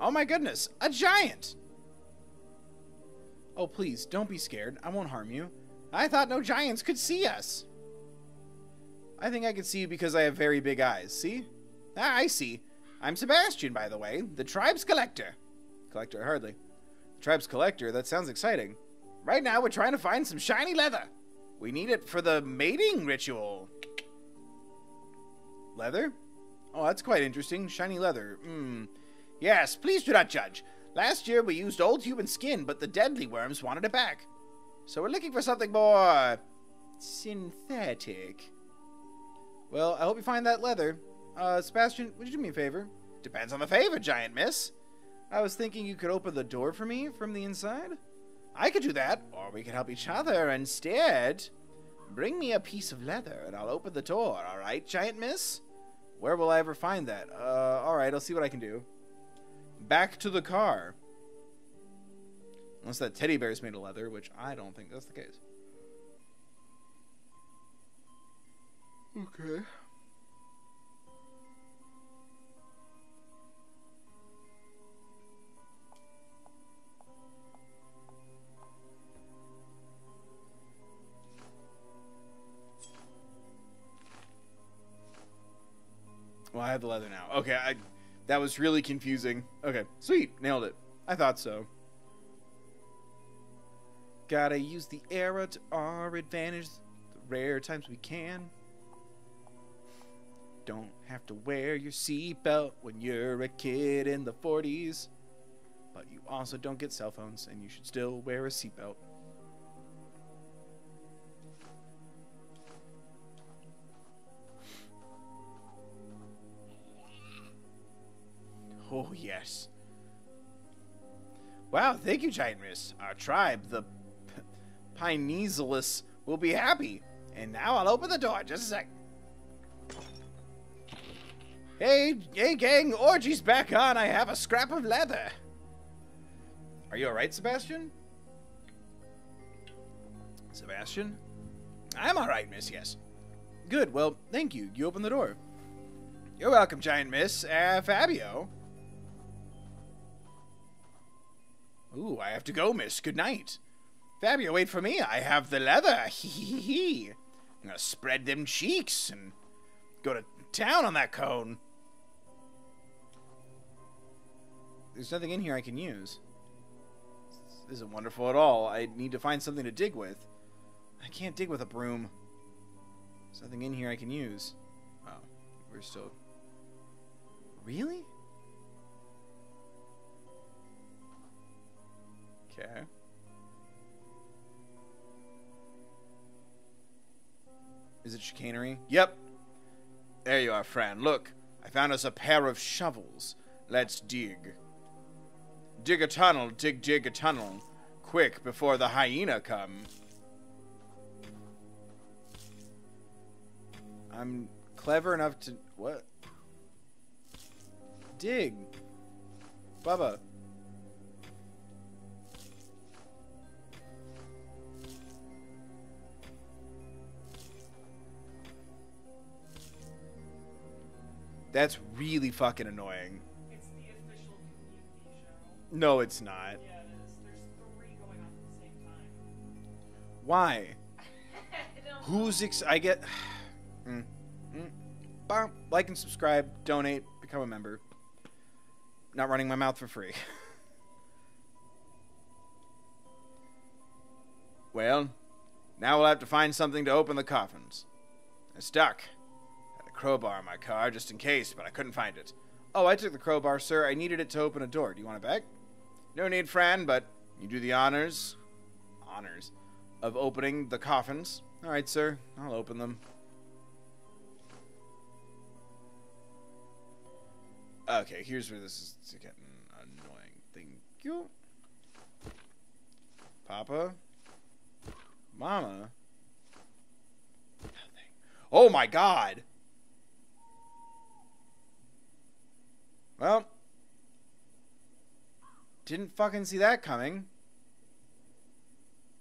Oh my goodness, a giant! Oh, please, don't be scared. I won't harm you. I thought no giants could see us. I think I can see you because I have very big eyes. See? Ah, I see. I'm Sebastian, by the way, the tribe's collector. Collector, hardly. The Tribe's collector? That sounds exciting. Right now, we're trying to find some shiny leather. We need it for the mating ritual. Leather? Oh, that's quite interesting. Shiny leather. Hmm. Yes, please do not judge. Last year we used old human skin, but the deadly worms wanted it back. So we're looking for something more synthetic. Well, I hope you find that leather. Uh, Sebastian, would you do me a favor? Depends on the favor, giant miss. I was thinking you could open the door for me from the inside. I could do that, or we could help each other instead. Bring me a piece of leather and I'll open the door, alright, giant miss? Where will I ever find that? Uh, alright, I'll see what I can do. Back to the car. Unless that teddy bear's made of leather, which I don't think that's the case. Okay. Well, I have the leather now. Okay, I that was really confusing. Okay, sweet, nailed it. I thought so. Gotta use the era to our advantage, the rare times we can. Don't have to wear your seatbelt when you're a kid in the 40s. But you also don't get cell phones, and you should still wear a seatbelt. Wow, thank you, Giant Miss. Our tribe, the P- Pineasalis, will be happy. And now I'll open the door. Just a sec. Hey, hey, gang, orgy's back on. I have a scrap of leather. Are you alright, Sebastian? Sebastian? I'm alright, miss, yes. Good, well, thank you. You open the door. You're welcome, Giant Miss. Uh, Fabio. Ooh, I have to go, miss. Good night. Fabio, wait for me. I have the leather. Hee hee hee. I'm gonna spread them cheeks and go to town on that cone. There's nothing in here I can use. This isn't wonderful at all. I need to find something to dig with. I can't dig with a broom. There's nothing in here I can use. Oh, we're still. Really? Okay. Is it chicanery? Yep. There you are, Fran. Look, I found us a pair of shovels. Let's dig. Dig a tunnel, dig, dig a tunnel. Quick, before the hyena come. I'm clever enough to. What? Dig. Bubba. That's really fucking annoying. It's the official community show. No, it's not. Yeah, it is. There's three going on at the same time. Why? I don't Who's ex- I get mm, mm. Bum. like and subscribe, donate, become a member. Not running my mouth for free. well, now we'll have to find something to open the coffins. I'm stuck. Crowbar in my car just in case, but I couldn't find it. Oh, I took the crowbar, sir. I needed it to open a door. Do you want it back? No need, Fran, but you do the honors. Honors of opening the coffins. All right, sir. I'll open them. Okay, here's where this is getting annoying. Thank you. Papa. Mama. Nothing. Oh my god. Well. Didn't fucking see that coming.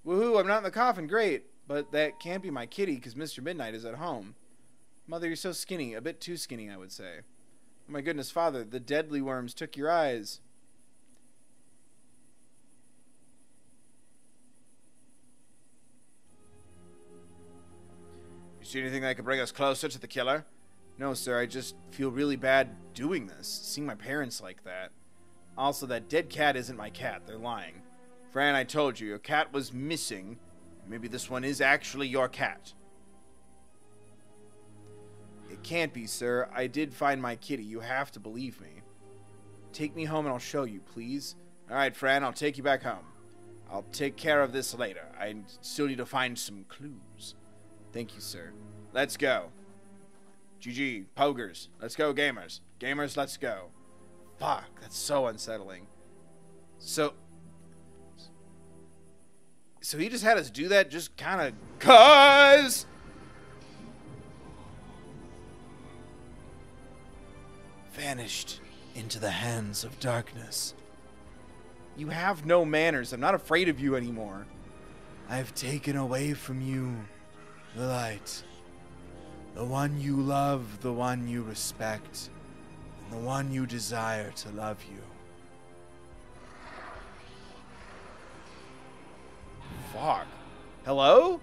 Woohoo, I'm not in the coffin, great. But that can't be my kitty because Mr. Midnight is at home. Mother, you're so skinny. A bit too skinny, I would say. Oh my goodness, Father, the deadly worms took your eyes. You see anything that could bring us closer to the killer? No, sir, I just feel really bad doing this, seeing my parents like that. Also, that dead cat isn't my cat. They're lying. Fran, I told you, your cat was missing. Maybe this one is actually your cat. It can't be, sir. I did find my kitty. You have to believe me. Take me home and I'll show you, please. All right, Fran, I'll take you back home. I'll take care of this later. I still need to find some clues. Thank you, sir. Let's go. GG, pogers. Let's go, gamers. Gamers, let's go. Fuck, that's so unsettling. So, so he just had us do that just kind of cuz vanished into the hands of darkness. You have no manners. I'm not afraid of you anymore. I've taken away from you the light. The one you love, the one you respect, and the one you desire to love you. Fuck. Hello?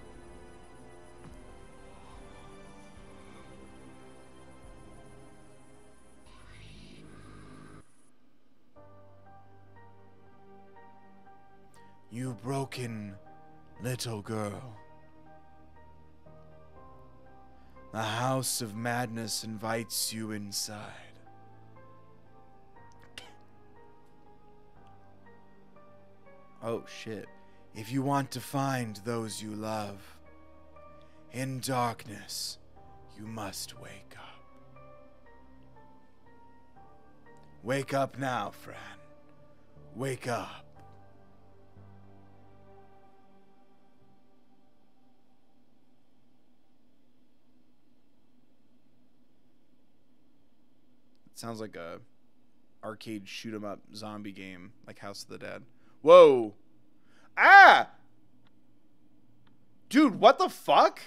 You broken little girl. The House of Madness invites you inside. Oh shit. If you want to find those you love, in darkness, you must wake up. Wake up now, Fran. Wake up. Sounds like a arcade shoot 'em up zombie game like House of the Dead. Whoa. Ah! Dude, what the fuck?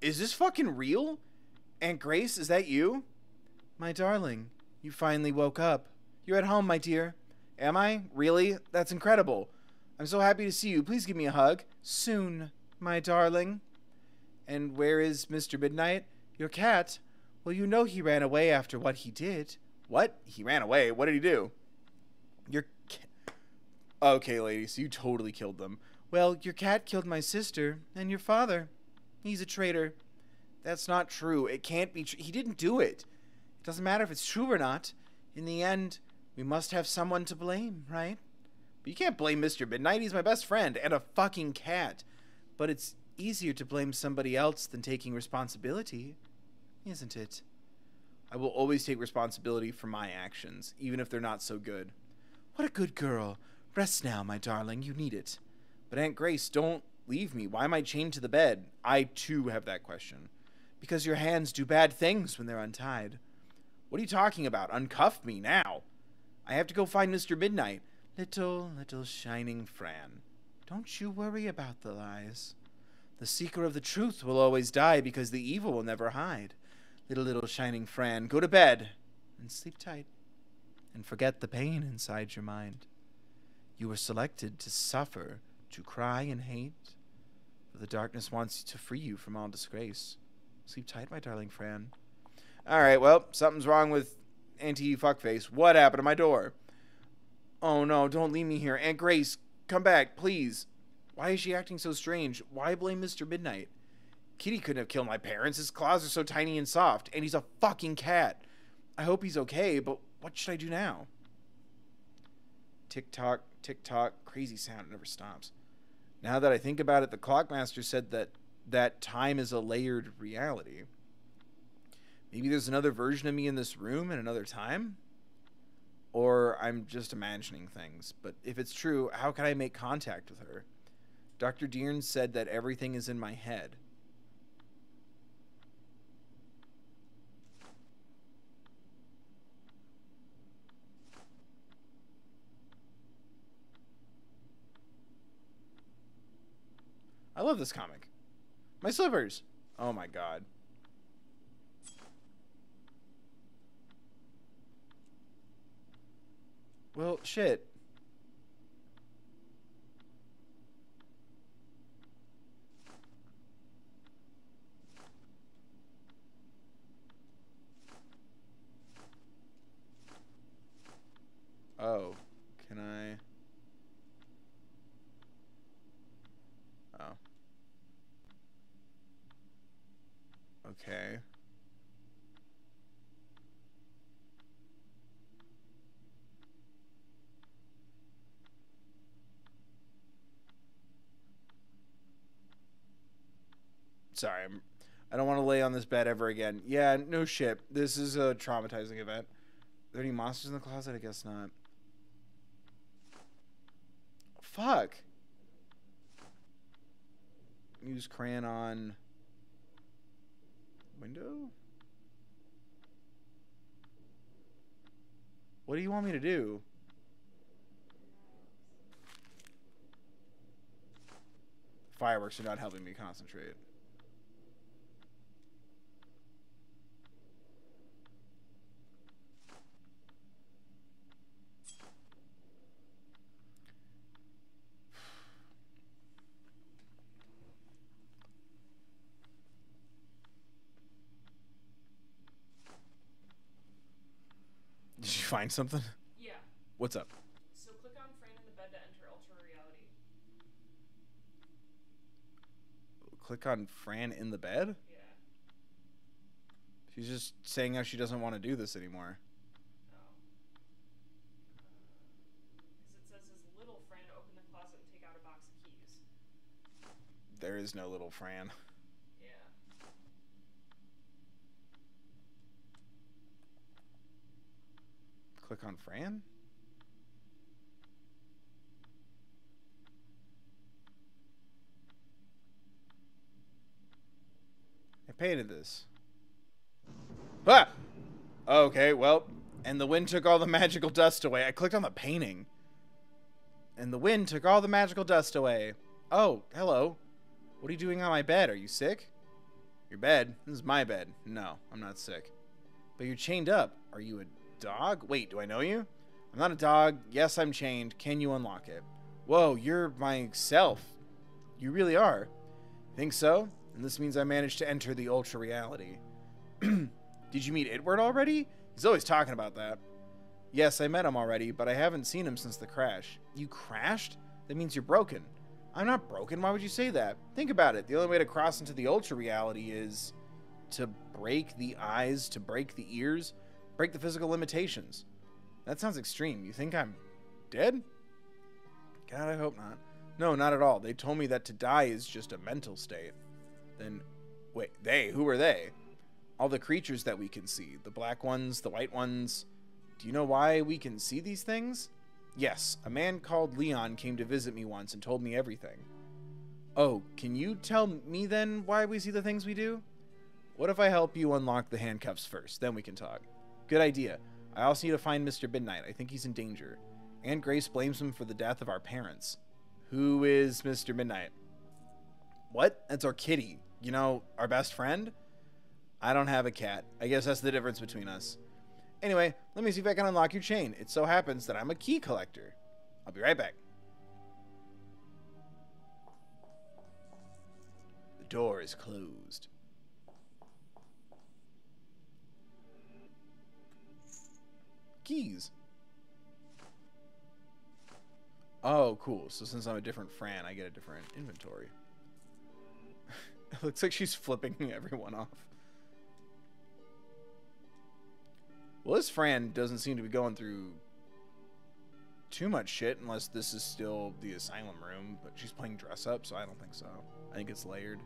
Is this fucking real? Aunt Grace, is that you? My darling, you finally woke up. You're at home, my dear. Am I? Really? That's incredible. I'm so happy to see you. Please give me a hug. Soon, my darling. And where is Mr. Midnight? Your cat? Well, you know he ran away after what he did. What? He ran away? What did he do? Your ca- Okay, ladies, you totally killed them. Well, your cat killed my sister and your father. He's a traitor. That's not true. It can't be true. He didn't do it. It doesn't matter if it's true or not. In the end, we must have someone to blame, right? But you can't blame Mr. Midnight. He's my best friend and a fucking cat. But it's easier to blame somebody else than taking responsibility, isn't it? I will always take responsibility for my actions, even if they're not so good. What a good girl. Rest now, my darling. You need it. But Aunt Grace, don't leave me. Why am I chained to the bed? I too have that question. Because your hands do bad things when they're untied. What are you talking about? Uncuff me now. I have to go find Mr. Midnight. Little, little shining Fran. Don't you worry about the lies. The seeker of the truth will always die because the evil will never hide. Little, little shining Fran, go to bed and sleep tight and forget the pain inside your mind. You were selected to suffer, to cry and hate, for the darkness wants to free you from all disgrace. Sleep tight, my darling Fran. All right, well, something's wrong with Auntie Fuckface. What happened to my door? Oh no, don't leave me here. Aunt Grace, come back, please. Why is she acting so strange? Why blame Mr. Midnight? Kitty couldn't have killed my parents. His claws are so tiny and soft, and he's a fucking cat. I hope he's okay, but what should I do now? Tick tock, tick tock, crazy sound, it never stops. Now that I think about it, the clockmaster said that that time is a layered reality. Maybe there's another version of me in this room in another time? Or I'm just imagining things. But if it's true, how can I make contact with her? Dr. Deern said that everything is in my head. I love this comic. My slippers. Oh my god. Well, shit. Oh, can I? Oh. Okay. Sorry, I'm, I don't want to lay on this bed ever again. Yeah, no shit. This is a traumatizing event. Are there any monsters in the closet? I guess not. Fuck. Use crayon on window? What do you want me to do? Fireworks are not helping me concentrate. Did you find something? Yeah. What's up? So click on Fran in the bed to enter ultra reality. Click on Fran in the bed? Yeah. She's just saying how she doesn't want to do this anymore. Oh. Uh, because it says his little Fran to the closet and take out a box of keys. There is no little Fran. Yeah. Click on Fran? I painted this. Ah! Okay, well, and the wind took all the magical dust away. I clicked on the painting. And the wind took all the magical dust away. Oh, hello. What are you doing on my bed? Are you sick? Your bed? This is my bed. No, I'm not sick. But you're chained up. Are you a dog? Wait, do I know you? I'm not a dog. Yes, I'm chained. Can you unlock it? Whoa, you're myself. You really are. Think so? And this means I managed to enter the ultra reality. Did you meet Itward already? He's always talking about that. Yes, I met him already, but I haven't seen him since the crash. You crashed? That means you're broken. I'm not broken. Why would you say that? Think about it. The only way to cross into the ultra reality is to break the eyes, to break the ears, break the physical limitations. That sounds extreme. You think I'm dead? God, I hope not. No, not at all. They told me that to die is just a mental state. Then, wait, they? Who are they? All the creatures that we can see the black ones, the white ones. Do you know why we can see these things? Yes, a man called Leon came to visit me once and told me everything. Oh, can you tell me then why we see the things we do? What if I help you unlock the handcuffs first? Then we can talk. Good idea. I also need to find Mr. Midnight. I think he's in danger. Aunt Grace blames him for the death of our parents. Who is Mr. Midnight? What? That's our kitty. You know, our best friend? I don't have a cat. I guess that's the difference between us. Anyway, let me see if I can unlock your chain. It so happens that I'm a key collector. I'll be right back. The door is closed. Keys. Oh, cool. So since I'm a different Fran, I get a different inventory. it looks like she's flipping everyone off. Well, this Fran doesn't seem to be going through too much shit unless this is still the asylum room, but she's playing dress up, so I don't think so. I think it's layered.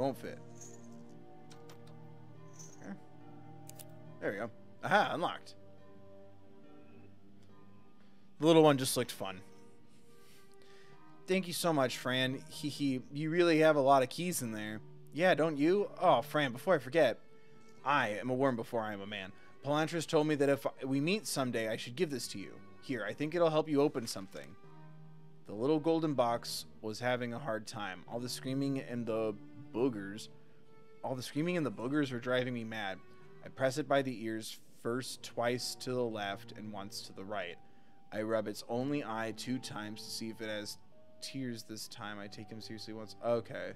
Won't fit. There we go. Aha, unlocked. The little one just looked fun. Thank you so much, Fran. He he. You really have a lot of keys in there. Yeah, don't you? Oh, Fran, before I forget, I am a worm before I am a man. Palontras told me that if we meet someday, I should give this to you. Here, I think it'll help you open something. The little golden box was having a hard time. All the screaming and the boogers, all the screaming and the boogers were driving me mad. I press it by the ears, first twice to the left and once to the right. I rub its only eye two times to see if it has tears this time. I take him seriously once. Okay.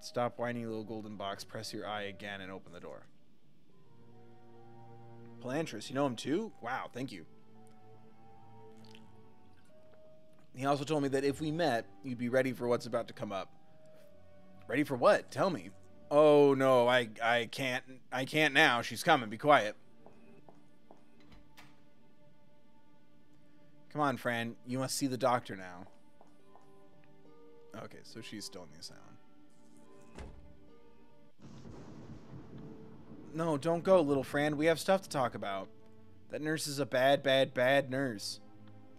Stop whining, little golden box. Press your eye again and open the door. Palontras, you know him too? Wow, thank you. He also told me that if we met, you'd be ready for what's about to come up. Ready for what? Tell me. Oh no, I I can't I can't now. She's coming. Be quiet. Come on, Fran. You must see the doctor now. Okay, so she's still in the asylum. No, don't go, little Fran. We have stuff to talk about. That nurse is a bad, bad, bad nurse.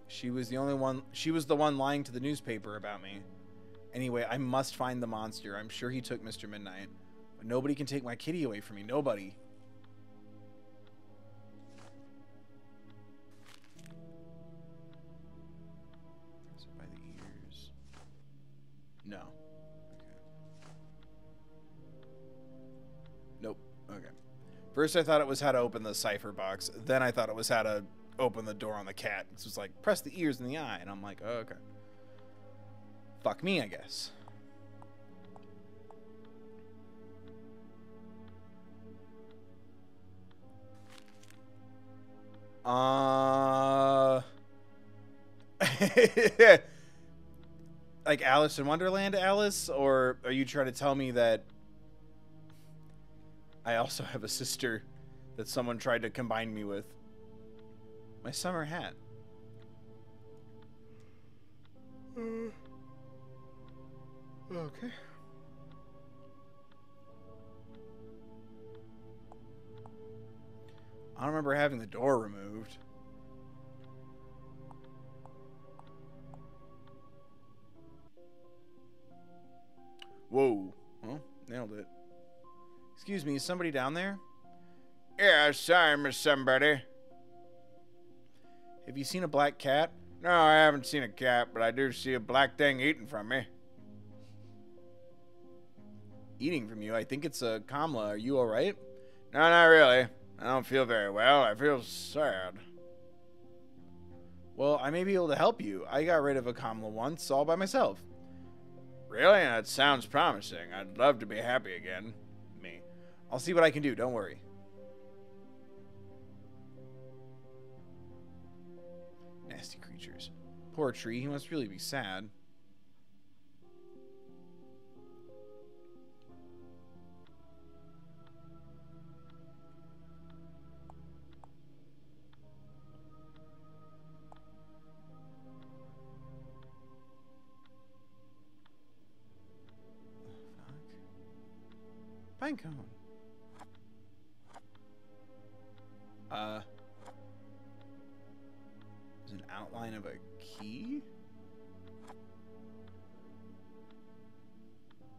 She was the only one. She was the one lying to the newspaper about me. Anyway, I must find the monster. I'm sure he took Mr. Midnight. But nobody can take my kitty away from me. Nobody. By the ears? No. Okay. Nope. Okay. First, I thought it was how to open the cipher box. Then I thought it was how to open the door on the cat. It was like, press the ears and the eye. And I'm like, oh, okay. Fuck me, I guess. Uh. like Alice in Wonderland, Alice? Or are you trying to tell me that I also have a sister that someone tried to combine me with? My summer hat. Uh, okay. I don't remember having the door removed. Whoa. Well, nailed it. Excuse me, is somebody down there? Yeah, sorry, Miss Somebody. Have you seen a black cat? No, I haven't seen a cat, but I do see a black thing eating from me. Eating from you? I think it's a Kamla. Are you alright? No, not really. I don't feel very well. I feel sad. Well, I may be able to help you. I got rid of a Kamla once, all by myself. Really? That sounds promising. I'd love to be happy again. Me. I'll see what I can do, don't worry. Nasty creatures. Poor tree, he must really be sad. Pinecone. Uh. There's an outline of a key?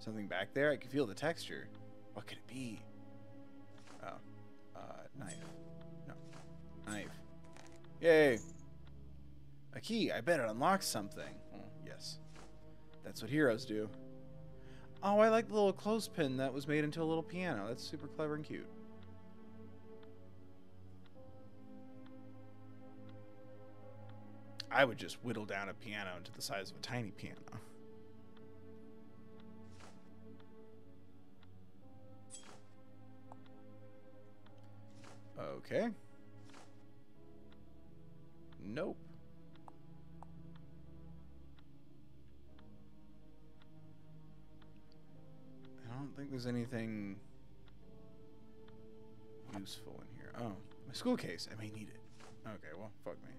something back there. I can feel the texture. What could it be? Oh, uh, knife. No, knife. Yay! A key. I bet it unlocks something. Oh, yes, that's what heroes do. Oh, I like the little clothespin that was made into a little piano. That's super clever and cute. I would just whittle down a piano into the size of a tiny piano. Okay. Nope. Think there's anything useful in here. Oh, my school case. I may need it. Okay, well, fuck me.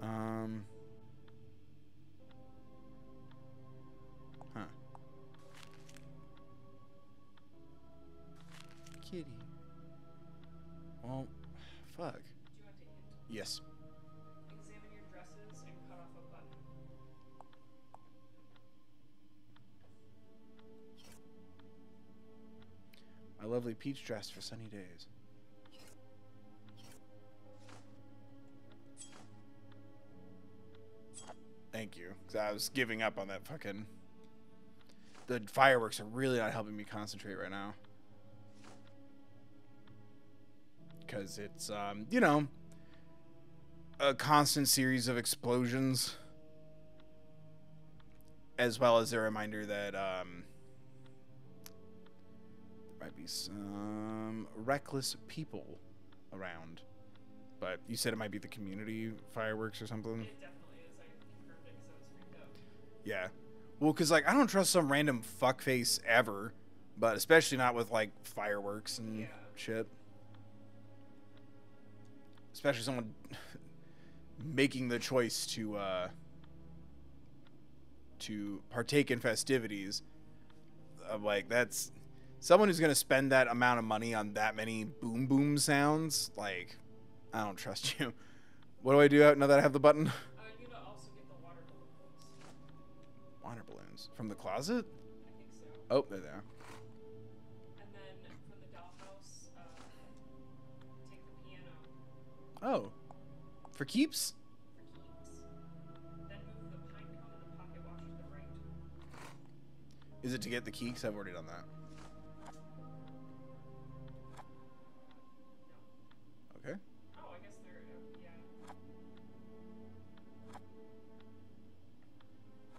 Uh, um. Huh. Kitty. Well, fuck. Do you want to hint? Yes. Lovely peach dress for sunny days. Thank you. 'cause I was giving up on that fucking. The fireworks are really not helping me concentrate right now. Because it's, um, you know, a constant series of explosions. As well as a reminder that, um, some reckless people around. But you said it might be the community fireworks or something. It definitely is. I confirmed it I was freaked out. Yeah. Well, because like I don't trust some random fuckface ever, but especially not with like fireworks and Yeah. shit. Especially someone making the choice to uh to partake in festivities. I'm like that's someone who's gonna spend that amount of money on that many boom boom sounds. Like, I don't trust you. What do I do out now that I have the button? Uh, you to also get the water balloons. Water balloons from the closet. I think so. Oh, they are. And then from the dollhouse, uh, take the piano Oh, for keeps? for keeps. Then move the pine cone the pocket watch to the right. Is it to get the key? Because I've already done that.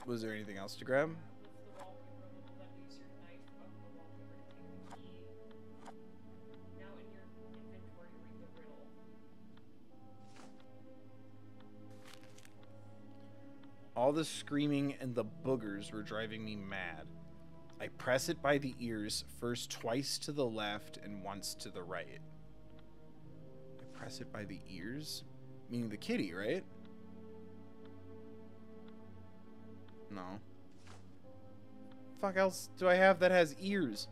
Was there anything else to grab? All the screaming and the boogers were driving me mad. I press it by the ears, first twice to the left and once to the right. I press it by the ears? Meaning the kitty, right? No. Fuck else do I have that has ears?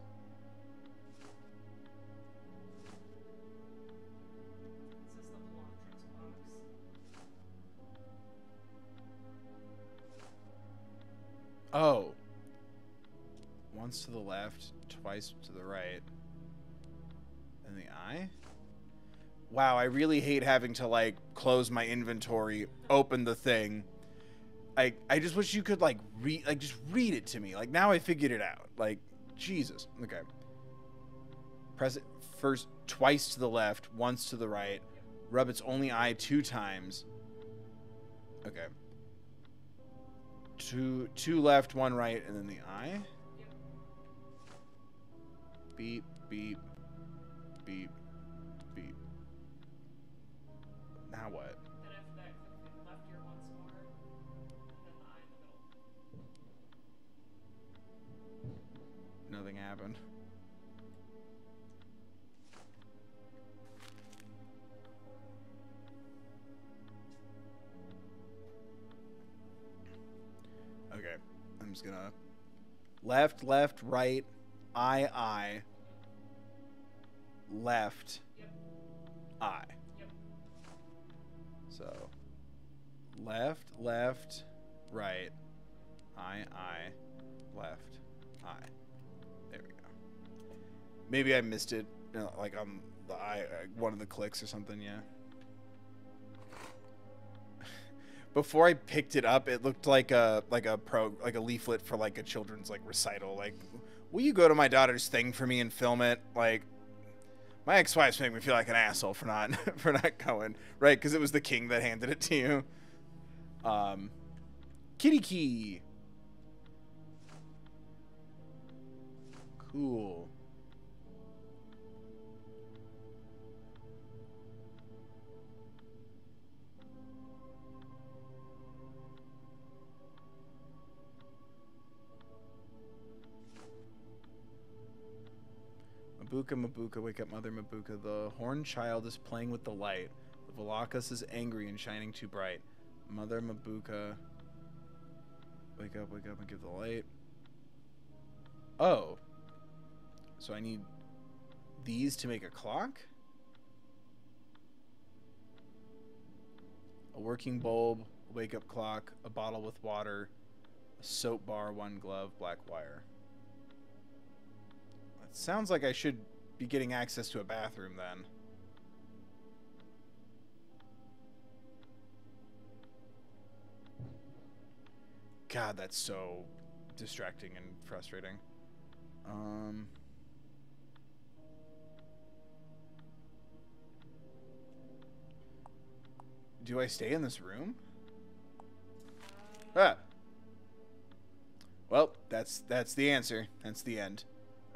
Oh. Once to the left, twice to the right. And the eye? Wow, I really hate having to like close my inventory, open the thing. I I just wish you could like read like just read it to me. Like now I figured it out. Like Jesus. Okay. Press it first twice to the left, once to the right. Rub its only eye two times. Okay. Two two left, one right, and then the eye. Beep, beep, beep, beep. Now what? Nothing happened. Okay, I'm just gonna left, left, right, eye, eye, left, Yep. eye. Yep. left, left, right. I, I, left, Maybe I missed it, you know, like on the I, one of the clicks or something. Yeah. Before I picked it up, it looked like a like a pro like a leaflet for like a children's like recital. Like, will you go to my daughter's thing for me and film it? Like, my ex-wife's making me feel like an asshole for not for not going right because it was the king that handed it to you. Um, kitty key. Cool. Mabuka, Mabuka, wake up, Mother Mabuka. The horned child is playing with the light. The Valakas is angry and shining too bright. Mother Mabuka, wake up, wake up, and give the light. Oh. So I need these to make a clock? A working bulb, a wake up clock, a bottle with water, a soap bar, one glove, black wire. It sounds like I should be getting access to a bathroom then. God, that's so distracting and frustrating. Um. Do I stay in this room? Ah. Well, that's that's the answer. That's the end.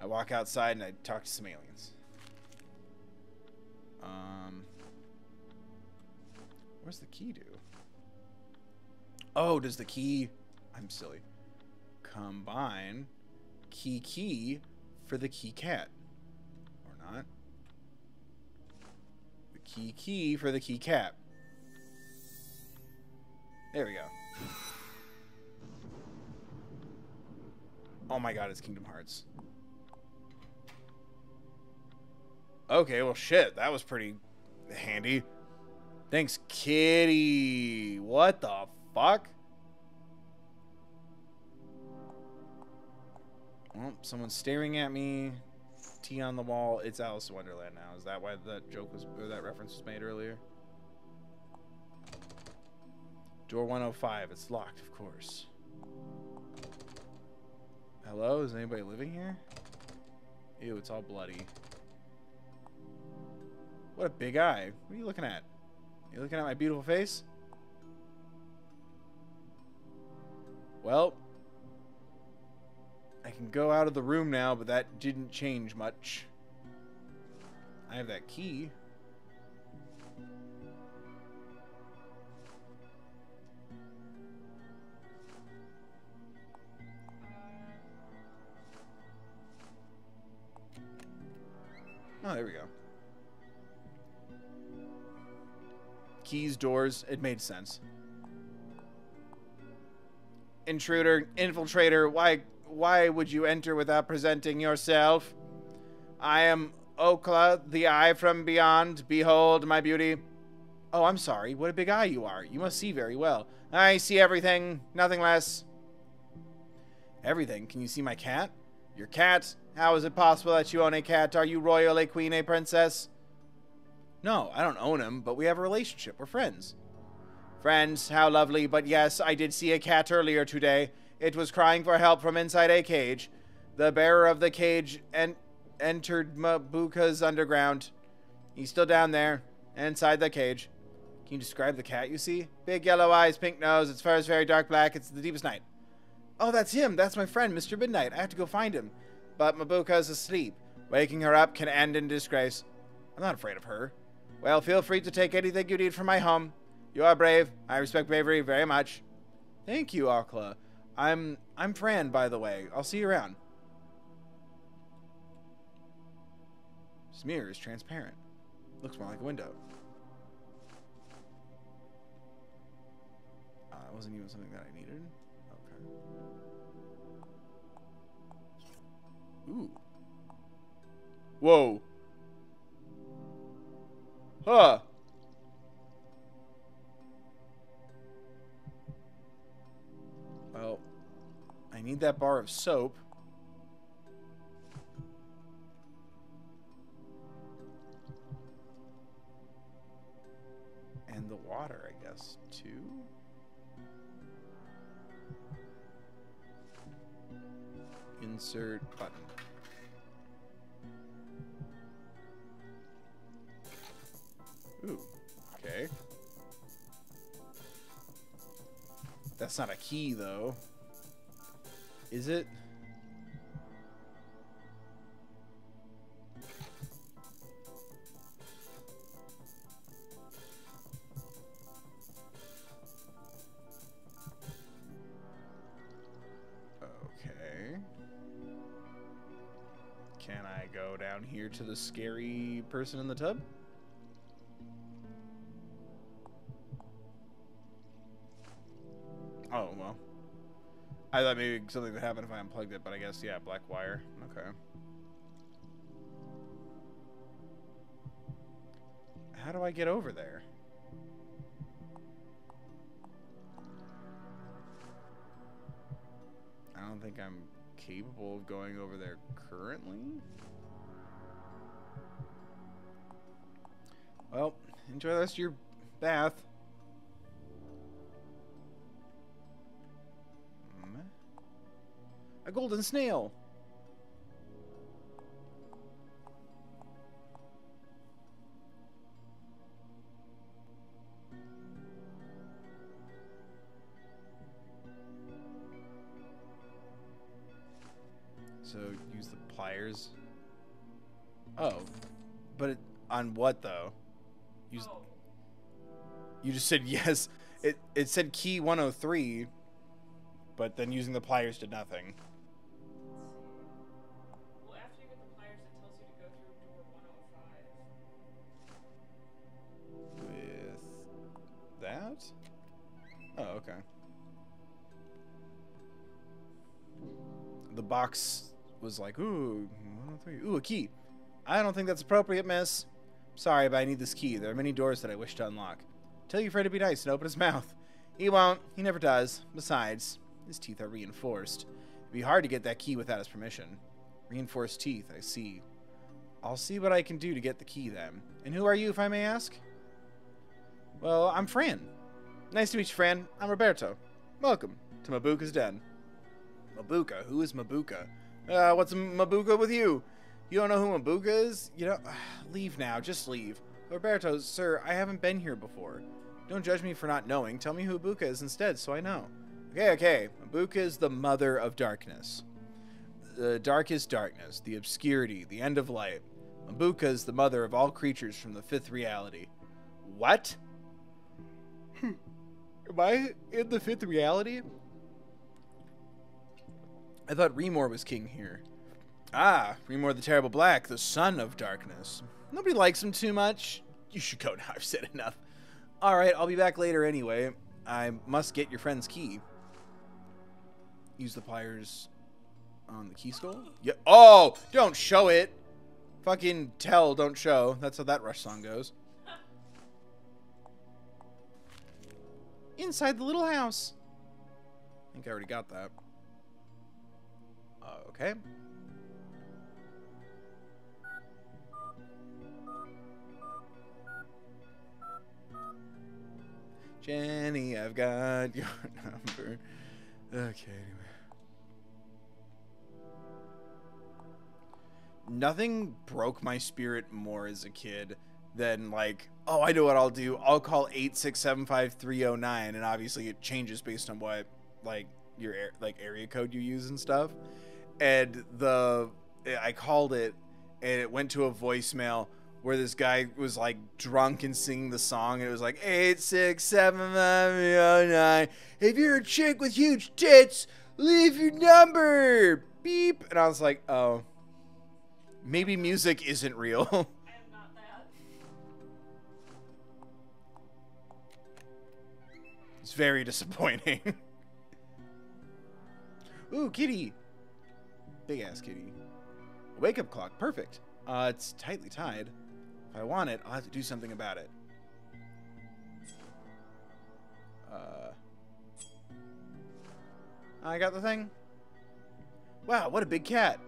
I walk outside and I talk to some aliens. Um, where's the key do? Oh, does the key? I'm silly. Combine key key for the key cat, or not? The key key for the key cat. There we go. Oh my god, it's Kingdom Hearts. Okay, well, shit. That was pretty handy. Thanks, kitty. What the fuck? Well, someone's staring at me. T on the wall. It's Alice in Wonderland now. Is that why that joke was, or that reference was made earlier? Door 105. It's locked, of course. Hello? Is anybody living here? Ew, it's all bloody. What a big eye. What are you looking at? You looking at my beautiful face? Well, I can go out of the room now, but that didn't change much. I have that key. Oh, there we go. Keys, doors, it made sense. Intruder, infiltrator, why why would you enter without presenting yourself? I am Okla, the eye from beyond. Behold my beauty. Oh, I'm sorry. What a big eye you are. You must see very well. I see everything, nothing less. Everything? Can you see my cat? Your cat? How is it possible that you own a cat? Are you royal, a queen, a princess? No, I don't own him, but we have a relationship. We're friends. Friends, how lovely. But yes, I did see a cat earlier today. It was crying for help from inside a cage. The bearer of the cage en entered Mabuka's underground. He's still down there, inside the cage. Can you describe the cat you see? Big yellow eyes, pink nose, its fur is very dark black, it's the deepest night. Oh, that's him. That's my friend, Mr. Midnight. I have to go find him. But Mabuka's asleep. Waking her up can end in disgrace. I'm not afraid of her. Well, feel free to take anything you need from my home. You are brave. I respect bravery very much. Thank you, Akla. I'm I'm Fran, by the way. I'll see you around. Smear is transparent. Looks more like a window. Uh, that wasn't even something that I needed. Okay. Ooh. Whoa. Huh. Well, I need that bar of soap. And the water, I guess, too? Insert button. Ooh, okay. That's not a key, though. Is it? Okay. Can I go down here to the scary person in the tub? I thought maybe something would happen if I unplugged it, but I guess, yeah, black wire. Okay. How do I get over there? I don't think I'm capable of going over there currently. Well, enjoy the rest of your bath. A golden snail. So use the pliers. Oh, but it, on what though? Use. Oh, You just said yes. It it said key 103, but then using the pliers did nothing. Was like, ooh, 103. Ooh, a key. I don't think that's appropriate, miss. Sorry, but I need this key. There are many doors that I wish to unlock. Tell your friend to be nice and open his mouth. He won't. He never does. Besides, his teeth are reinforced. It'd be hard to get that key without his permission. Reinforced teeth, I see. I'll see what I can do to get the key then. And who are you, if I may ask? Well, I'm Fran. Nice to meet you, Fran. I'm Roberto. Welcome to Mabuka's Den. Mabuka? Who is Mabuka? Uh, what's Mabuka with you? You don't know who Mabuka is? You know, leave now. Just leave. Roberto, sir, I haven't been here before. Don't judge me for not knowing. Tell me who Mabuka is instead, so I know. Okay, okay. Mabuka is the mother of darkness. The darkest darkness, the obscurity, the end of light. Mabuka is the mother of all creatures from the fifth reality. What? Am I in the fifth reality? I thought Remor was king here. Ah, Remor the Terrible Black, the son of darkness. Nobody likes him too much. You should go now, I've said enough. Alright, I'll be back later anyway. I must get your friend's key. Use the pliers on the key skull? Yeah. Oh, don't show it. Fucking tell, don't show. That's how that Rush song goes. Inside the little house. I think I already got that. Okay. Jenny, I've got your number. Okay, anyway. Nothing broke my spirit more as a kid than like, oh, I know what I'll do. I'll call eight six seven five three zero nine, and obviously it changes based on what like your like area code you use and stuff. And the I called it, and it went to a voicemail where this guy was like drunk and singing the song. And it was like eight six seven five zero nine. If you're a chick with huge tits, leave your number. Beep. And I was like, oh, maybe music isn't real. I am not that. it's very disappointing. Ooh, kitty. Big ass kitty. Wake up clock. Perfect. Uh, it's tightly tied. If I want it, I'll have to do something about it. Uh, I got the thing. Wow, what a big cat.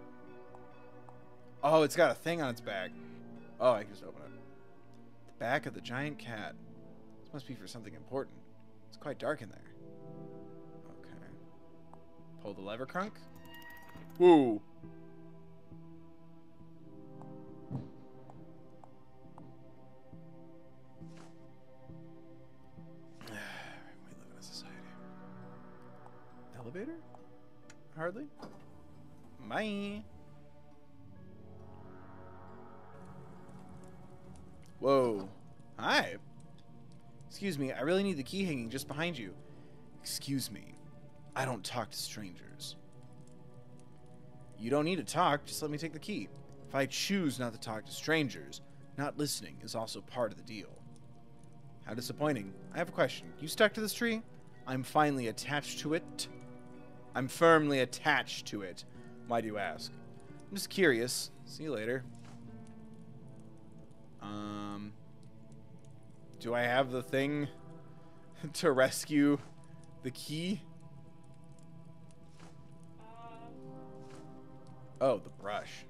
Oh, it's got a thing on its back. Oh, I can just open it. The back of the giant cat. This must be for something important. It's quite dark in there. Okay. Pull the lever, Crunk. Whoa. we live in a society. Elevator? Hardly. Bye. Whoa. Hi. Excuse me, I really need the key hanging just behind you. Excuse me. I don't talk to strangers. You don't need to talk, just let me take the key. If I choose not to talk to strangers, not listening is also part of the deal. How disappointing. I have a question. You stuck to this tree? I'm finally attached to it. I'm firmly attached to it. Why do you ask? I'm just curious. See you later. Um, do I have the thing to rescue the key? Oh, the brush.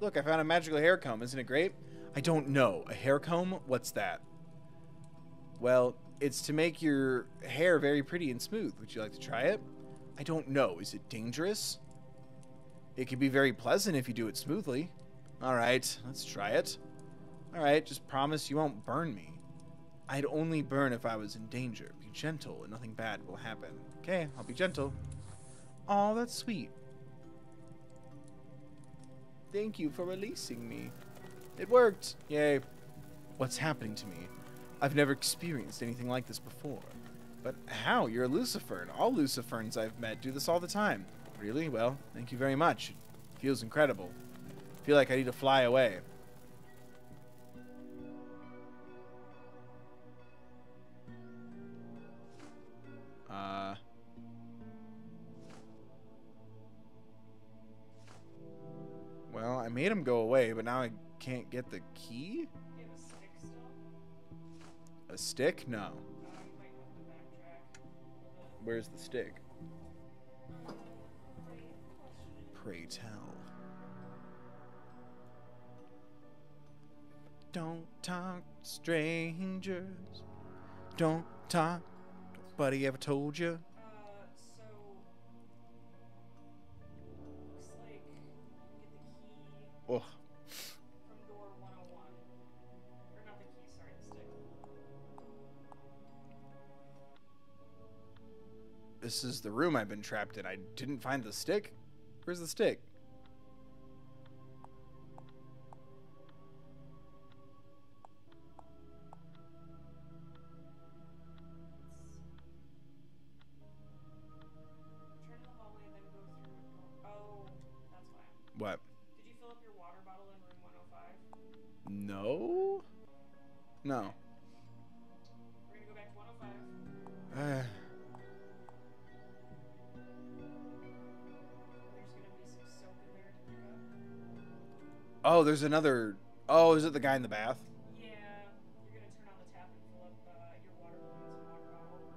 Look, I found a magical hair comb. Isn't it great? I don't know. A hair comb? What's that? Well, it's to make your hair very pretty and smooth. Would you like to try it? I don't know. Is it dangerous? It can be very pleasant if you do it smoothly. All right, let's try it. All right, just promise you won't burn me. I'd only burn if I was in danger. Be gentle and nothing bad will happen. Okay, I'll be gentle. Oh, that's sweet. Thank you for releasing me. It worked. Yay. What's happening to me? I've never experienced anything like this before. But how? You're a Lucifern. All Luciferns I've met do this all the time. Really? Well, thank you very much. It feels incredible. I feel like I need to fly away. I made him go away, but now I can't get the key? a stick? A stick? No. Where's the stick? Pray tell. Don't talk to strangers. Don't talk. Nobody ever told you. Stick. this is the room I've been trapped in. I didn't find the stick. Where's the stick? There's another. Oh, is it the guy in the bath? Yeah, you're gonna turn on the tap and fill up uh, your water water.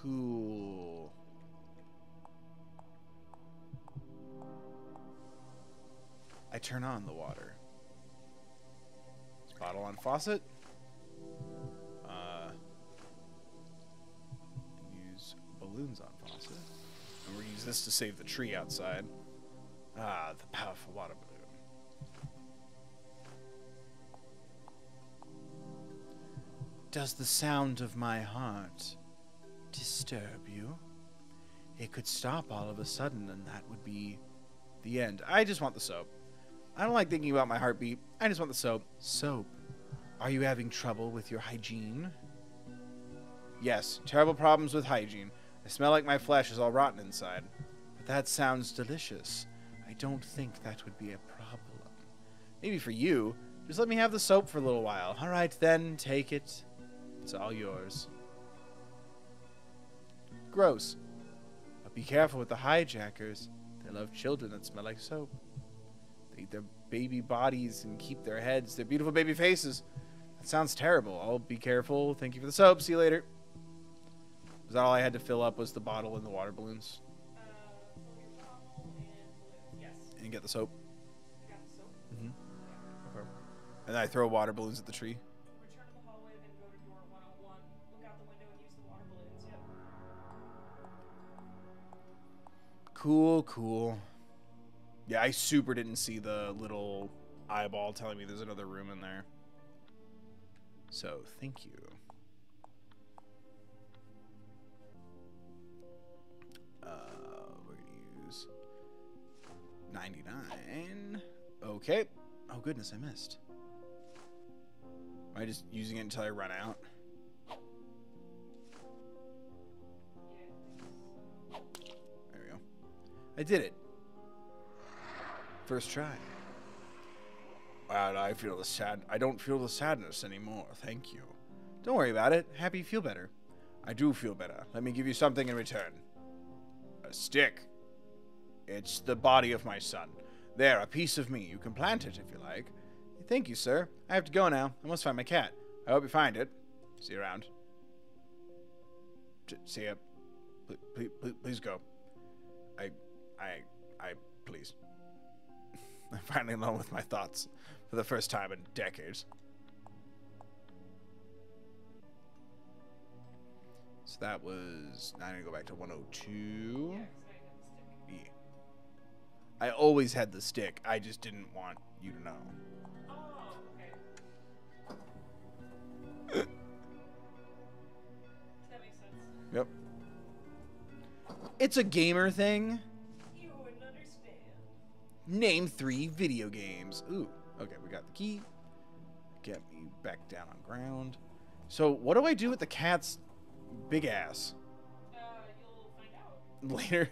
Cool. I turn on the water. Bottle on faucet. Uh, use balloons on faucet. And we're gonna use this to save the tree outside. Ah, the powerful water balloon. Does the sound of my heart disturb you? It could stop all of a sudden, and that would be the end. I just want the soap. I don't like thinking about my heartbeat. I just want the soap. Soap. Are you having trouble with your hygiene? Yes, terrible problems with hygiene. I smell like my flesh is all rotten inside. But that sounds delicious. I don't think that would be a problem. Maybe for you. Just let me have the soap for a little while. All right, then, take it. It's all yours. Gross. But be careful with the hijackers. They love children that smell like soap. They eat their baby bodies and keep their heads, their beautiful baby faces. That sounds terrible. I'll be careful. Thank you for the soap. See you later. Was that all I had to fill up? Was the bottle and the water balloons Uh, fill your bottle and. Yes. and get the soap? I got the soap. Mm-hmm. And then I throw water balloons at the tree. Cool, cool. Yeah, I super didn't see the little eyeball telling me there's another room in there. So, thank you. Uh, we're gonna use 99. Okay. Oh, goodness, I missed. Am I just using it until I run out? I did it. First try. Wow, I feel the sad. I don't feel the sadness anymore. Thank you. Don't worry about it. Happy feel better. I do feel better. Let me give you something in return. A stick. It's the body of my son. There, a piece of me. You can plant it if you like. Thank you, sir. I have to go now. I must find my cat. I hope you find it. See you around. See ya. Please, please, please go. I, I, I, please. I'm finally alone with my thoughts for the first time in decades. So that was. Now I'm gonna go back to 102. Yeah, 'cause now you have the stick. Yeah. I always had the stick. I just didn't want you to know. Oh, okay. that makes sense. Yep. It's a gamer thing. You wouldn't understand. Name three video games. Ooh. Okay, we got the key. Get me back down on ground. So what do I do with the cat's big ass Uh, you'll find out. later?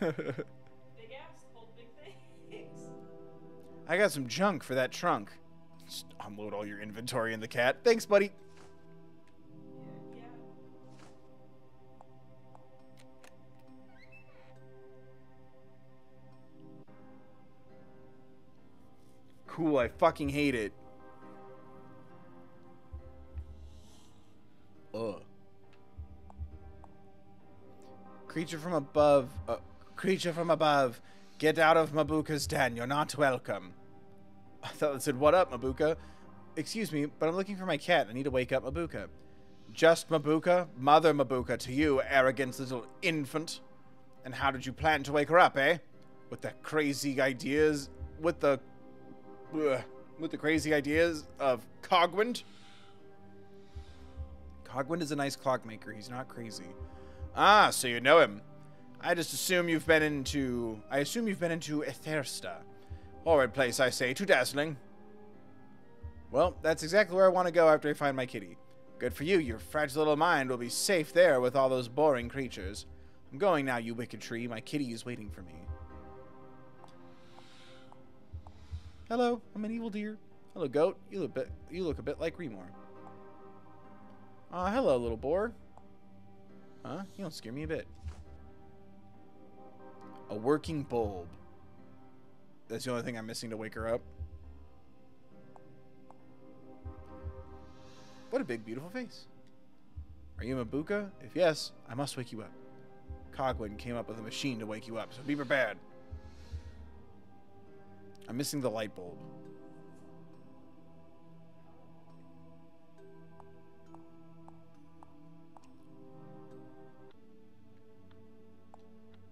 Big ass hold big things. I got some junk for that trunk. Just unload all your inventory in the cat. Thanks, buddy. Cool, I fucking hate it. Ugh. Creature from above. Uh, creature from above. Get out of Mabuka's den. You're not welcome. I thought it said, What up, Mabuka? Excuse me, but I'm looking for my cat. I need to wake up Mabuka. Just Mabuka? Mother Mabuka to you, arrogant little infant. And how did you plan to wake her up, eh? With the crazy ideas. With the With the crazy ideas of Cogwind. Cogwind is a nice clockmaker. He's not crazy. Ah, so you know him. I just assume you've been into. I assume you've been into Ithersta. Horrid place, I say. Too dazzling. Well, that's exactly where I want to go after I find my kitty. Good for you. Your fragile little mind will be safe there with all those boring creatures. I'm going now, you wicked tree. My kitty is waiting for me. Hello, I'm an evil deer. Hello, goat. You look a bit. You look a bit like Remor. Ah, hello, little boar. Huh? You don't scare me a bit. A working bulb. That's the only thing I'm missing to wake her up. What a big, beautiful face. Are you Mabuka? If yes, I must wake you up. Cogwin came up with a machine to wake you up, so be prepared. I'm missing the light bulb.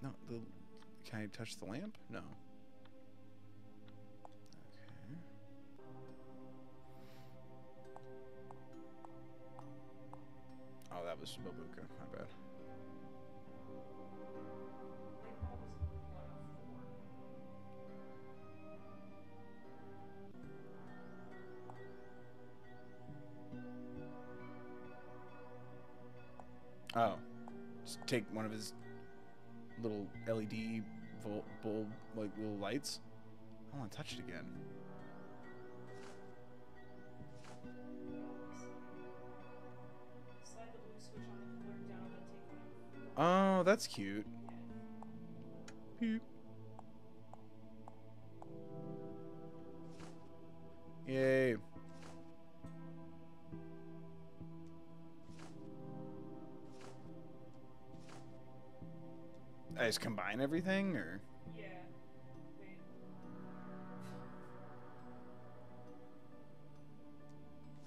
No, the can I touch the lamp? No. Okay. Oh, that was Mabuka. My bad. Oh, just take one of his little LED bulb, like little lights. Oh, I want to touch it again. Oh, that's cute. Beep. Yay. I just combine everything, or Yeah.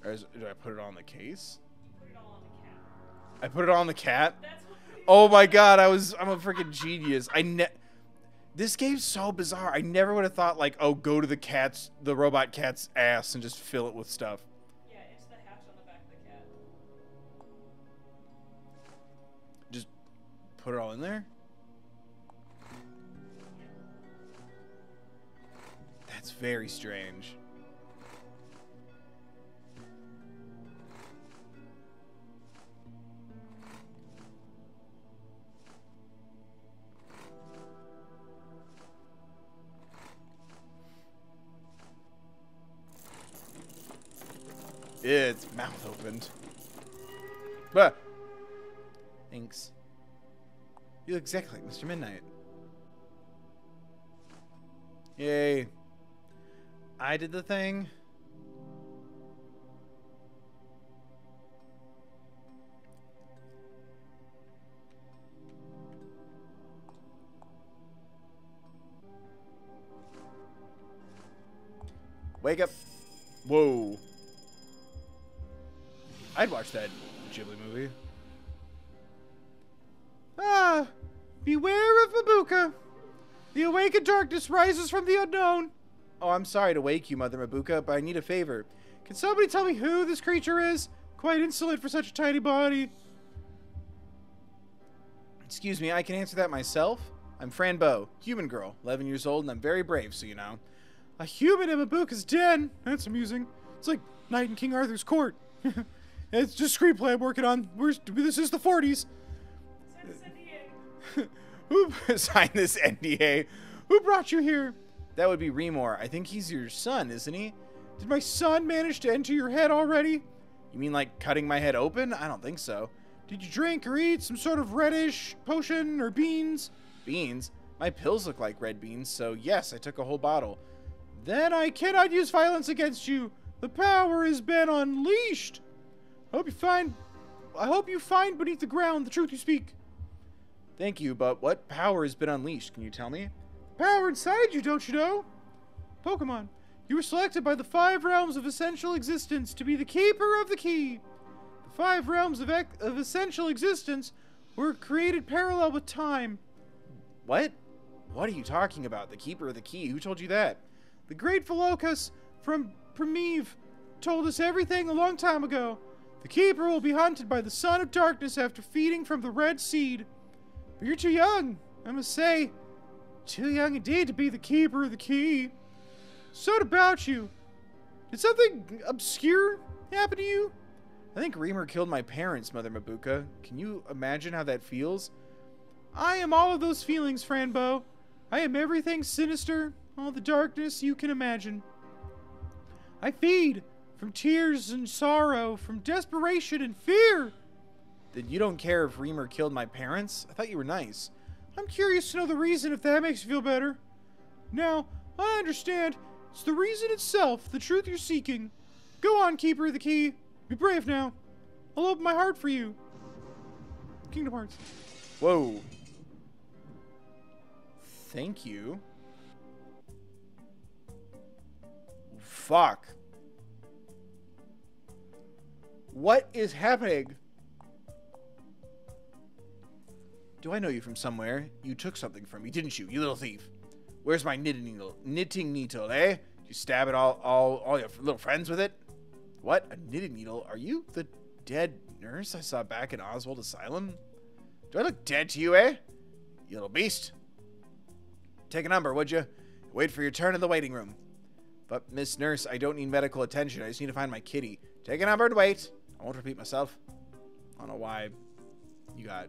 Or is, do I put it on the case? You put it all on the cat. I put it on the cat. Oh my god, I was I'm a freaking genius. I ne- This game's so bizarre. I never would have thought like, oh, go to the cat's the robot cat's ass and just fill it with stuff. Yeah, it's the hatch on the back of the cat. Just put it all in there. Very strange. Its mouth opened. But thanks. You look exactly like Mr. Midnight. Yay. I did the thing. Wake up. Whoa. I'd watch that Ghibli movie. Ah, beware of Mabuka. The awakened darkness rises from the unknown. Oh, I'm sorry to wake you, Mother Mabuka, but I need a favor. Can somebody tell me who this creature is? Quite insolent for such a tiny body. Excuse me, I can answer that myself. I'm Fran Bow, human girl, 11 years old, and I'm very brave, so you know. A human in Mabuka's den? That's amusing. It's like Knight in King Arthur's court. it's just screenplay I'm working on. We're, this is the 40s. Send NDA. Who signed this NDA? Who brought you here? That would be Remor. I think he's your son, isn't he? Did my son manage to enter your head already? You mean like cutting my head open? I don't think so. Did you drink or eat some sort of reddish potion or beans? Beans? My pills look like red beans, so yes, I took a whole bottle. Then I cannot use violence against you. The power has been unleashed. I hope you find I hope you find beneath the ground the truth you speak. Thank you, but what power has been unleashed? Can you tell me? Power inside you, don't you know? Pokemon, you were selected by the five realms of essential existence to be the keeper of the key. The five realms of, ec- of essential existence were created parallel with time. What? What are you talking about? The keeper of the key? Who told you that? The great Philocus from Primeve told us everything a long time ago. The keeper will be hunted by the son of darkness after feeding from the red seed. But you're too young, I must say. Too young indeed to be the keeper of the key. So about you. Did something obscure happen to you? I think Remor killed my parents, Mother Mabuka. Can you imagine how that feels? I am all of those feelings, Fran Bow. I am everything sinister, all the darkness you can imagine. I feed from tears and sorrow, from desperation and fear. Then you don't care if Remor killed my parents? I thought you were nice. I'm curious to know the reason if that makes you feel better. Now, I understand. It's the reason itself, the truth you're seeking. Go on, Keeper of the Key. Be brave now. I'll open my heart for you. Kingdom Hearts. Whoa. Thank you. Fuck. What is happening? Do I know you from somewhere? You took something from me, didn't you, you little thief? Where's my knitting needle? Knitting needle, eh? You stab it all, all, all your little friends with it? What? A knitting needle? Are you the dead nurse I saw back in Oswald Asylum? Do I look dead to you, eh? You little beast. Take a number, would you? Wait for your turn in the waiting room. But, Miss Nurse, I don't need medical attention. I just need to find my kitty. Take a number and wait. I won't repeat myself. I don't know why you got,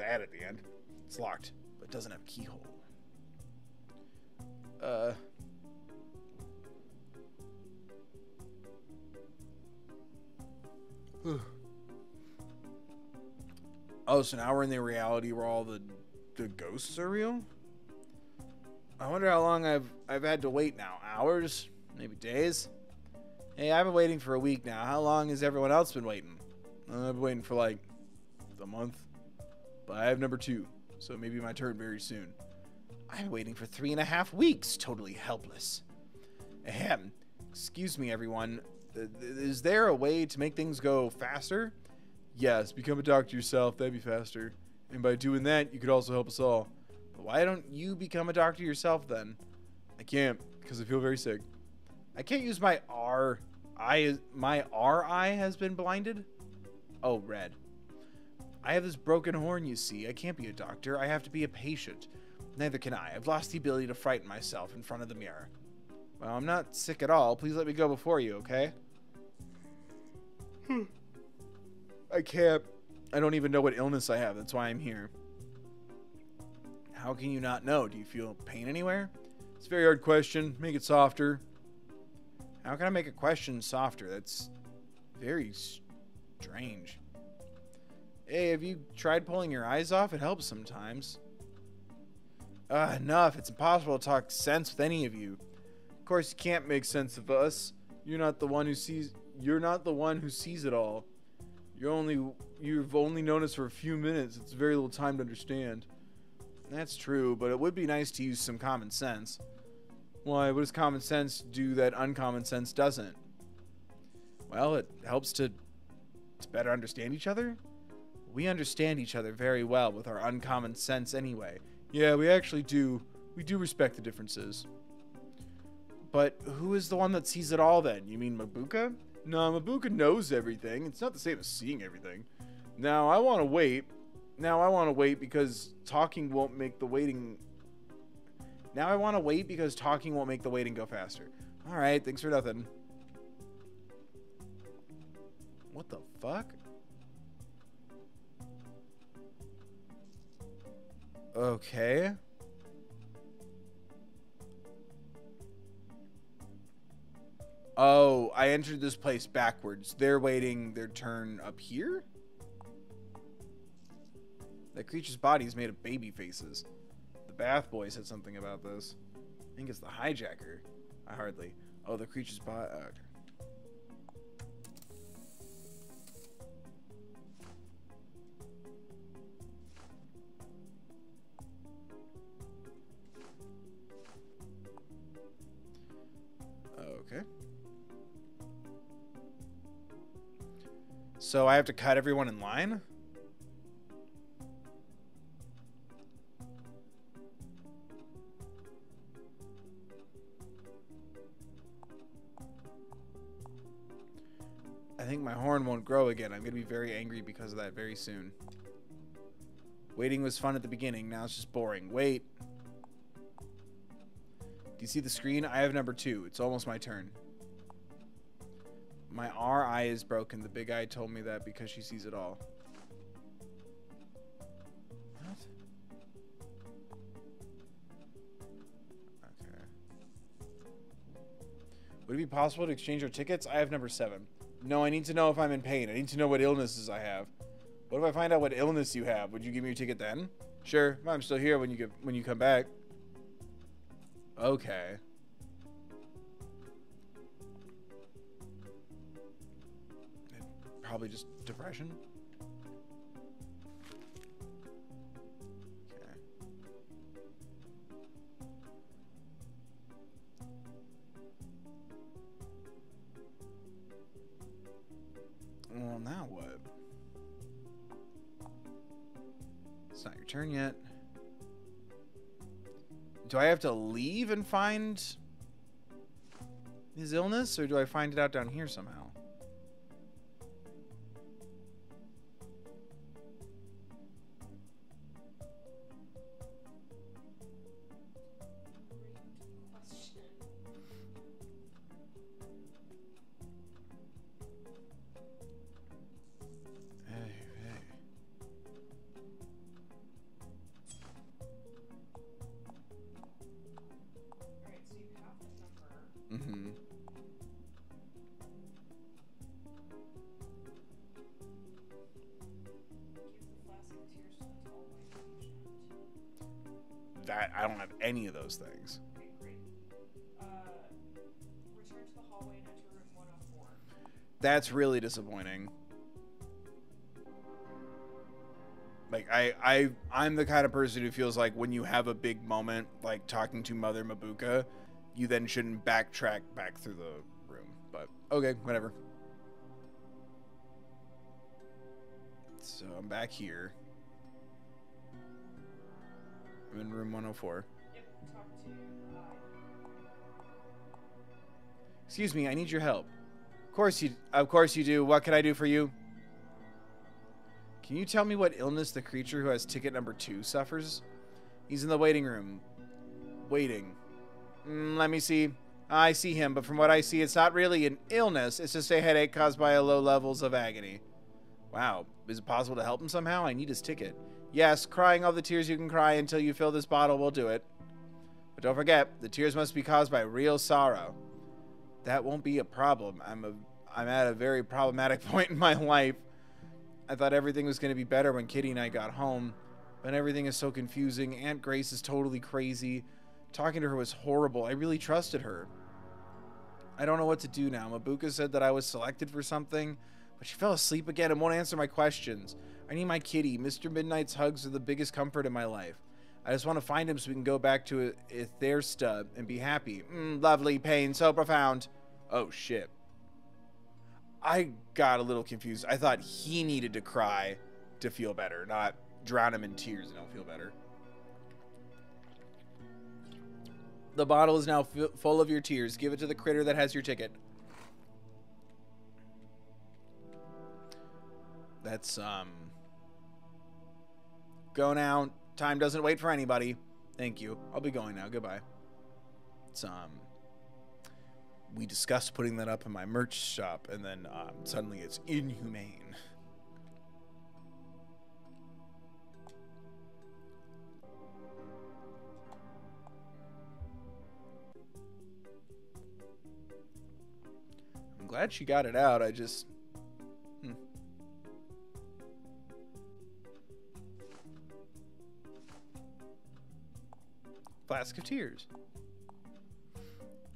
that at the end. It's locked, but it doesn't have a keyhole. Uh. oh, so now we're in the reality where all the the ghosts are real. I wonder how long I've I've had to wait now. Hours, maybe days. Hey, I've been waiting for a week now. How long has everyone else been waiting? I've been waiting for like a month. But I have number two, so maybe my turn very soon. Been waiting for three and a half weeks, totally helpless. Ahem. Excuse me, everyone. Is there a way to make things go faster? Yes, become a doctor yourself. That'd be faster. And by doing that, you could also help us all. But why don't you become a doctor yourself then? I can't because I feel very sick. I can't use my R. I my R eye has been blinded. Oh, red. I have this broken horn, you see. I can't be a doctor. I have to be a patient. Neither can I. I've lost the ability to frighten myself in front of the mirror. Well, I'm not sick at all. Please let me go before you, okay? Hmm. I can't. I don't even know what illness I have. That's why I'm here. How can you not know? Do you feel pain anywhere? It's a very hard question. Make it softer. How can I make a question softer? That's very strange. Hey, have you tried pulling your eyes off? It helps sometimes. Ah, enough. It's impossible to talk sense with any of you. Of course, you can't make sense of us. You're not the one who sees. You're not the one who sees it all. You're only. You've only known us for a few minutes. It's very little time to understand. That's true, but it would be nice to use some common sense. Why? What does common sense do that uncommon sense doesn't? Well, it helps to to better understand each other. We understand each other very well with our uncommon sense anyway. Yeah, we actually do. We do respect the differences. But who is the one that sees it all then? You mean Mabuka? No, Mabuka knows everything. It's not the same as seeing everything. Now, I want to wait. Now, I want to wait because talking won't make the waiting. Now, I want to wait because talking won't make the waiting go faster. Alright, thanks for nothing. What the fuck? Okay. Oh, I entered this place backwards. They're waiting their turn up here? That creature's body is made of baby faces. The bath boy said something about this. I think it's the hijacker. I hardly. Oh, the creature's body. okay. Uh, Okay. So I have to cut everyone in line? I think my horn won't grow again. I'm going to be very angry because of that very soon. Waiting was fun at the beginning. Now it's just boring. Wait. Do you see the screen? I have number two. It's almost my turn. My R eye is broken. The big eye told me that because she sees it all. What? Okay. Would it be possible to exchange our tickets? I have number seven. No, I need to know if I'm in pain. I need to know what illnesses I have. What if I find out what illness you have? Would you give me your ticket then? Sure. I'm still here when you get when you come back. Okay. Probably just depression. Well, now what? It's not your turn yet. Do I have to leave and find his illness, or do I find it out down here somehow? That's really disappointing. Like I, I, I'm the kind of person who feels like when you have a big moment, like talking to Mother Mabuka, you then shouldn't backtrack back through the room. But okay, whatever. So I'm back here. I'm in room 104. Yep, talk to, uh, Excuse me, I need your help. Of course you of course you do. What can I do for you? Can you tell me what illness the creature who has ticket number 2 suffers? He's in the waiting room. Waiting. Mm, let me see. I see him, but from what I see, it's not really an illness. It's just a headache caused by a low levels of agony. Wow. Is it possible to help him somehow? I need his ticket. Yes, crying all the tears you can cry until you fill this bottle will do it. But don't forget, the tears must be caused by real sorrow that won't be a problem. I'm a I'm at a very problematic point in my life. I thought everything was going to be better when Kitty and I got home, but everything is so confusing. Aunt Grace is totally crazy. Talking to her was horrible. I really trusted her. I don't know what to do now. Mabuka said that I was selected for something, but she fell asleep again and won't answer my questions. I need my kitty. Mr. Midnight's hugs are the biggest comfort in my life. I just want to find him so we can go back to Ithersta and be happy. Mm, lovely pain, so profound. Oh shit. I got a little confused. I thought he needed to cry to feel better, not drown him in tears and don't feel better. The bottle is now full of your tears. Give it to the critter that has your ticket. That's um Go now. Time doesn't wait for anybody. Thank you. I'll be going now. Goodbye. It's um we discussed putting that up in my merch shop and then um, suddenly it's inhumane. I'm glad she got it out. I just hmm. Flask of Tears.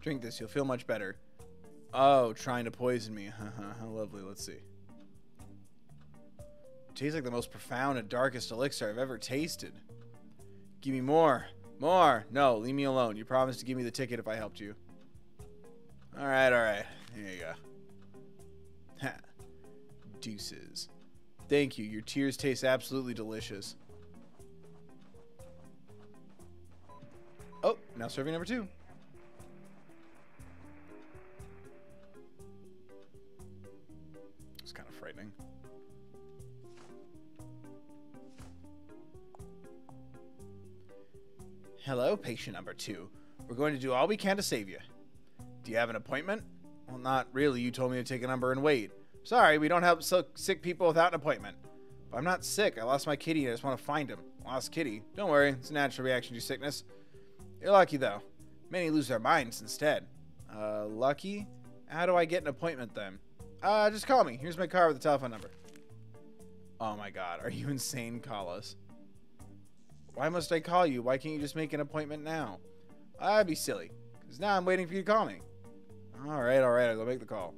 Drink this, you'll feel much better. Oh, trying to poison me. How lovely. Let's see. Tastes like the most profound and darkest elixir I've ever tasted. Give me more. More. No, leave me alone. You promised to give me the ticket if I helped you. Alright, alright. Here you go. Ha. Deuces. Thank you. Your tears taste absolutely delicious. Oh, now serving number two. Hello, patient number two. We're going to do all we can to save you. Do you have an appointment? Well, not really. You told me to take a number and wait. Sorry, we don't help sick people without an appointment. But I'm not sick. I lost my kitty. I just want to find him. Lost kitty. Don't worry. It's a natural reaction to sickness. You're lucky, though. Many lose their minds instead. Uh, lucky? How do I get an appointment then? Uh, just call me. Here's my car with the telephone number. Oh my god, are you insane? Call us. Why must I call you? Why can't you just make an appointment now? I'd be silly. Because now I'm waiting for you to call me. Alright, alright, I'll go make the call.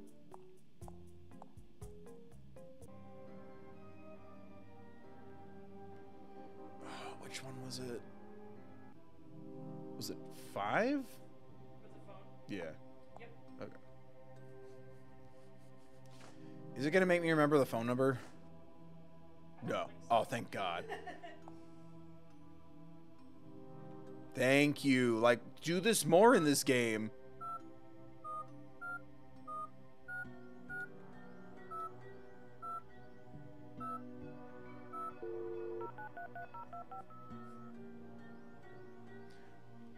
Oh, which one was it? Was it five? with the phone. Yeah. Yep. Okay. Is it gonna make me remember the phone number? No. Oh, thank God. Thank you. Like, do this more in this game.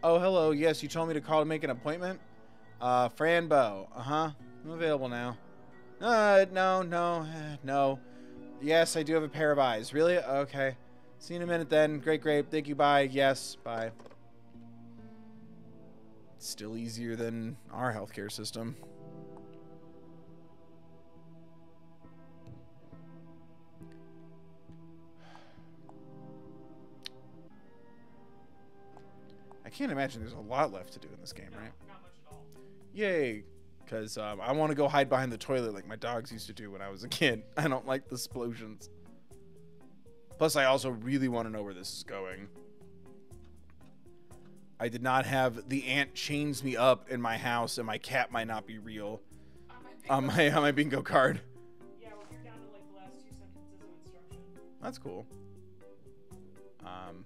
Oh, hello. Yes, you told me to call to make an appointment. Uh, Fran Bow. Uh huh. I'm available now. Uh, no, no, no. Yes, I do have a pair of eyes. Really? Okay. See you in a minute then. Great, great. Thank you. Bye. Yes. Bye. Still easier than our healthcare system. I can't imagine there's a lot left to do in this game, right? Not much at all. Yay! Because um, I want to go hide behind the toilet like my dogs used to do when I was a kid. I don't like the explosions. Plus, I also really want to know where this is going. I did not have the ant chains me up in my house, and my cat might not be real On my on my on my bingo card. Yeah, well, you're down to like the last two sentences of instruction. That's cool. Um.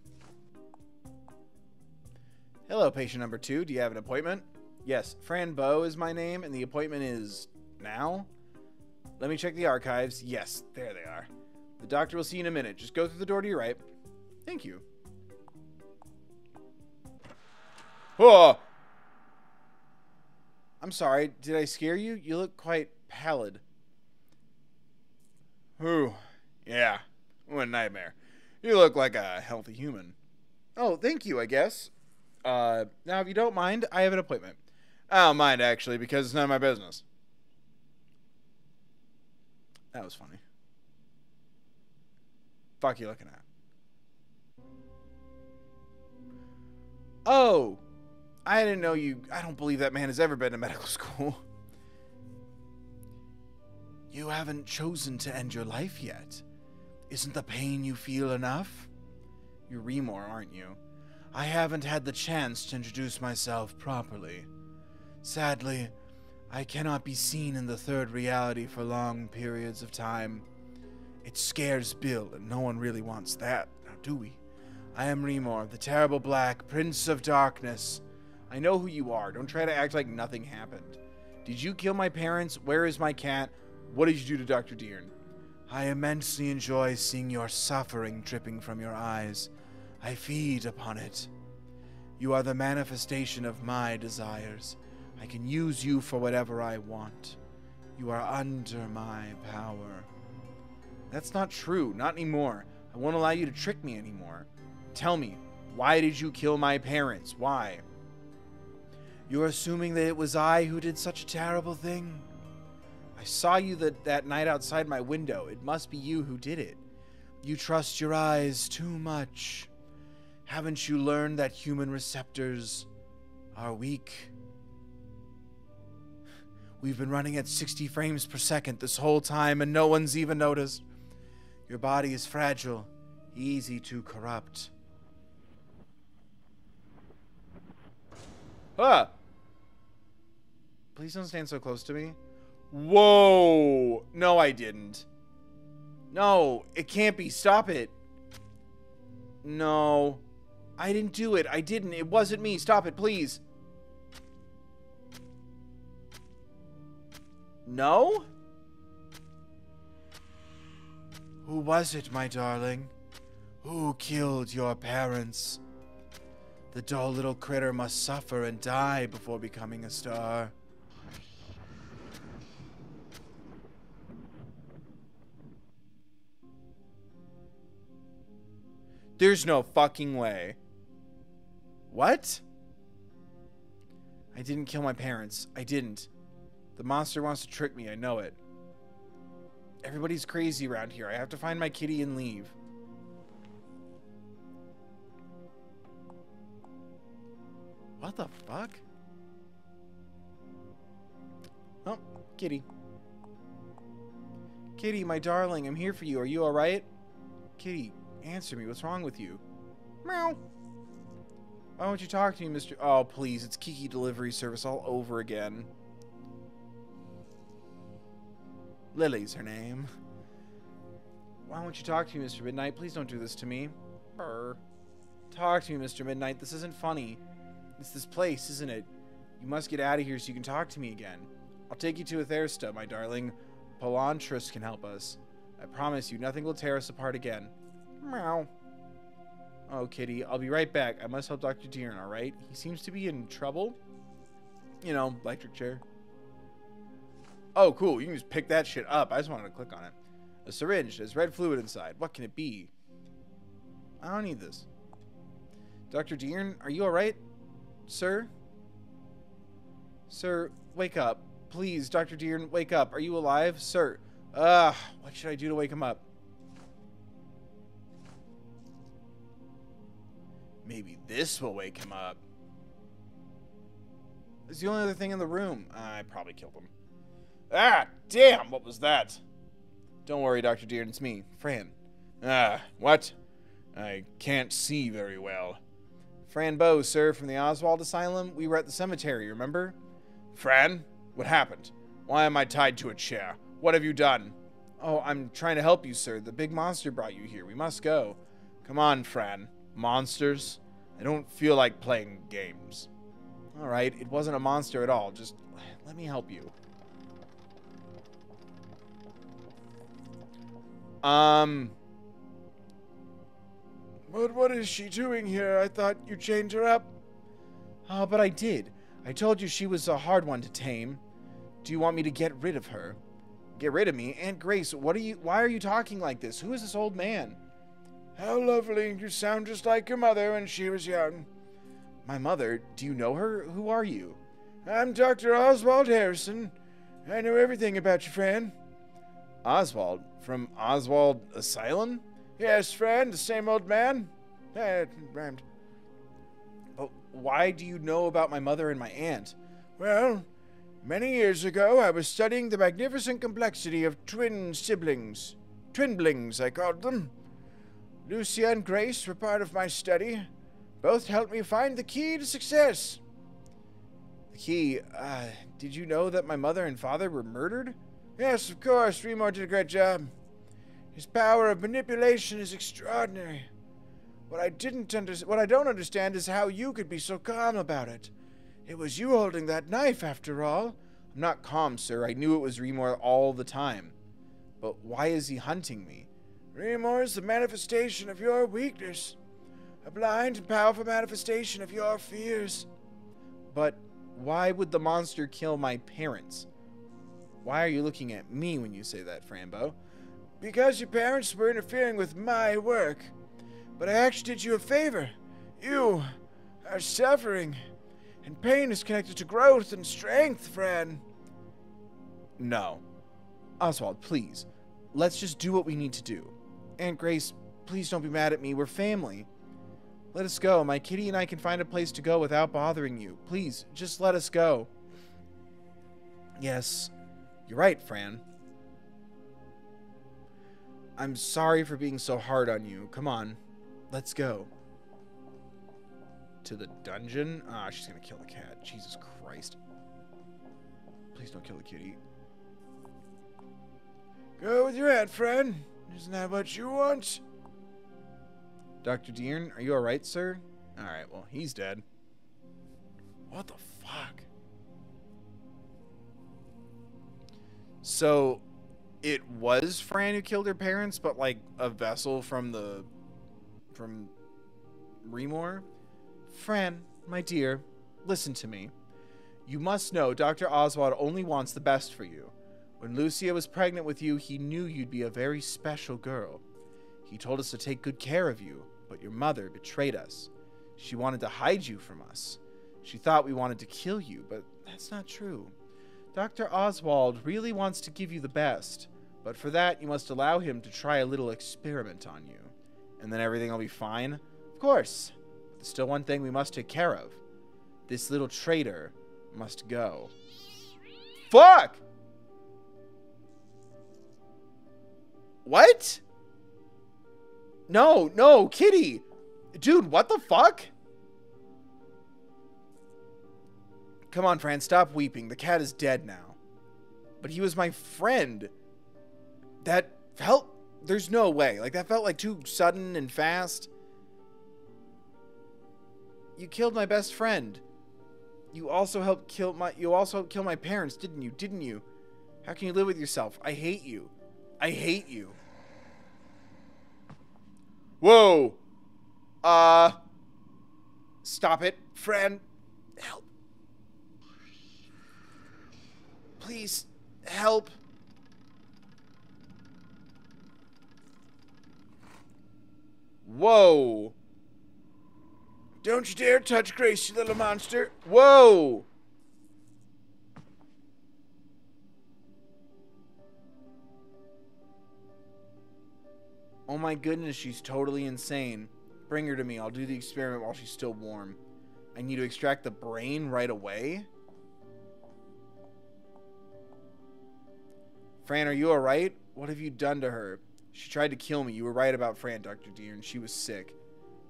Hello, patient number two. Do you have an appointment? Yes, Fran Bow is my name, and the appointment is now. Let me check the archives. Yes, there they are. The doctor will see you in a minute. Just go through the door to your right. Thank you. Oh! I'm sorry. Did I scare you? You look quite pallid. Whew. Yeah. What a nightmare. You look like a healthy human. Oh, thank you, I guess. Uh, now, if you don't mind, I have an appointment. I don't mind, actually, because it's none of my business. That was funny. Fuck you looking at? Oh, I didn't know you. I don't believe that man has ever been to medical school. You haven't chosen to end your life yet. Isn't the pain you feel enough? You're Remor, aren't you? I haven't had the chance to introduce myself properly. Sadly, I cannot be seen in the third reality for long periods of time. It scares Bill, and no one really wants that, now do we? I am Remor, the terrible black prince of darkness. I know who you are. Don't try to act like nothing happened. Did you kill my parents? Where is my cat? What did you do to Dr. Deern? I immensely enjoy seeing your suffering dripping from your eyes. I feed upon it. You are the manifestation of my desires. I can use you for whatever I want. You are under my power. That's not true. Not anymore. I won't allow you to trick me anymore. Tell me, why did you kill my parents? Why? You're assuming that it was I who did such a terrible thing? I saw you that, that night outside my window. It must be you who did it. You trust your eyes too much. Haven't you learned that human receptors are weak? We've been running at 60 frames per second this whole time, and no one's even noticed. Your body is fragile, easy to corrupt. Ah! Please don't stand so close to me. Whoa! No, I didn't. No, it can't be. Stop it. No. I didn't do it. I didn't. It wasn't me. Stop it, please. No? Who was it, my darling? Who killed your parents? The dull little critter must suffer and die before becoming a star. There's no fucking way. What? I didn't kill my parents. I didn't. The monster wants to trick me. I know it. Everybody's crazy around here. I have to find my kitty and leave. What the fuck? Oh, kitty. Kitty, my darling, I'm here for you. Are you alright? Kitty, answer me. What's wrong with you? Meow. Why won't you talk to me, Mr. Oh, please. It's Kiki Delivery Service all over again. Lily's her name. Why won't you talk to me, Mr. Midnight? Please don't do this to me. Brr. Talk to me, Mr. Midnight. This isn't funny. It's this place, isn't it? You must get out of here so you can talk to me again. I'll take you to Ithersta, my darling. Palontras can help us. I promise you, nothing will tear us apart again. Meow. Oh, kitty, I'll be right back. I must help Dr. Deern, alright? He seems to be in trouble. You know, electric chair. Oh, cool. You can just pick that shit up. I just wanted to click on it. A syringe. There's red fluid inside. What can it be? I don't need this. Dr. Deern, are you alright? Sir? Sir, wake up. Please, Dr. Deern, wake up. Are you alive? Sir. Ugh, what should I do to wake him up? Maybe this will wake him up. It's the only other thing in the room. I probably killed him. Ah, damn, what was that? Don't worry, Dr. Deern, it's me, Fran. Ah, what? I can't see very well. Fran Bow, sir, from the Oswald Asylum. We were at the cemetery, remember? Fran, what happened? Why am I tied to a chair? What have you done? Oh, I'm trying to help you, sir. The big monster brought you here. We must go. Come on, Fran. Monsters? I don't feel like playing games. All right, it wasn't a monster at all. Just let me help you. Um. But what is she doing here? I thought you chained her up. Oh, but I did. I told you she was a hard one to tame. Do you want me to get rid of her? Get rid of me? Aunt Grace, what are you why are you talking like this? Who is this old man? How lovely. You sound just like your mother when she was young. My mother? Do you know her? Who are you? I'm Dr. Oswald Harrison. I know everything about you, Fran. Oswald? From Oswald Asylum? Yes, Fran, the same old man. Eh, rhymed. But why do you know about my mother and my aunt? Well, many years ago, I was studying the magnificent complexity of twin siblings. Twinblings, I called them. Lucia and Grace were part of my study. Both helped me find the key to success. The key, uh, did you know that my mother and father were murdered? Yes, of course, Remor did a great job. His power of manipulation is extraordinary. What I didn't under- what I don't understand is how you could be so calm about it. It was you holding that knife, after all. I'm not calm, sir. I knew it was Remor all the time. But why is he hunting me? Remor is the manifestation of your weakness, a blind and powerful manifestation of your fears. But why would the monster kill my parents? Why are you looking at me when you say that, Fran Bow? Because your parents were interfering with my work. But I actually did you a favor. You are suffering, and pain is connected to growth and strength, Fran. No. Oswald, please. Let's just do what we need to do. Aunt Grace, please don't be mad at me. We're family. Let us go. My kitty and I can find a place to go without bothering you. Please, just let us go. Yes, you're right, Fran. I'm sorry for being so hard on you. Come on, let's go. To the dungeon? Ah, she's gonna kill the cat. Jesus Christ. Please don't kill the kitty. Go with your aunt, Fran. Isn't that what you want? Dr. Deern, are you alright, sir? Alright, well, he's dead. What the fuck? So, it was Fran who killed her parents, but like a vessel from the. from. Remor? Fran, my dear, listen to me. You must know Dr. Oswald only wants the best for you. When Lucia was pregnant with you, he knew you'd be a very special girl. He told us to take good care of you, but your mother betrayed us. She wanted to hide you from us. She thought we wanted to kill you, but that's not true. Dr. Oswald really wants to give you the best, but for that you must allow him to try a little experiment on you. And then everything will be fine? Of course. But there's still one thing we must take care of. This little traitor must go. Fuck! What? No, no, Kitty! Dude, what the fuck? Come on, Fran, stop weeping. The cat is dead now. But he was my friend. That felt. There's no way. Like, that felt like too sudden and fast. You killed my best Fran. You also helped kill my. You also helped kill my parents, didn't you? Didn't you? How can you live with yourself? I hate you. I hate you. Whoa. Uh. Stop it, friend. Help. Please, help. Whoa. Don't you dare touch Grace, you little monster. Whoa. Oh my goodness, she's totally insane. Bring her to me. I'll do the experiment while she's still warm. I need to extract the brain right away? Fran, are you alright? What have you done to her? She tried to kill me. You were right about Fran, Dr. Deern, and she was sick.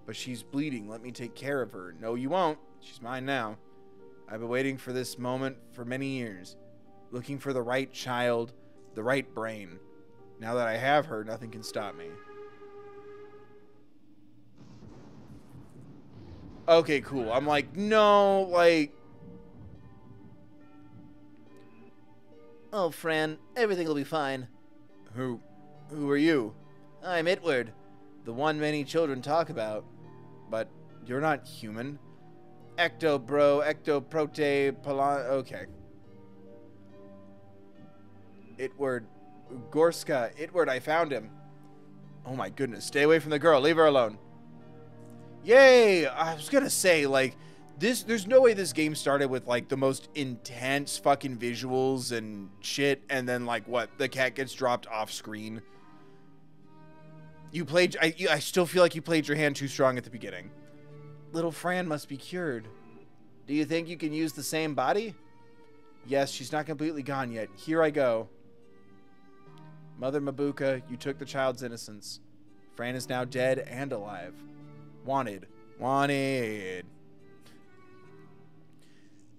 But she's bleeding. Let me take care of her. No, you won't. She's mine now. I've been waiting for this moment for many years, looking for the right child, the right brain. Now that I have her, nothing can stop me. Okay, cool. I'm like, no, like, Oh, Fran, everything will be fine. who, who are you? I'm Itward, the one many children talk about. But you're not human. Ecto bro, ecto prote palon. Okay. Itward, Gorska, Itward, I found him. Oh my goodness, stay away from the girl. Leave her alone. Yay! I was gonna say like this. There's no way this game started with like the most intense fucking visuals and shit, and then like what the cat gets dropped off screen. You played. I, I still feel like you played your hand too strong at the beginning. Little Fran must be cured. Do you think you can use the same body? Yes, she's not completely gone yet. Here I go. Mother Mabuka, you took the child's innocence. Fran is now dead and alive. Wanted. Wanted.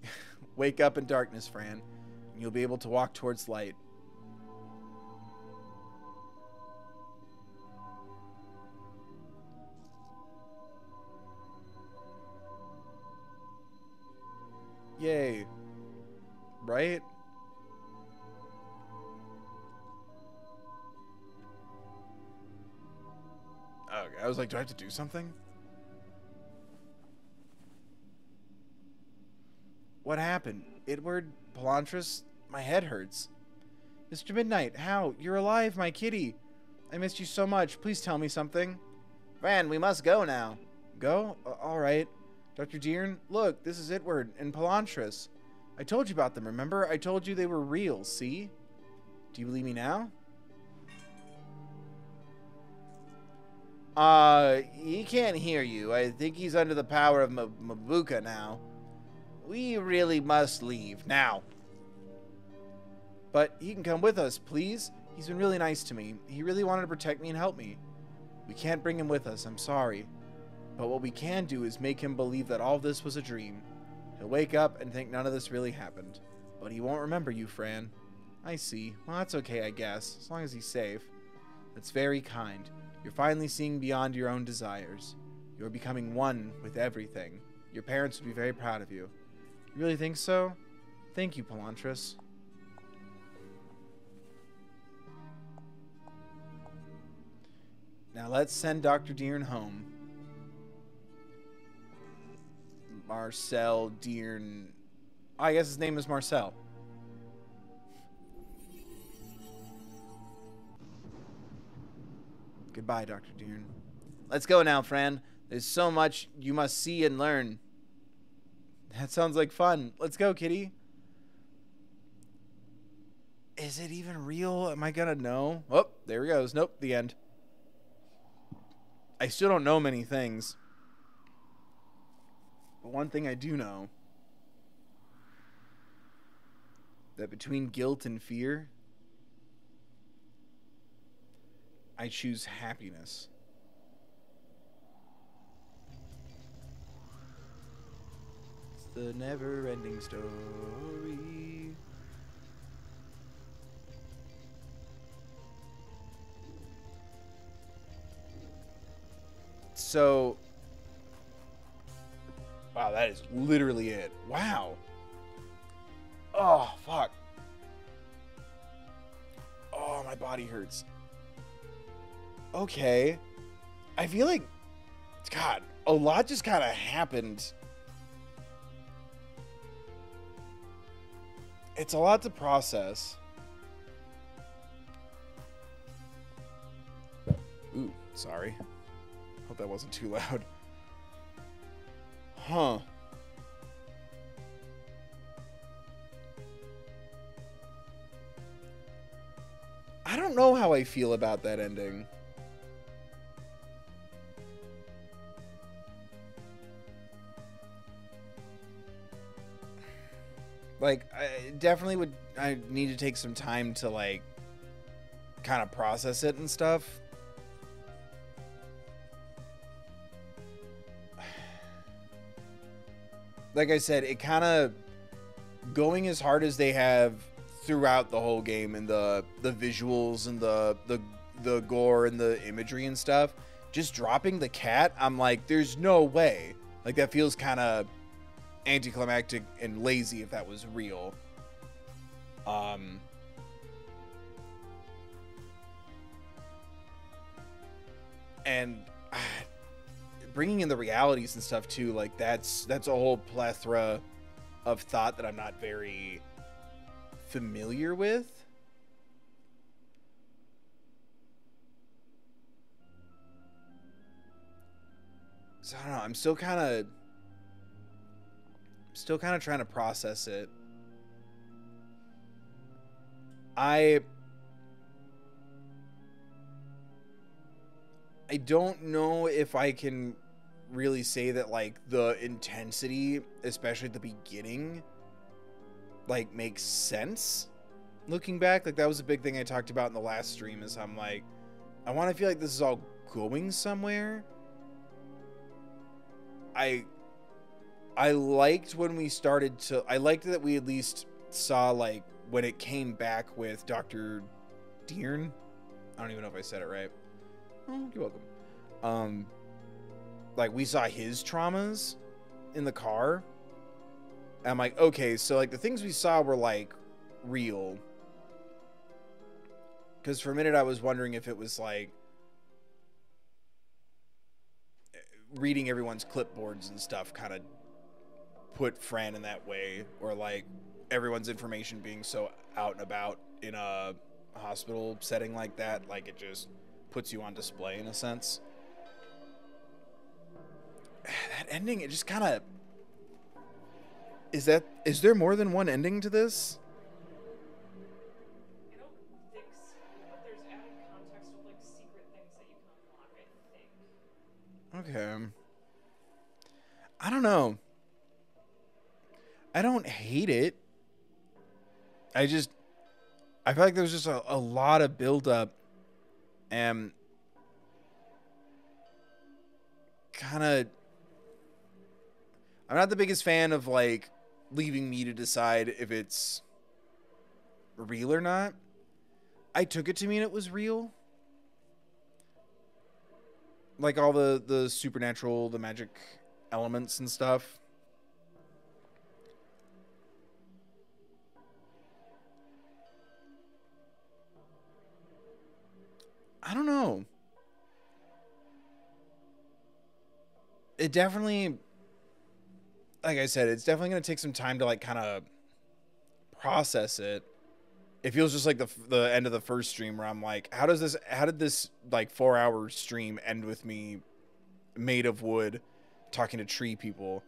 Wake up in darkness, Fran, and you'll be able to walk towards light. Yay. Right? Okay, I was like, do I have to do something? What happened? Itward Palontras? My head hurts. Mr. Midnight, how? You're alive, my kitty. I missed you so much. Please tell me something. Fran, we must go now. Go? A- all right. Dr. Deern, look, this is Itward and Palontras. I told you about them, remember? I told you they were real, see? Do you believe me now? Uh, he can't hear you. I think he's under the power of M- Mabuka now. We really must leave now. But he can come with us, please. He's been really nice to me. He really wanted to protect me and help me. We can't bring him with us, I'm sorry. But what we can do is make him believe that all this was a dream. He'll wake up and think none of this really happened. But he won't remember you, Fran. I see. Well, that's okay, I guess, as long as he's safe. That's very kind. You're finally seeing beyond your own desires. You're becoming one with everything. Your parents would be very proud of you. You really think so? Thank you, Palontras. Now let's send Dr. Deern home. Marcel Deern. I guess his name is Marcel. Goodbye, Dr. Deern. Let's go now, Fran. There's so much you must see and learn. That sounds like fun. Let's go, kitty. Is it even real? Am I gonna know? Oh, there he goes. Nope, the end. I still don't know many things. But one thing I do know that between guilt and fear, I choose happiness. It's the never ending story. So, wow, that is literally it. Wow. Oh, fuck. Oh, my body hurts. Okay. I feel like, God, a lot just kind of happened. It's a lot to process. Ooh, sorry. Hope that wasn't too loud. Huh. I don't know how I feel about that ending. Like, I definitely would. I need to take some time to like, kind of process it and stuff. Like I said, it kind of going as hard as they have throughout the whole game and the the visuals and the the the gore and the imagery and stuff. Just dropping the cat, I'm like, there's no way. Like that feels kind of anticlimactic and lazy if that was real. Um, and bringing in the realities and stuff too, like that's that's a whole plethora of thought that I'm not very familiar with. So I don't know. I'm still kind of, still kind of trying to process it. I, I don't know if I can really say that like the intensity, especially at the beginning, like makes sense. Looking back, like that was a big thing I talked about in the last stream. Is I'm like, I want to feel like this is all going somewhere. I I liked when we started to I liked that we at least saw like when it came back with Dr. Deern. I don't even know if I said it right. Oh, you're welcome. Um like we saw his traumas in the car. And I'm like, okay, so like the things we saw were like real. Cuz for a minute I was wondering if it was like reading everyone's clipboards and stuff kind of put Fran in that way, or like everyone's information being so out and about in a hospital setting like that, like it just puts you on display in a sense. That ending, it just kind of is that is there more than one ending to this? I don't think so, but there's added context with like secret things that you can unlock, I think. Okay. I don't know. I don't hate it. I just I feel like there's just a, a lot of build up and kind of I'm not the biggest fan of like leaving me to decide if it's real or not. I took it to mean it was real like all the the supernatural, the magic elements and stuff. I don't know. It definitely like I said, it's definitely going to take some time to like kind of process it it feels just like the the end of the first stream where I'm like, how does this? How did this like four hour stream end with me made of wood talking to tree people?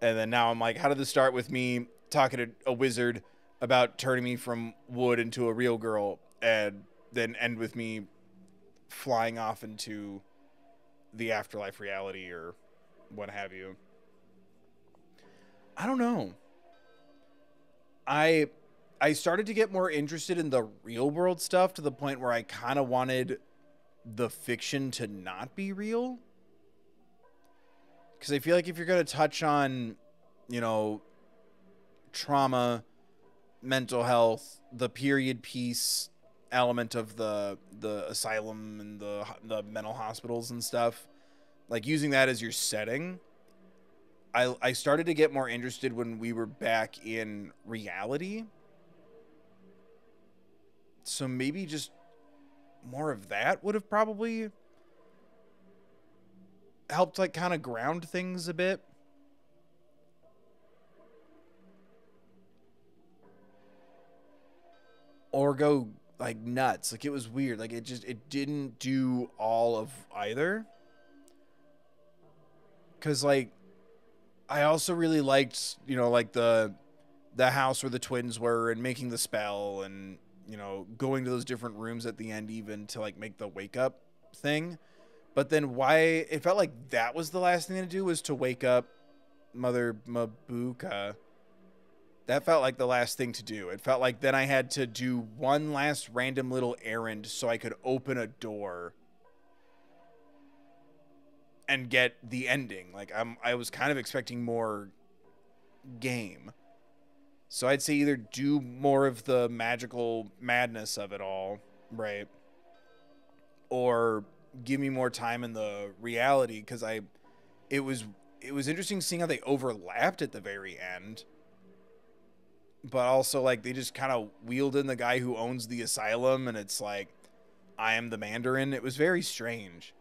And then now I'm like, how did this start with me talking to a wizard about turning me from wood into a real girl, and then end with me flying off into the afterlife reality or what have you? I don't know. I I started to get more interested in the real world stuff to the point where I kind of wanted the fiction to not be real. Because I feel like if you're going to touch on, you know, trauma, mental health, the period piece element of the the asylum and the the mental hospitals and stuff, like using that as your setting, I I started to get more interested when we were back in reality so maybe just more of that would have probably helped like kind of ground things a bit. Or go like nuts. Like it was weird. Like it just it didn't do all of either. Cuz like I also really liked, you know, like the the house where the twins were and making the spell and you know, going to those different rooms at the end even to like make the wake up thing. But then why it felt like that was the last thing to do was to wake up Mother Mabuka. That felt like the last thing to do. It felt like then I had to do one last random little errand so I could open a door and get the ending. Like I'm I was kind of expecting more game. So I'd say either do more of the magical madness of it all, right? Or give me more time in the reality cuz I it was it was interesting seeing how they overlapped at the very end. But also like they just kind of wheeled in the guy who owns the asylum and it's like I am the Mandarin. It was very strange.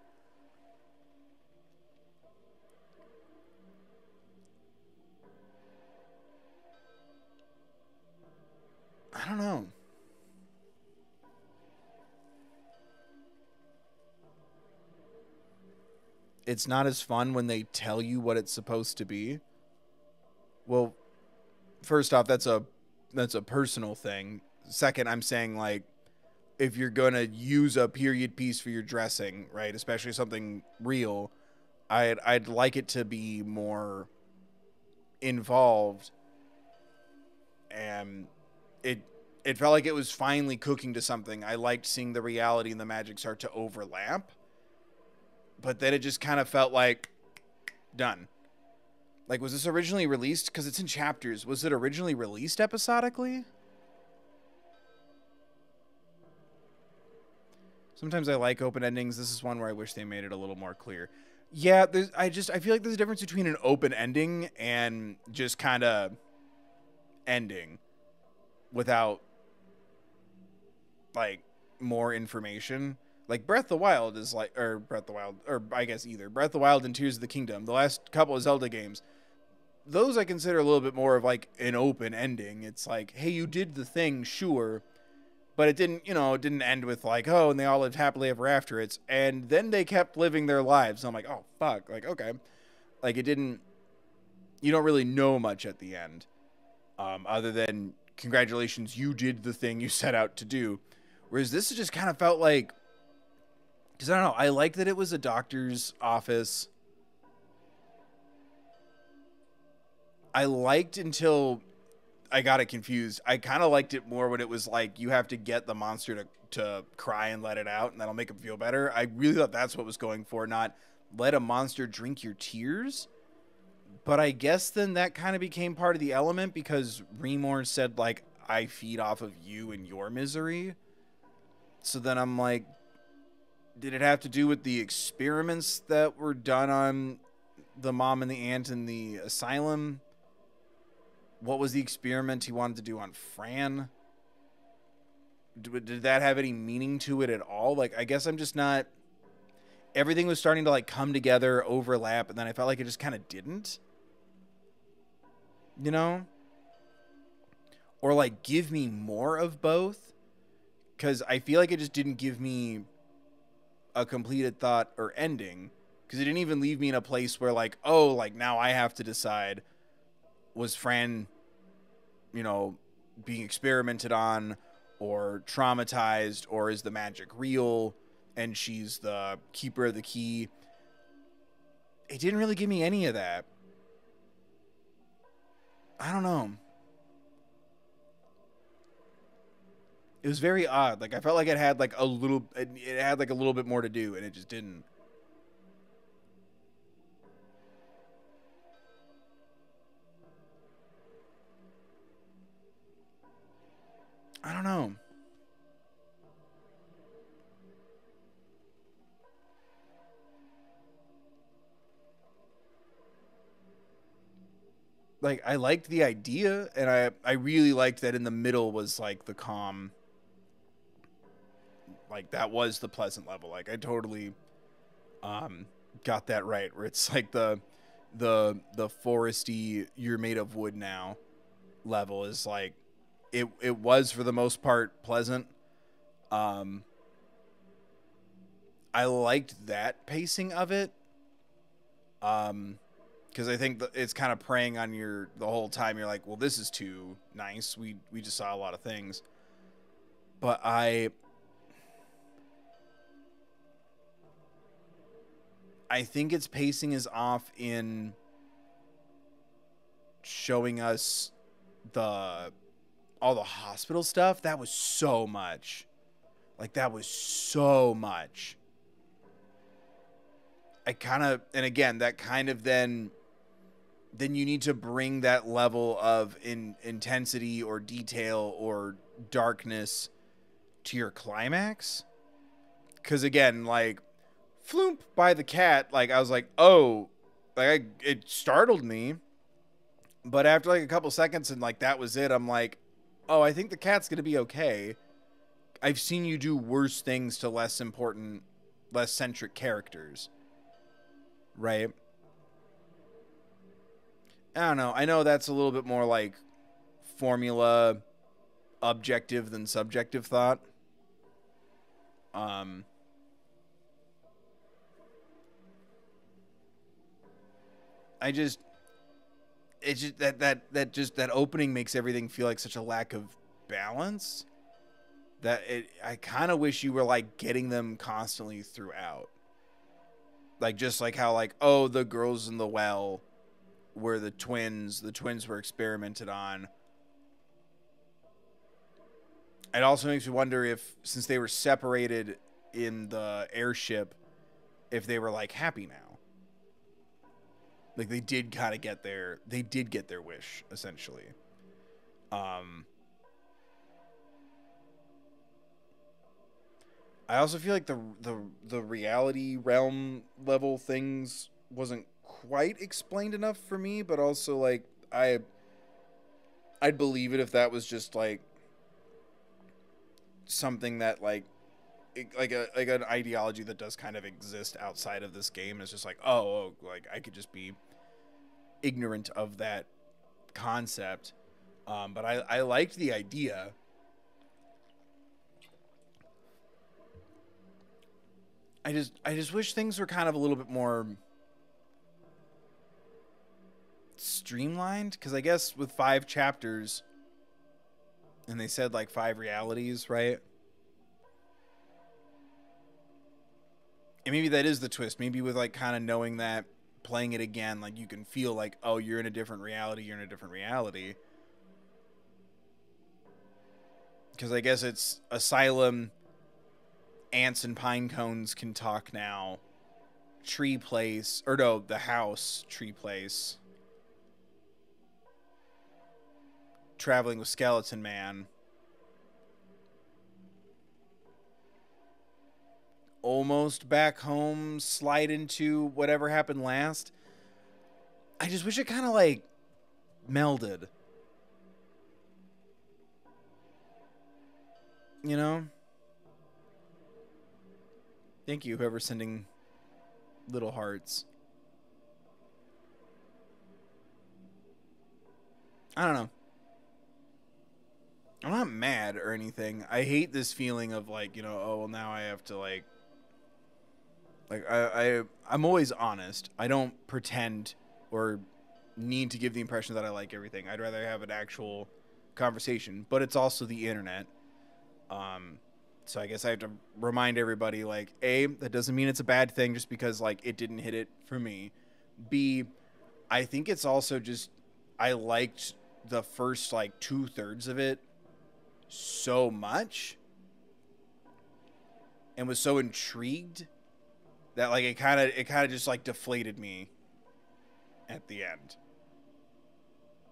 Don't know. It's not as fun when they tell you what it's supposed to be. Well, first off, that's a that's a personal thing. Second, I'm saying like if you're going to use a period piece for your dressing, right, especially something real, I'd I'd like it to be more involved and it it felt like it was finally cooking to something. I liked seeing the reality and the magic start to overlap. But then it just kind of felt like done. Like was this originally released cuz it's in chapters. Was it originally released episodically? Sometimes I like open endings. This is one where I wish they made it a little more clear. Yeah, I just I feel like there's a difference between an open ending and just kind of ending without like more information. Like Breath of the Wild is like, or Breath of the Wild, or I guess either Breath of the Wild and Tears of the Kingdom. The last couple of Zelda games, those I consider a little bit more of like an open ending. It's like, hey, you did the thing, sure, but it didn't, you know, it didn't end with like, oh, and they all lived happily ever after. It's and then they kept living their lives. And I'm like, oh fuck, like okay, like it didn't. You don't really know much at the end, um, other than congratulations, you did the thing you set out to do. Whereas this just kind of felt like, because I don't know, I like that it was a doctor's office. I liked until I got it confused. I kind of liked it more when it was like you have to get the monster to, to cry and let it out, and that'll make him feel better. I really thought that's what was going for, not let a monster drink your tears. But I guess then that kind of became part of the element because Remor said like I feed off of you and your misery. So then I'm like, did it have to do with the experiments that were done on the mom and the aunt in the asylum? What was the experiment he wanted to do on Fran? Did, did that have any meaning to it at all? Like, I guess I'm just not. Everything was starting to like come together, overlap, and then I felt like it just kind of didn't. You know? Or like give me more of both because I feel like it just didn't give me a completed thought or ending because it didn't even leave me in a place where like oh like now I have to decide was Fran you know being experimented on or traumatized or is the magic real and she's the keeper of the key? It didn't really give me any of that. I don't know it was very odd. Like I felt like it had like a little, it, had like a little bit more to do, and it just didn't. I don't know. Like I liked the idea, and I I really liked that in the middle was like the calm like that was the pleasant level. Like i totally um got that right where it's like the the the foresty you're made of wood now level is like it it was for the most part pleasant. Um i liked that pacing of it um because i think it's kind of preying on your the whole time you're like well this is too nice. We we just saw a lot of things. But i I think its pacing is off in showing us the all the hospital stuff, that was so much. Like that was so much. I kind of and again, that kind of then then you need to bring that level of in intensity or detail or darkness to your climax. Cause again, like floomp by the cat, like I was like, oh, like I, it startled me. But after like a couple seconds and like that was it, I'm like, oh, I think the cat's gonna be okay. I've seen you do worse things to less important, less centric characters. Right? I don't know. I know that's a little bit more like formula objective than subjective thought. Um I just it's just that that that just that opening makes everything feel like such a lack of balance that it I kind of wish you were like getting them constantly throughout. Like just like how like oh the girls in the well were the twins, the twins were experimented on. It also makes me wonder if since they were separated in the airship if they were like happy now. Like they did kind of get their they did get their wish essentially. Um I also feel like the the the reality realm level things wasn't quite explained enough for me, but also like I I'd believe it if that was just like something that like like a like an ideology that does kind of exist outside of this game. It's just like oh, oh like I could just be ignorant of that concept. Um, but I I liked the idea. I just I just wish things were kind of a little bit more streamlined because I guess with five chapters and they said like five realities, right? And maybe that is the twist. Maybe with like kind of knowing that playing it again, like you can feel like, oh, you're in a different reality, you're in a different reality. Because I guess it's Asylum, Ants and Pine Cones can talk now. Tree Place, or no, the house, Tree Place. Traveling with Skeleton Man. Almost back home, slide into whatever happened last. I just wish it kind of like melded. You know? Thank you, whoever's sending little hearts. I don't know. I'm not mad or anything. I hate this feeling of like, you know, oh well now I have to like like I, I I'm always honest. I don't pretend or need to give the impression that I like everything. I'd rather have an actual conversation. But it's also the internet. Um so I guess I have to remind everybody like A, that doesn't mean it's a bad thing just because like it didn't hit it for me. B, I think it's also just I liked the first like two thirds of it so much and was so intrigued that like it kind of it kind of just like deflated me at the end.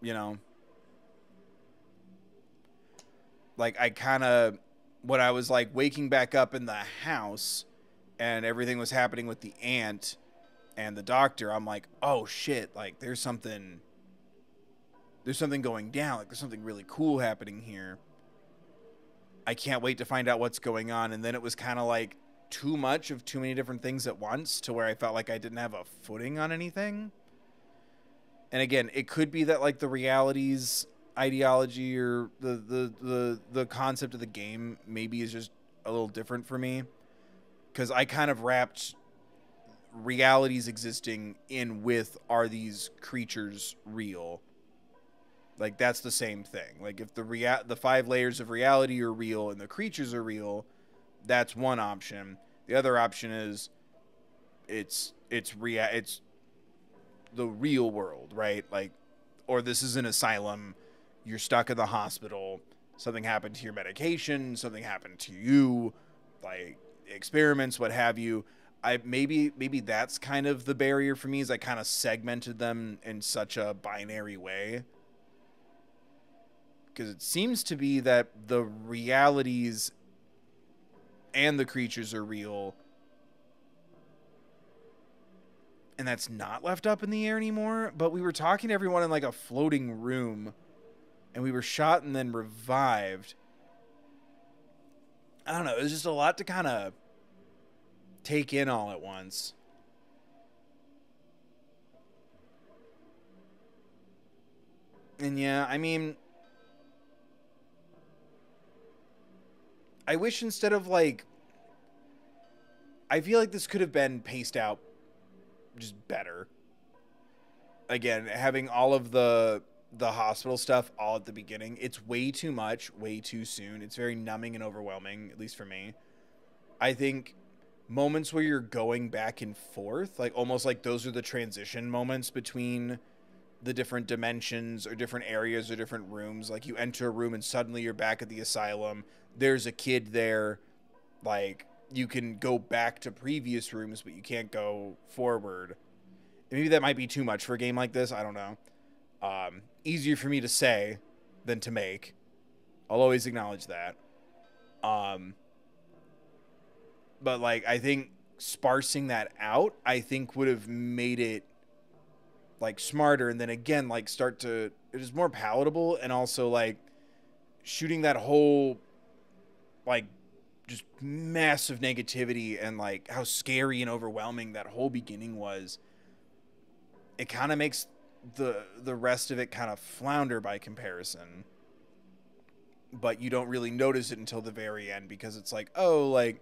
You know? Like i kind of when i was like waking back up in the house and everything was happening with the aunt and the doctor i'm like oh shit like there's something there's something going down like there's something really cool happening here. I can't wait to find out what's going on. And then it was kind of like too much of too many different things at once to where I felt like I didn't have a footing on anything. And again, it could be that like the realities ideology or the the the, the concept of the game maybe is just a little different for me because I kind of wrapped realities existing in with are these creatures real like that's the same thing. Like if the rea- the five layers of reality are real and the creatures are real, that's one option. The other option is it's it's rea- it's the real world, right? Like or this is an asylum you're stuck in the hospital, something happened to your medication, something happened to you, like experiments, what have you. I maybe maybe that's kind of the barrier for me is I kind of segmented them in such a binary way. Because it seems to be that the realities and the creatures are real. And that's not left up in the air anymore. But we were talking to everyone in like a floating room. And we were shot and then revived. I don't know. It was just a lot to kind of take in all at once. And yeah, I mean, I wish instead of like, I feel like this could have been paced out just better. Again, having all of the the hospital stuff all at the beginning, it's way too much, way too soon. It's very numbing and overwhelming, at least for me. I think moments where you're going back and forth, like almost like those are the transition moments between the different dimensions or different areas or different rooms. Like you enter a room and suddenly you're back at the asylum. There's a kid there. Like you can go back to previous rooms, but you can't go forward. Maybe that might be too much for a game like this. I don't know. Um, easier for me to say than to make. I'll always acknowledge that. Um, but like I think sparsing that out, I think would have made it like smarter, and then again like start to it is more palatable, and also like shooting that whole like just massive negativity and like how scary and overwhelming that whole beginning was. It kind of makes the the rest of it kind of flounder by comparison but you don't really notice it until the very end because it's like oh like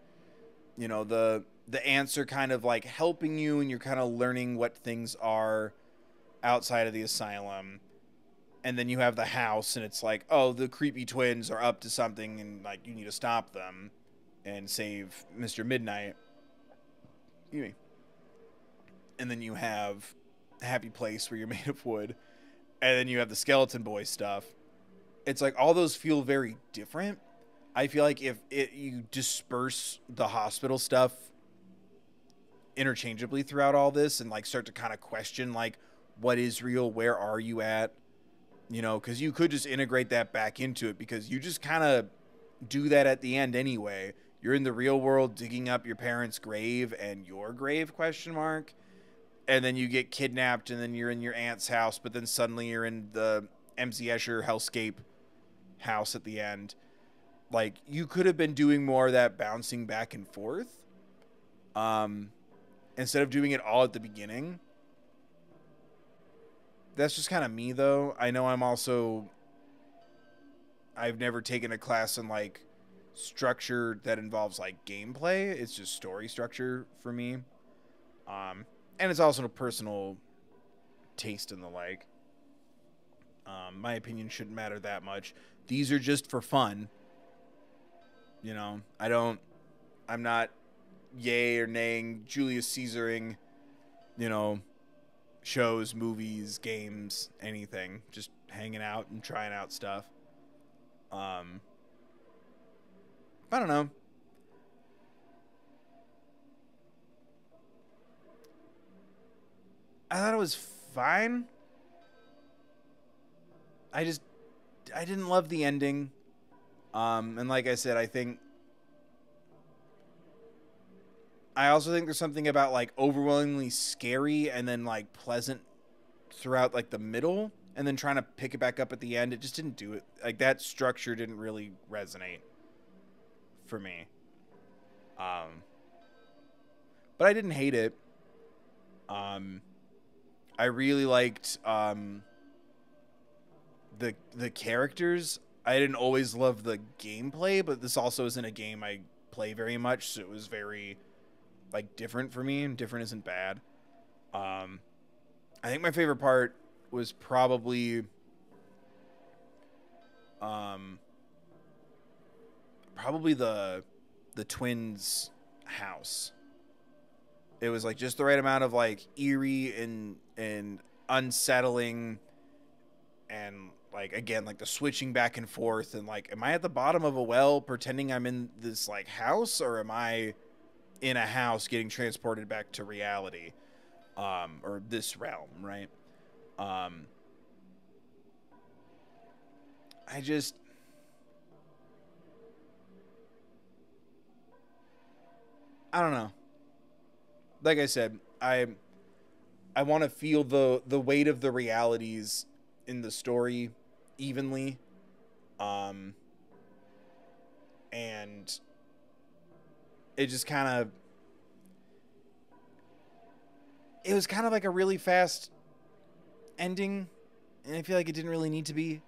you know the the ants are kind of like helping you and you're kind of learning what things are outside of the asylum and then you have the house and it's like oh the creepy twins are up to something and like you need to stop them and save mr midnight. And then you have happy place where you're made of wood and then you have the skeleton boy stuff. It's like all those feel very different. I feel like if it, you disperse the hospital stuff interchangeably throughout all this and like start to kind of question like what is real, where are you at, you know, because you could just integrate that back into it because you just kind of do that at the end anyway. You're in the real world digging up your parents' grave and your grave question mark, and then you get kidnapped and then you're in your aunt's house, but then suddenly you're in the MC Escher hellscape house at the end. Like you could have been doing more of that bouncing back and forth um instead of doing it all at the beginning that's just kind of me though. I know i'm also i've never taken a class in like structure that involves like gameplay. It's just story structure for me. Um and it's also a personal taste and the like. Um my opinion shouldn't matter that much. These are just for fun. You know, I don't, I'm not yay or naying Julius Caesaring, you know, shows, movies, games, anything. Just hanging out and trying out stuff. Um, I don't know. I thought it was fine. I just, I didn't love the ending. Um, and like I said, I think I also think there's something about like overwhelmingly scary and then like pleasant throughout like the middle and then trying to pick it back up at the end. It just didn't do it. Like that structure didn't really resonate for me. Um, but I didn't hate it. Um, I really liked um, the the characters I didn't always love the gameplay, but this also isn't a game I play very much, so it was very like different for me, and different isn't bad. Um, I think my favorite part was probably um probably the the twins house. It was like just the right amount of like eerie and and unsettling and like again like the switching back and forth and like am I at the bottom of a well pretending I'm in this like house or am I in a house getting transported back to reality um or this realm, right? Um I just I don't know. Like I said, I I want to feel the the weight of the realities in the story evenly. Um and it just kind of it was kind of like a really fast ending and I feel like it didn't really need to be.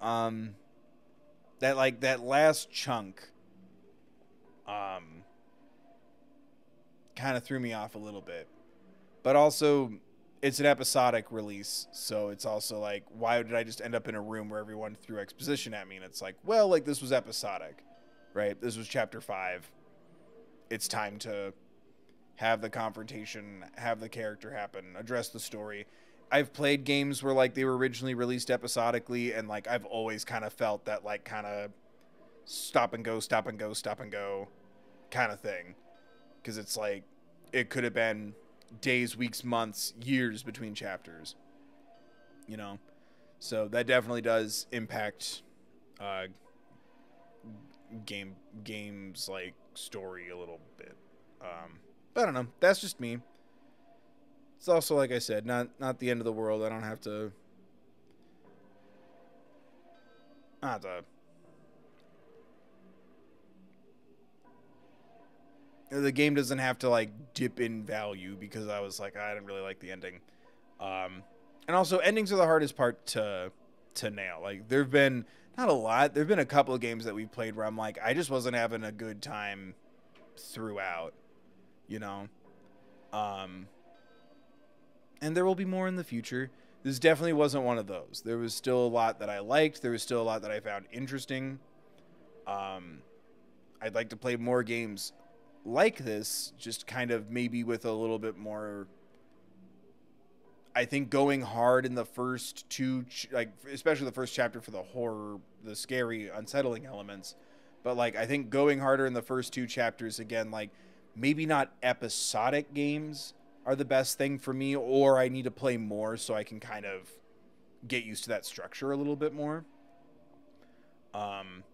Um that like that last chunk um kind of threw me off a little bit. But also it's an episodic release so it's also like why did i just end up in a room where everyone threw exposition at me? And it's like well like this was episodic right? This was chapter 5 it's time to have the confrontation have the character happen address the story i've played games where like they were originally released episodically and like i've always kind of felt that like kind of stop and go stop and go stop and go kind of thing because it's like it could have been days, weeks, months, years between chapters. You know, so that definitely does impact uh, game games like story a little bit. Um, but I don't know. That's just me. It's also like I said, not not the end of the world. I don't have to. I have to the game doesn't have to like dip in value because I was like I didn't really like the ending. Um, and also endings are the hardest part to to nail. Like there've been not a lot. There've been a couple of games that we played where I'm like I just wasn't having a good time throughout, you know. Um, and there will be more in the future. This definitely wasn't one of those. There was still a lot that I liked. There was still a lot that I found interesting. Um, I'd like to play more games like this, just kind of maybe with a little bit more. I think going hard in the first two, ch- like especially the first chapter for the horror, the scary, unsettling elements, but like I think going harder in the first two chapters again, like maybe not episodic games are the best thing for me, or I need to play more so I can kind of get used to that structure a little bit more. Um,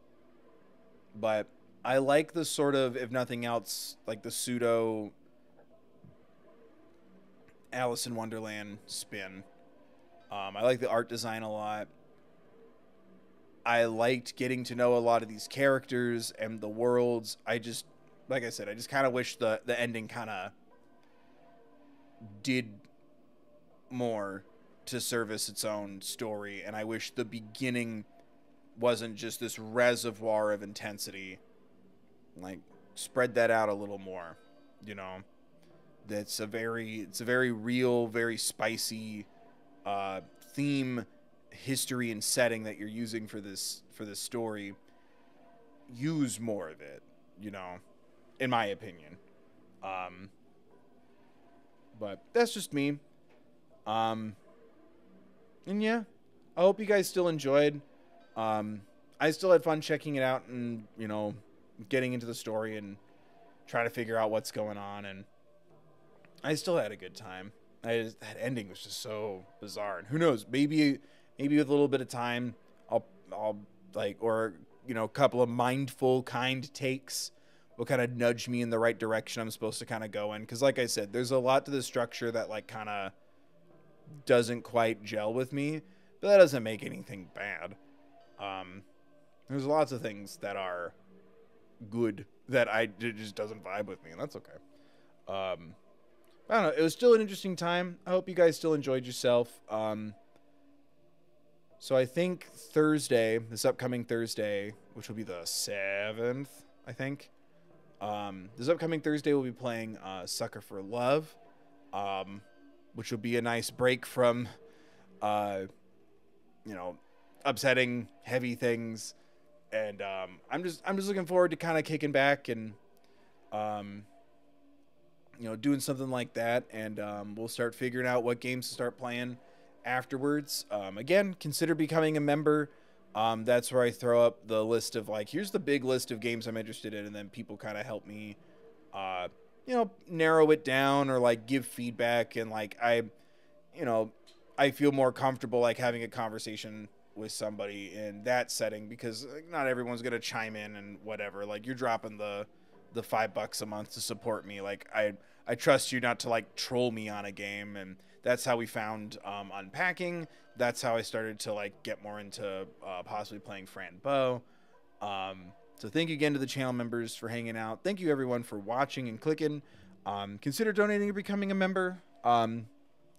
but I like the sort of, if nothing else, like the pseudo Alice in Wonderland spin. Um, I like the art design a lot. I liked getting to know a lot of these characters and the worlds. I just, like I said, I just kind of wish the the ending kind of did more to service its own story, and I wish the beginning wasn't just this reservoir of intensity like spread that out a little more you know that's a very it's a very real very spicy uh, theme history and setting that you're using for this for this story. Use more of it you know in my opinion. Um but that's just me. Um and yeah i hope you guys still enjoyed. Um i still had fun checking it out and you know getting into the story and trying to figure out what's going on and I still had a good time. Just, that ending was just so bizarre. And who knows, maybe maybe with a little bit of time I'll I'll like or you know, a couple of mindful kind takes will kind of nudge me in the right direction I'm supposed to kind of go in cuz like I said, there's a lot to the structure that like kind of doesn't quite gel with me, but that doesn't make anything bad. Um there's lots of things that are good that I just doesn't vibe with me, and that's okay. Um, I don't know. It was still an interesting time. I hope you guys still enjoyed yourself. Um, so I think Thursday, this upcoming Thursday, which will be the seventh, I think. Um, this upcoming Thursday, we'll be playing uh, "Sucker for Love," um, which will be a nice break from, uh, you know, upsetting, heavy things and um, I'm just I'm just looking forward to kind of kicking back and um, you know doing something like that, and um, we'll start figuring out what games to start playing afterwards. Um, again, consider becoming a member. Um, that's where I throw up the list of like, here's the big list of games I'm interested in, and then people kind of help me, uh, you know, narrow it down or like give feedback, and like I, you know, I feel more comfortable like having a conversation with somebody in that setting because like, not everyone's gonna chime in and whatever. Like you're dropping the the five bucks a month to support me. Like I I trust you not to like troll me on a game, and that's how we found um, unpacking. That's how I started to like get more into uh, possibly playing Fran Bow. Um, so thank you again to the channel members for hanging out. Thank you everyone for watching and clicking. Um, consider donating or becoming a member um,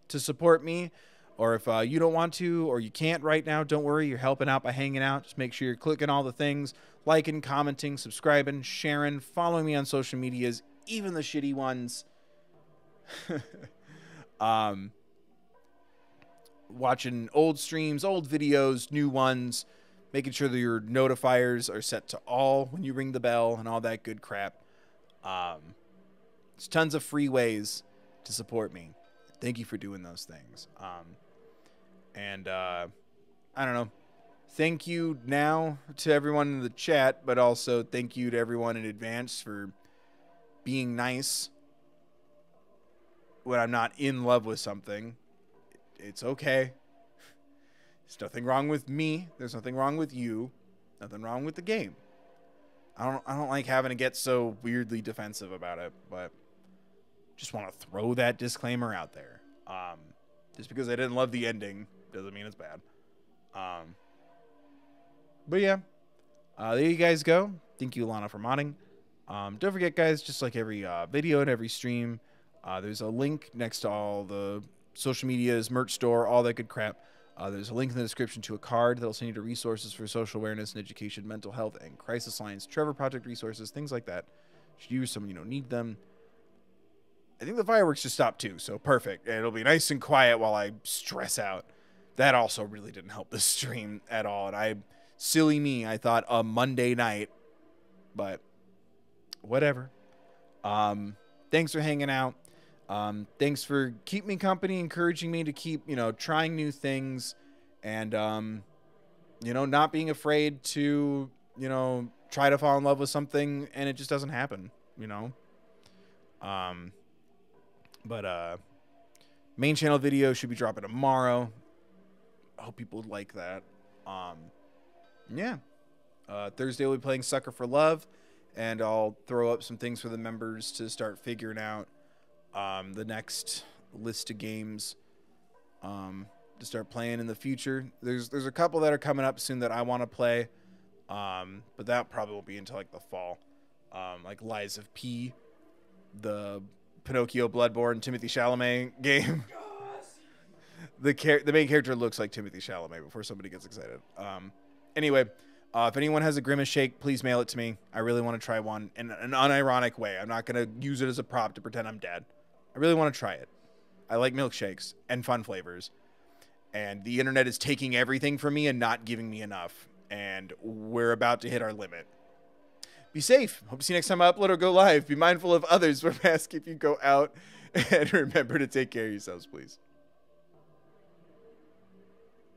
to support me. Or if uh, you don't want to or you can't right now, don't worry. You're helping out by hanging out. Just make sure you're clicking all the things, liking, commenting, subscribing, sharing, following me on social medias, even the shitty ones. um, watching old streams, old videos, new ones, making sure that your notifiers are set to all when you ring the bell and all that good crap. Um, there's tons of free ways to support me. Thank you for doing those things. Um, and uh, I don't know. Thank you now to everyone in the chat, but also thank you to everyone in advance for being nice when I'm not in love with something. It's okay. There's nothing wrong with me. There's nothing wrong with you. Nothing wrong with the game. I don't I don't like having to get so weirdly defensive about it, but just want to throw that disclaimer out there. Um, just because I didn't love the ending doesn't mean it's bad. Um, but yeah, uh, there you guys go. Thank you, Lana, for modding. Um, don't forget, guys, just like every uh, video and every stream, uh, there's a link next to all the social medias, merch store, all that good crap. Uh, there's a link in the description to a card that'll send you to resources for social awareness and education, mental health, and crisis lines, Trevor Project resources, things like that. Should use some, you know, need them. I think the fireworks just stopped too, so perfect. It'll be nice and quiet while I stress out. That also really didn't help the stream at all. And I, silly me, I thought a Monday night, but whatever. Um, thanks for hanging out. Um, thanks for keeping me company, encouraging me to keep, you know, trying new things and, um, you know, not being afraid to, you know, try to fall in love with something and it just doesn't happen, you know? Um, but, uh, main channel video should be dropping tomorrow. I hope people would like that. Um, yeah. Uh, Thursday we'll be playing Sucker for Love, and I'll throw up some things for the members to start figuring out um, the next list of games um, to start playing in the future. There's there's a couple that are coming up soon that I want to play, um, but that probably won't be until like the fall. Um, like Lies of P, the Pinocchio Bloodborne Timothée Chalamet game. the char- the main character looks like Timothée Chalamet before somebody gets excited. Anyway, uh, if anyone has a Grimace shake, please mail it to me. I really want to try one in an unironic way. I'm not gonna use it as a prop to pretend I'm dead. I really want to try it. I like milkshakes and fun flavors, and the internet is taking everything from me and not giving me enough. And we're about to hit our limit. Be safe. Hope to see you next time I upload or go live. Be mindful of others. We're mask if you go out, and remember to take care of yourselves, please.